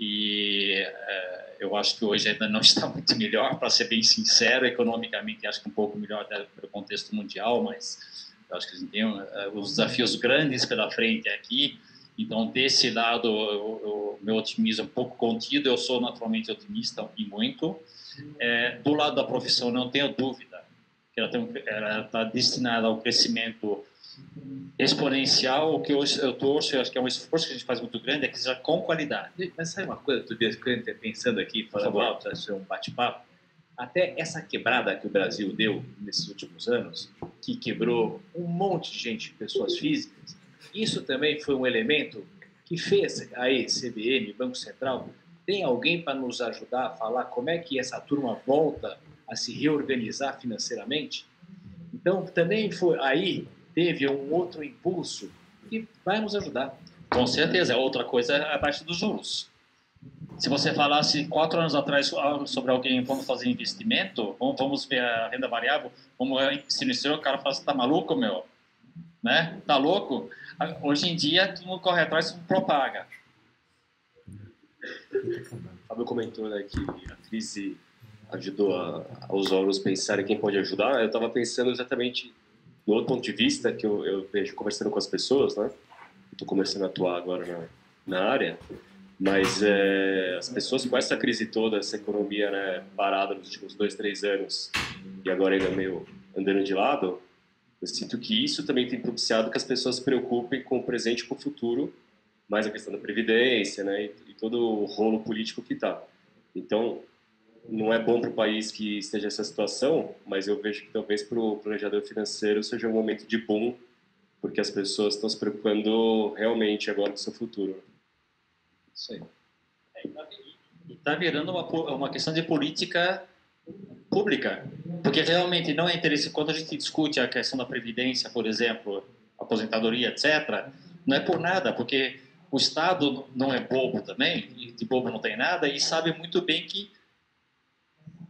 e é, eu acho que hoje ainda não está muito melhor, para ser bem sincero, economicamente acho que um pouco melhor pelo contexto mundial, mas eu acho que a gente tem os desafios grandes pela frente aqui, então, desse lado, o meu otimismo é um pouco contido, eu sou naturalmente otimista e muito. É, do lado da profissão, não tenho dúvida que ela está destinada ao crescimento exponencial. O que eu, eu torço, eu acho que é um esforço que a gente faz muito grande, é que seja com qualidade. Mas sabe uma coisa, tu pensando aqui, falando alto, é um bate-papo, até essa quebrada que o Brasil deu nesses últimos anos, que quebrou um monte de gente, pessoas físicas, isso também foi um elemento que fez aí CBN, Banco Central, tem alguém para nos ajudar a falar como é que essa turma volta a se reorganizar financeiramente? Então, também foi aí teve um outro impulso que vai nos ajudar. Com certeza. Outra coisa é a baixa dos juros. Se você falasse quatro anos atrás sobre alguém, vamos fazer investimento, vamos ver a renda variável, vamos se iniciou, o cara fala, tá maluco, meu? Né? Tá louco? Hoje em dia, todo mundo corre atrás e propaga. O Fábio comentou né, que a crise ajudou a, aos órgãos pensarem quem pode ajudar. Eu estava pensando exatamente do outro ponto de vista que eu, eu vejo conversando com as pessoas, né? Estou começando a atuar agora na, na área, mas é, as pessoas com essa crise toda, essa economia né, parada nos últimos dois, três anos e agora ainda meio andando de lado, eu sinto que isso também tem propiciado que as pessoas se preocupem com o presente e com o futuro, mais a questão da previdência, né, e, e todo o rolo político que está. Então, não é bom para o país que esteja essa situação, mas eu vejo que talvez para o planejador financeiro seja um momento de boom, porque as pessoas estão se preocupando realmente agora com o seu futuro. Isso aí. Está virando uma, uma questão de política pública, porque realmente não é interesse, quando a gente discute a questão da previdência, por exemplo, aposentadoria, etc., não é por nada, porque o Estado não é bobo também, de bobo não tem nada, e sabe muito bem que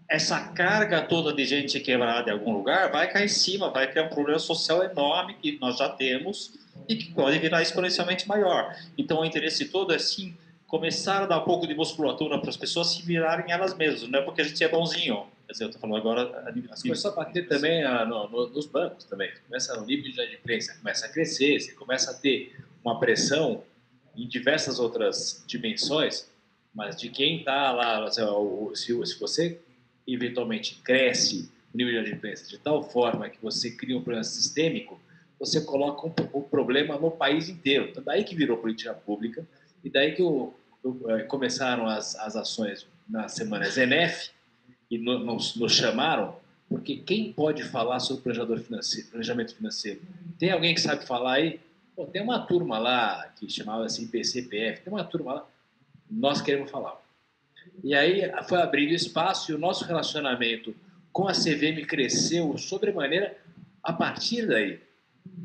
essa carga toda de gente quebrada em algum lugar vai cair em cima, vai criar um problema social enorme que nós já temos e que pode virar exponencialmente maior. Então, o interesse todo é sim começar a dar um pouco de musculatura para as pessoas se virarem elas mesmas, não é porque a gente é bonzinho. Quer dizer, eu estou falando agora. Mas começou a bater também a, no, no, nos bancos também. Começa o nível de imprensa começa a crescer, você começa a ter uma pressão em diversas outras dimensões, mas de quem está lá, se, se você eventualmente cresce o nível de imprensa de tal forma que você cria um problema sistêmico, você coloca um, um problema no país inteiro. Então, daí que virou política pública e daí que é, começaram as, as ações na semana ZNF e no, nos, nos, chamaram, porque quem pode falar sobre financeiro, planejamento financeiro? Tem alguém que sabe falar aí? Pô, tem uma turma lá que chamava assim PCPF, tem uma turma lá, nós queremos falar. E aí foi abrindo espaço e o nosso relacionamento com a CVM cresceu sobremaneira a partir daí.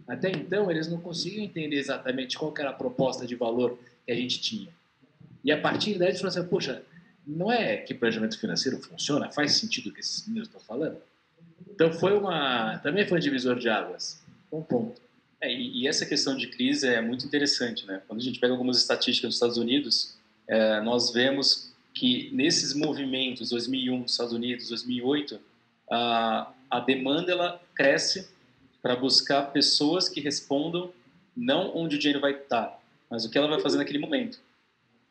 Até então, eles não conseguiam entender exatamente qual era a proposta de valor que a gente tinha. E a partir daí, eles falaram assim, poxa, não é que planejamento financeiro funciona? Faz sentido o que esses meninos estão falando? Então, foi uma, também foi um divisor de águas. Um ponto. É, e, e, essa questão de crise é muito interessante, né? Quando a gente pega algumas estatísticas dos Estados Unidos, é, nós vemos que nesses movimentos 2001 dos Estados Unidos, 2008, a, a demanda ela cresce para buscar pessoas que respondam não onde o dinheiro vai estar, mas o que ela vai fazer naquele momento,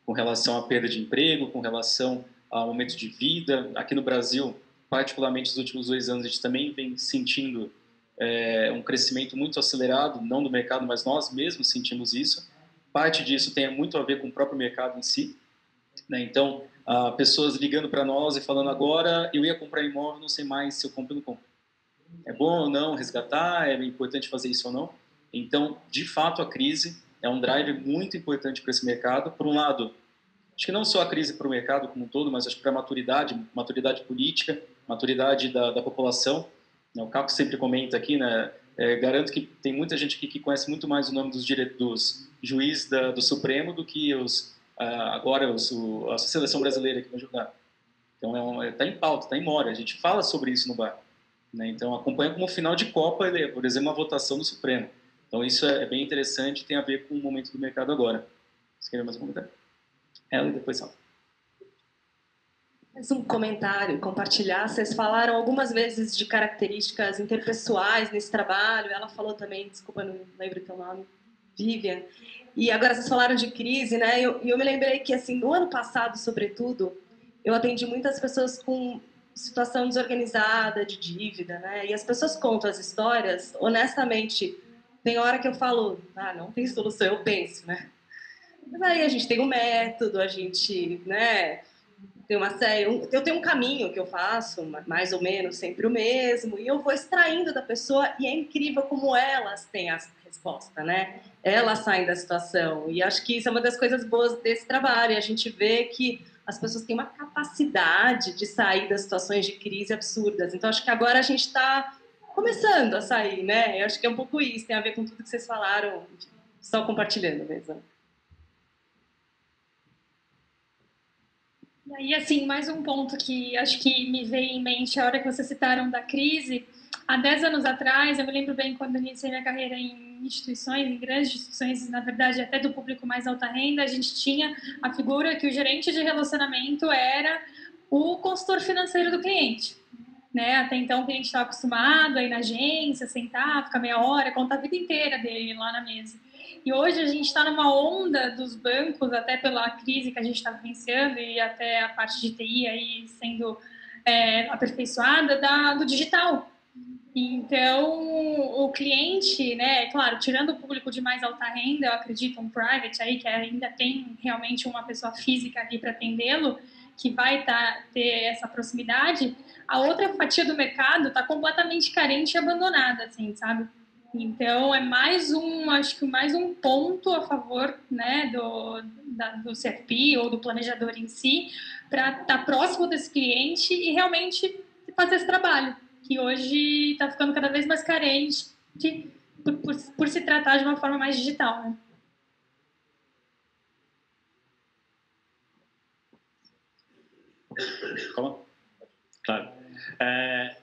com relação à perda de emprego, com relação ao momento de vida. Aqui no Brasil, particularmente nos últimos dois anos, a gente também vem sentindo é, um crescimento muito acelerado, não do mercado, mas nós mesmos sentimos isso. Parte disso tem muito a ver com o próprio mercado em si. Né? Então, pessoas ligando para nós e falando agora eu ia comprar imóvel, não sei mais se eu compro ou não compro. É bom ou não resgatar? É importante fazer isso ou não? Então, de fato, a crise é um drive muito importante para esse mercado. Por um lado, acho que não só a crise para o mercado como um todo, mas acho que para a maturidade, maturidade política, maturidade da, da população. Né, o Caco sempre comenta aqui, né? É, garanto que tem muita gente aqui que conhece muito mais o nome dos, juízes da, do Supremo do que os agora o, a seleção brasileira que vai jogar. Então está é, é, em pauta, está em memória. A gente fala sobre isso no bar. Né? Então acompanha como final de Copa, por exemplo, uma votação do Supremo. Então isso é, é bem interessante, tem a ver com o momento do mercado agora. Você quer mais um comentário? Ela e depois Sal. Mais um comentário, compartilhar. Vocês falaram algumas vezes de características interpessoais nesse trabalho. Ela falou também, desculpa, não lembro teu nome, Vivian. E agora vocês falaram de crise, né? E eu, eu me lembrei que, assim, no ano passado, sobretudo, eu atendi muitas pessoas com situação desorganizada, de dívida, né? E as pessoas contam as histórias, honestamente, tem hora que eu falo, ah, não tem solução, eu penso, né? Mas aí a gente tem um método, a gente, né, tem uma série, um, eu tenho um caminho que eu faço, mais ou menos sempre o mesmo, e eu vou extraindo da pessoa e é incrível como elas têm a resposta, né? Elas saem da situação e acho que isso é uma das coisas boas desse trabalho. A gente vê que as pessoas têm uma capacidade de sair das situações de crise absurdas. Então acho que agora a gente está começando a sair, né? Eu acho que é um pouco isso, tem a ver com tudo que vocês falaram, só compartilhando mesmo. E aí, assim, mais um ponto que acho que me veio em mente a hora que vocês citaram da crise. Há 10 anos atrás, eu me lembro bem quando iniciei minha carreira em instituições, em grandes instituições, na verdade, até do público mais alta renda, a gente tinha a figura que o gerente de relacionamento era o consultor financeiro do cliente. Né? Até então, o cliente estava acostumado a ir na agência, sentar, ficar meia hora, contar a vida inteira dele lá na mesa. E hoje a gente está numa onda dos bancos, até pela crise que a gente está vivenciando e até a parte de TI aí sendo é, aperfeiçoada da, do digital. Então, o cliente, né, claro, tirando o público de mais alta renda, eu acredito, um private aí, que ainda tem realmente uma pessoa física ali para atendê-lo, que vai tá, ter essa proximidade, a outra fatia do mercado está completamente carente e abandonada, assim, sabe? Então, é mais um, acho que mais um ponto a favor né, do, da, do CFP ou do planejador em si, para estar tá próximo desse cliente e realmente fazer esse trabalho, que hoje está ficando cada vez mais carente de, por, por, por, se tratar de uma forma mais digital. Né? Como? Claro. É,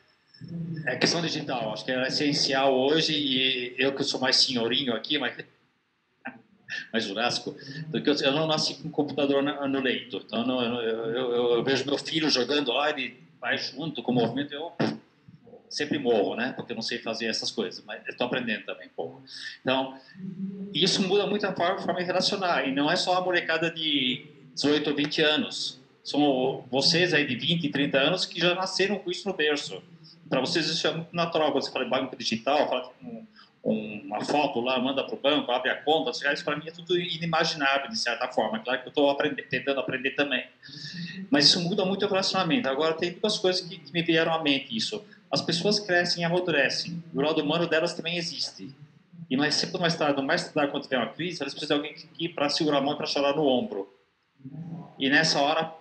é questão digital, acho que é essencial hoje e eu que sou mais senhorinho aqui, mas mais jurássico, porque eu, não nasci com computador no, leito, então não, eu, eu, eu, vejo meu filho jogando lá, ele vai junto com o movimento, eu sempre morro, né, porque eu não sei fazer essas coisas, mas estou aprendendo também um pouco. Então, isso muda muito a forma, forma de relacionar, e não é só a molecada de 18 ou 20 anos, são vocês aí de 20 e 30 anos que já nasceram com isso no berço. Para vocês isso é muito natural, quando você fala em banco digital, fala um, uma foto lá, manda para o banco, abre a conta, isso para mim é tudo inimaginável, de certa forma. Claro que eu estou tentando aprender também. Mas isso muda muito o relacionamento. Agora, tem duas coisas que, que me vieram à mente isso. As pessoas crescem e amadurecem. O lado humano delas também existe. E mais cedo ou mais tarde, mais tarde, quando tiver uma crise, elas precisam de alguém para segurar a mão e para chorar no ombro. E nessa hora,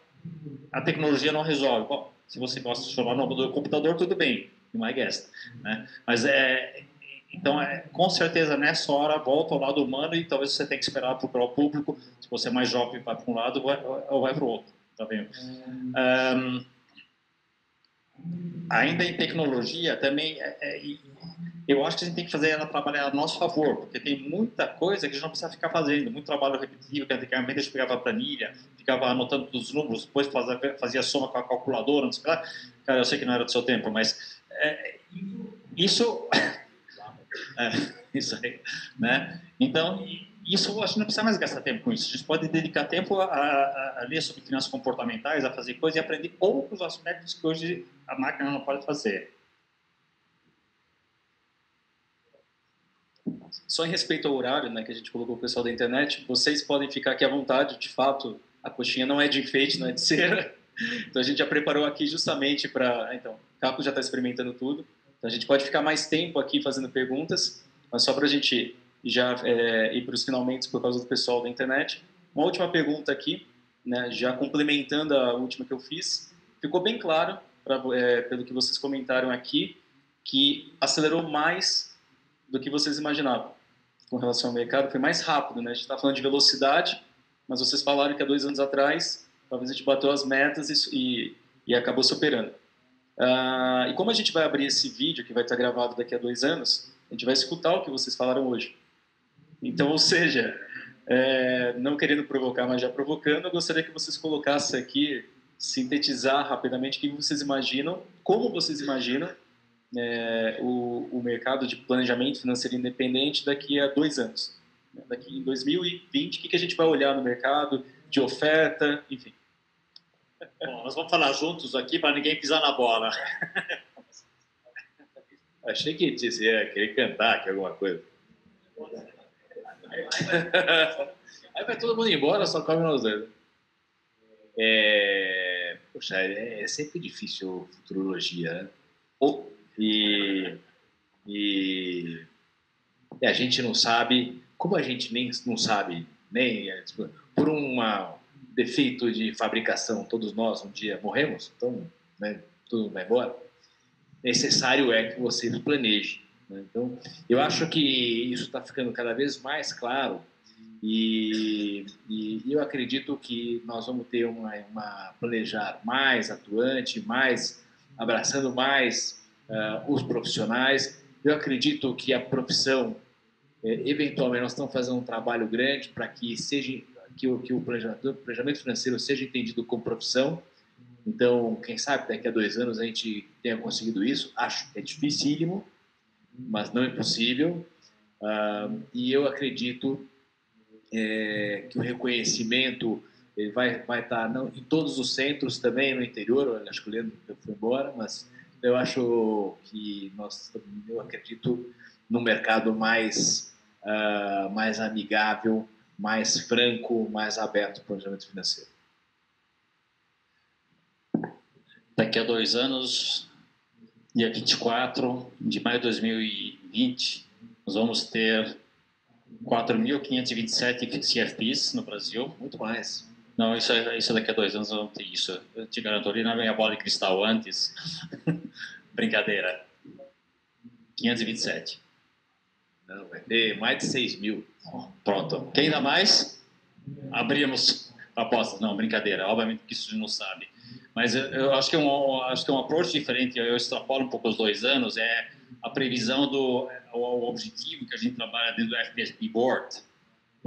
a tecnologia não resolve. Bom, se você gosta de chorar no do computador, tudo bem, my guest. Né? Mas é, então, é, com certeza, nessa hora, volta ao lado humano e talvez você tenha que esperar procurar o público. Se você é mais jovem, vai para um lado ou vai para o outro. Tá vendo? Um, ainda em tecnologia, também, é, é, eu acho que a gente tem que fazer ela trabalhar a nosso favor, porque tem muita coisa que a gente não precisa ficar fazendo, muito trabalho repetitivo, que antigamente a gente pegava a planilha, ficava anotando todos os números, depois fazia, fazia soma com a calculadora, não sei lá. Cara, eu sei que não era do seu tempo, mas é, isso... é, isso aí, né? Então, isso a gente não precisa mais gastar tempo com isso. A gente pode dedicar tempo a, a, a ler sobre finanças comportamentais, a fazer coisas e aprender outros aspectos que hoje a máquina não pode fazer. Só em respeito ao horário, né, que a gente colocou o pessoal da internet, vocês podem ficar aqui à vontade, de fato, a coxinha não é de enfeite, não é de cera. Então a gente já preparou aqui justamente para. Então, o Capo já está experimentando tudo. Então a gente pode ficar mais tempo aqui fazendo perguntas, mas só para a gente já é, ir para os finalmente por causa do pessoal da internet. Uma última pergunta aqui, né, já complementando a última que eu fiz. Ficou bem claro, pra, é, pelo que vocês comentaram aqui, que acelerou mais do que vocês imaginavam com relação ao mercado, foi mais rápido, né? A gente está falando de velocidade, mas vocês falaram que há dois anos atrás, talvez a gente bateu as metas e, e, acabou superando. Uh, e como a gente vai abrir esse vídeo, que vai estar gravado daqui a dois anos, a gente vai escutar o que vocês falaram hoje. Então, ou seja, é, não querendo provocar, mas já provocando, eu gostaria que vocês colocassem aqui, sintetizar rapidamente o que vocês imaginam, como vocês imaginam é, o, o mercado de planejamento financeiro independente daqui a dois anos. Daqui em 2020, o que, que a gente vai olhar no mercado de oferta, enfim. Bom, nós vamos falar juntos aqui para ninguém pisar na bola. Achei que dizia querer cantar aqui alguma coisa. Aí vai todo mundo embora, só come nos dedos. É... Poxa, é, é sempre difícil futurologia, né? E, e, e, a gente não sabe, como a gente nem não sabe, nem é, tipo, por um defeito de fabricação, todos nós um dia morremos, então né, tudo vai embora. necessário é que você planeje. Né? Então, eu acho que isso está ficando cada vez mais claro e, e, eu acredito que nós vamos ter uma, uma planejar mais atuante, mais abraçando mais uh, os profissionais. Eu acredito que a profissão, eh, eventualmente, nós estamos fazendo um trabalho grande para que seja que o, que o planejamento financeiro seja entendido como profissão. Então, quem sabe daqui a dois anos a gente tenha conseguido isso. Acho que é dificílimo, mas não impossível. Uh, e eu acredito é, que o reconhecimento ele vai vai estar tá, não em todos os centros também no interior. Acho que o Leandro foi embora, mas eu acho que nós eu acredito num mercado mais uh, mais amigável, mais franco, mais aberto para o planejamento financeiro. Daqui a dois anos, dia 24 de maio de 2020, nós vamos ter 4.527 CFPs no Brasil. Muito mais. Não, isso, é, isso é daqui a dois anos não tem isso. Eu te garanto, ali na minha bola de cristal antes. Brincadeira. 527. Não, vai ter mais de 6 mil. Pronto. Quem ainda mais? Abrimos apostas. Não, brincadeira. Obviamente que isso a gente não sabe. Mas eu, eu acho que é um, acho que é um approach diferente. Eu extrapolo um pouco os dois anos. É a previsão do o objetivo que a gente trabalha dentro do FPSP Board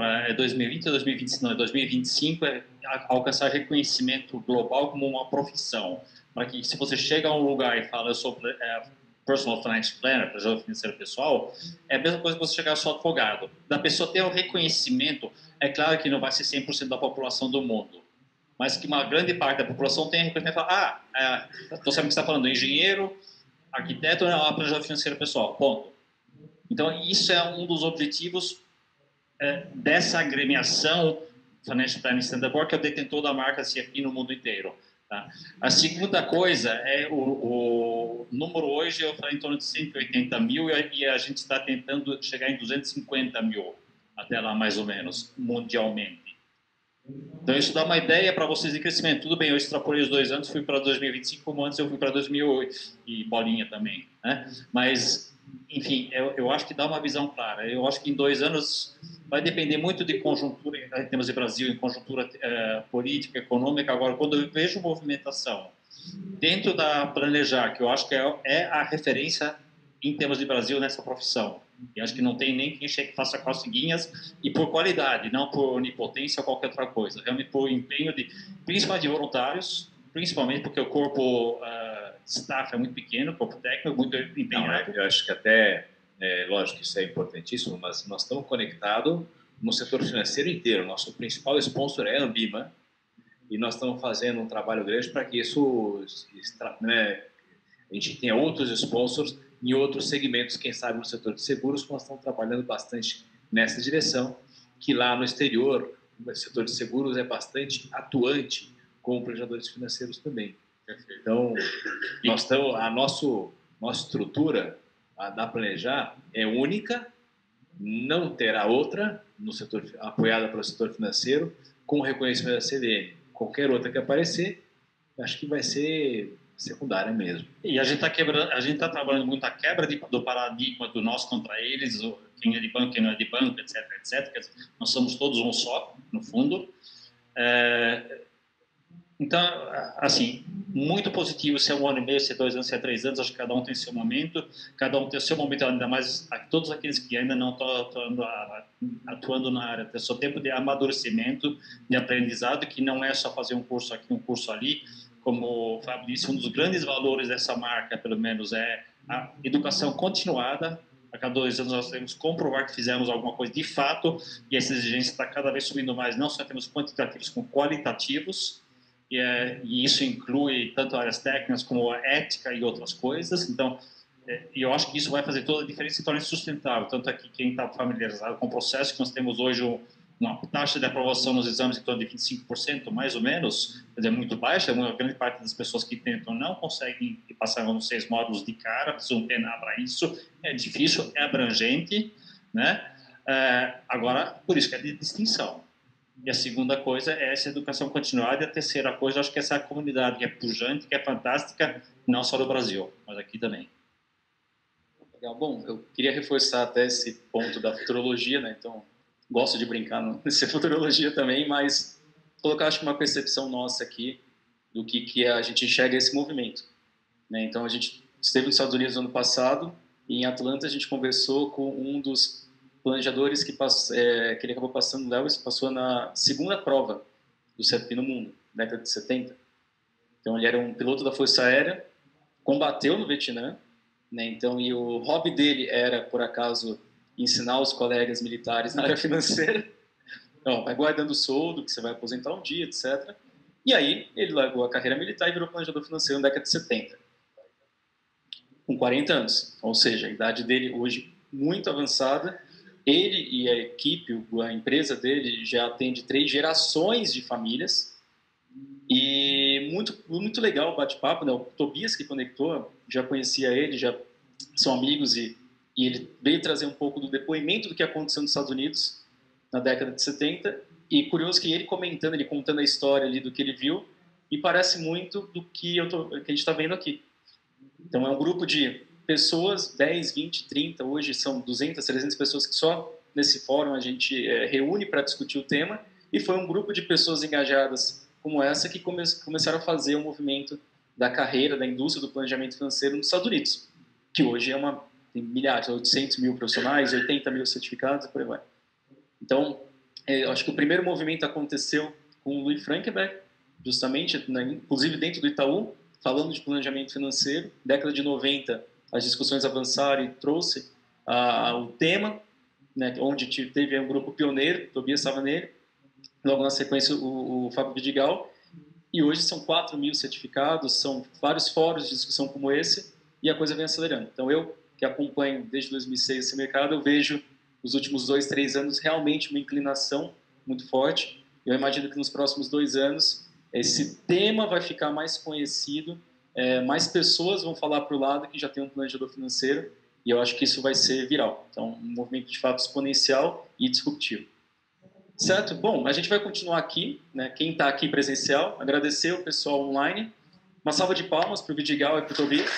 é 2020 ou 2025? Não, é 2025 é alcançar reconhecimento global como uma profissão. Para que, se você chega a um lugar e fala, eu sou é, personal financial planner, projeto financeiro pessoal, é a mesma coisa que você chegar só advogado. Da pessoa ter o reconhecimento, é claro que não vai ser 100% da população do mundo, mas que uma grande parte da população tem reconhecimento e fala, ah, é, você sabe que está falando, engenheiro, arquiteto, é uma projeto financeiro pessoal, ponto. Então, isso é um dos objetivos é, dessa agremiação Financial Planning Standard Board, que é o detentor da marca CFP no mundo inteiro. Tá? A segunda coisa é o, o número hoje, eu falei em torno de 180 mil e a gente está tentando chegar em 250 mil, até lá mais ou menos, mundialmente. Então isso dá uma ideia para vocês de crescimento. Tudo bem, eu extrapolei os dois anos, fui para 2025, como antes eu fui para 2008 e bolinha também. Né? Mas enfim, eu, eu acho que dá uma visão clara. Eu acho que em dois anos vai depender muito de conjuntura, em termos de Brasil, em conjuntura é, política, econômica. Agora, quando eu vejo movimentação dentro da Planejar, que eu acho que é, é a referência em termos de Brasil nessa profissão, e acho que não tem nem quem chegue faça coceguinhas e por qualidade, não por onipotência ou qualquer outra coisa. Realmente por empenho de, principalmente de voluntários, principalmente porque o corpo uh, staff é muito pequeno, corpo técnico é muito empenhado. Não, eu acho que até, é, lógico isso é importantíssimo, mas nós estamos conectados no setor financeiro inteiro. Nosso principal sponsor é a Ambima e nós estamos fazendo um trabalho grande para que isso, né, a gente tenha outros sponsors em outros segmentos, quem sabe no setor de seguros, nós estamos trabalhando bastante nessa direção, que lá no exterior o setor de seguros é bastante atuante com planejadores financeiros também. Então, nós estamos, a nosso, nossa estrutura a da Planejar é única, não terá outra no setor apoiada pelo setor financeiro com reconhecimento da CDM. Qualquer outra que aparecer, acho que vai ser secundária mesmo. E a gente está quebrando, a gente está trabalhando muito a quebra de, do paradigma do nós contra eles, quem é de banco, quem não é de banco, etc, etc. Nós somos todos um só, no fundo. É, então, assim, muito positivo se é um ano e meio, se é dois anos, se é três anos, acho que cada um tem seu momento, cada um tem seu momento, ainda mais todos aqueles que ainda não estão atuando, atuando na área, tem seu tempo de amadurecimento, de aprendizado, que não é só fazer um curso aqui, um curso ali, como o Fábio disse, um dos grandes valores dessa marca, pelo menos, é a educação continuada, a cada dois anos nós temos que comprovar que fizemos alguma coisa de fato, e essa exigência está cada vez subindo mais, não só temos quantitativos como qualitativos, e, é, e, isso inclui tanto áreas técnicas como a ética e outras coisas. Então, é, eu acho que isso vai fazer toda a diferença e torna sustentável. Tanto aqui quem está familiarizado com o processo, que nós temos hoje uma taxa de aprovação nos exames em torno de 25%, mais ou menos, quer dizer, muito baixa. Uma grande parte das pessoas que tentam não conseguem passar nos seis módulos de cara, precisam treinar para isso. É difícil, é abrangente, né? É, agora, por isso que é de distinção. E a segunda coisa é essa educação continuada. E a terceira coisa, acho que essa comunidade que é pujante, que é fantástica, não só no Brasil, mas aqui também. Legal. Bom, eu queria reforçar até esse ponto da futurologia, né? Então, gosto de brincar nessa futurologia também, mas colocar acho que uma percepção nossa aqui do que que a gente enxerga esse movimento. Né? Então, a gente esteve nos Estados Unidos no ano passado e em Atlanta a gente conversou com um dos planejadores que, pass, é, que ele acabou passando, Lewis, passou na segunda prova do CFP no mundo, década de 70. Então ele era um piloto da Força Aérea, combateu no Vietnã, né? Então e o hobby dele era, por acaso, ensinar os colegas militares na área financeira. Então, vai guardando soldo, que você vai aposentar um dia, etc. E aí ele largou a carreira militar e virou planejador financeiro na década de 70. Com 40 anos. Ou seja, a idade dele hoje muito avançada ele e a equipe, a empresa dele já atende três gerações de famílias e muito muito legal o bate-papo, né? O Tobias que conectou, já conhecia ele, já são amigos e, e ele veio trazer um pouco do depoimento do que aconteceu nos Estados Unidos na década de 70 e curioso que ele comentando, ele contando a história ali do que ele viu e parece muito do que, eu tô, que a gente está vendo aqui. Então é um grupo de pessoas, 10, 20, 30, hoje são 200, 300 pessoas que só nesse fórum a gente é, reúne para discutir o tema, e foi um grupo de pessoas engajadas como essa que come começaram a fazer o movimento da carreira, da indústria do planejamento financeiro nos Estados Unidos, que hoje é uma, tem milhares, 800 mil profissionais, 80 mil certificados e por aí vai. Então, é, eu acho que o primeiro movimento aconteceu com o Louis Frankenberg, justamente, né, inclusive dentro do Itaú, falando de planejamento financeiro. Década de 90, as discussões avançaram e trouxe o tema, né, onde teve um grupo pioneiro, Tobias estava nele, logo na sequência o, o Fábio Vidigal, e hoje são 4 mil certificados, são vários fóruns de discussão como esse, e a coisa vem acelerando. Então eu, que acompanho desde 2006 esse mercado, eu vejo nos últimos dois, três anos realmente uma inclinação muito forte. Eu imagino que nos próximos dois anos esse tema vai ficar mais conhecido é, mais pessoas vão falar para o lado que já tem um planejador financeiro e eu acho que isso vai ser viral. Então, um movimento de fato exponencial e disruptivo. Certo? Bom, a gente vai continuar aqui, né? quem está aqui presencial, agradecer o pessoal online, uma salva de palmas para o Vidigal e para o Tobias.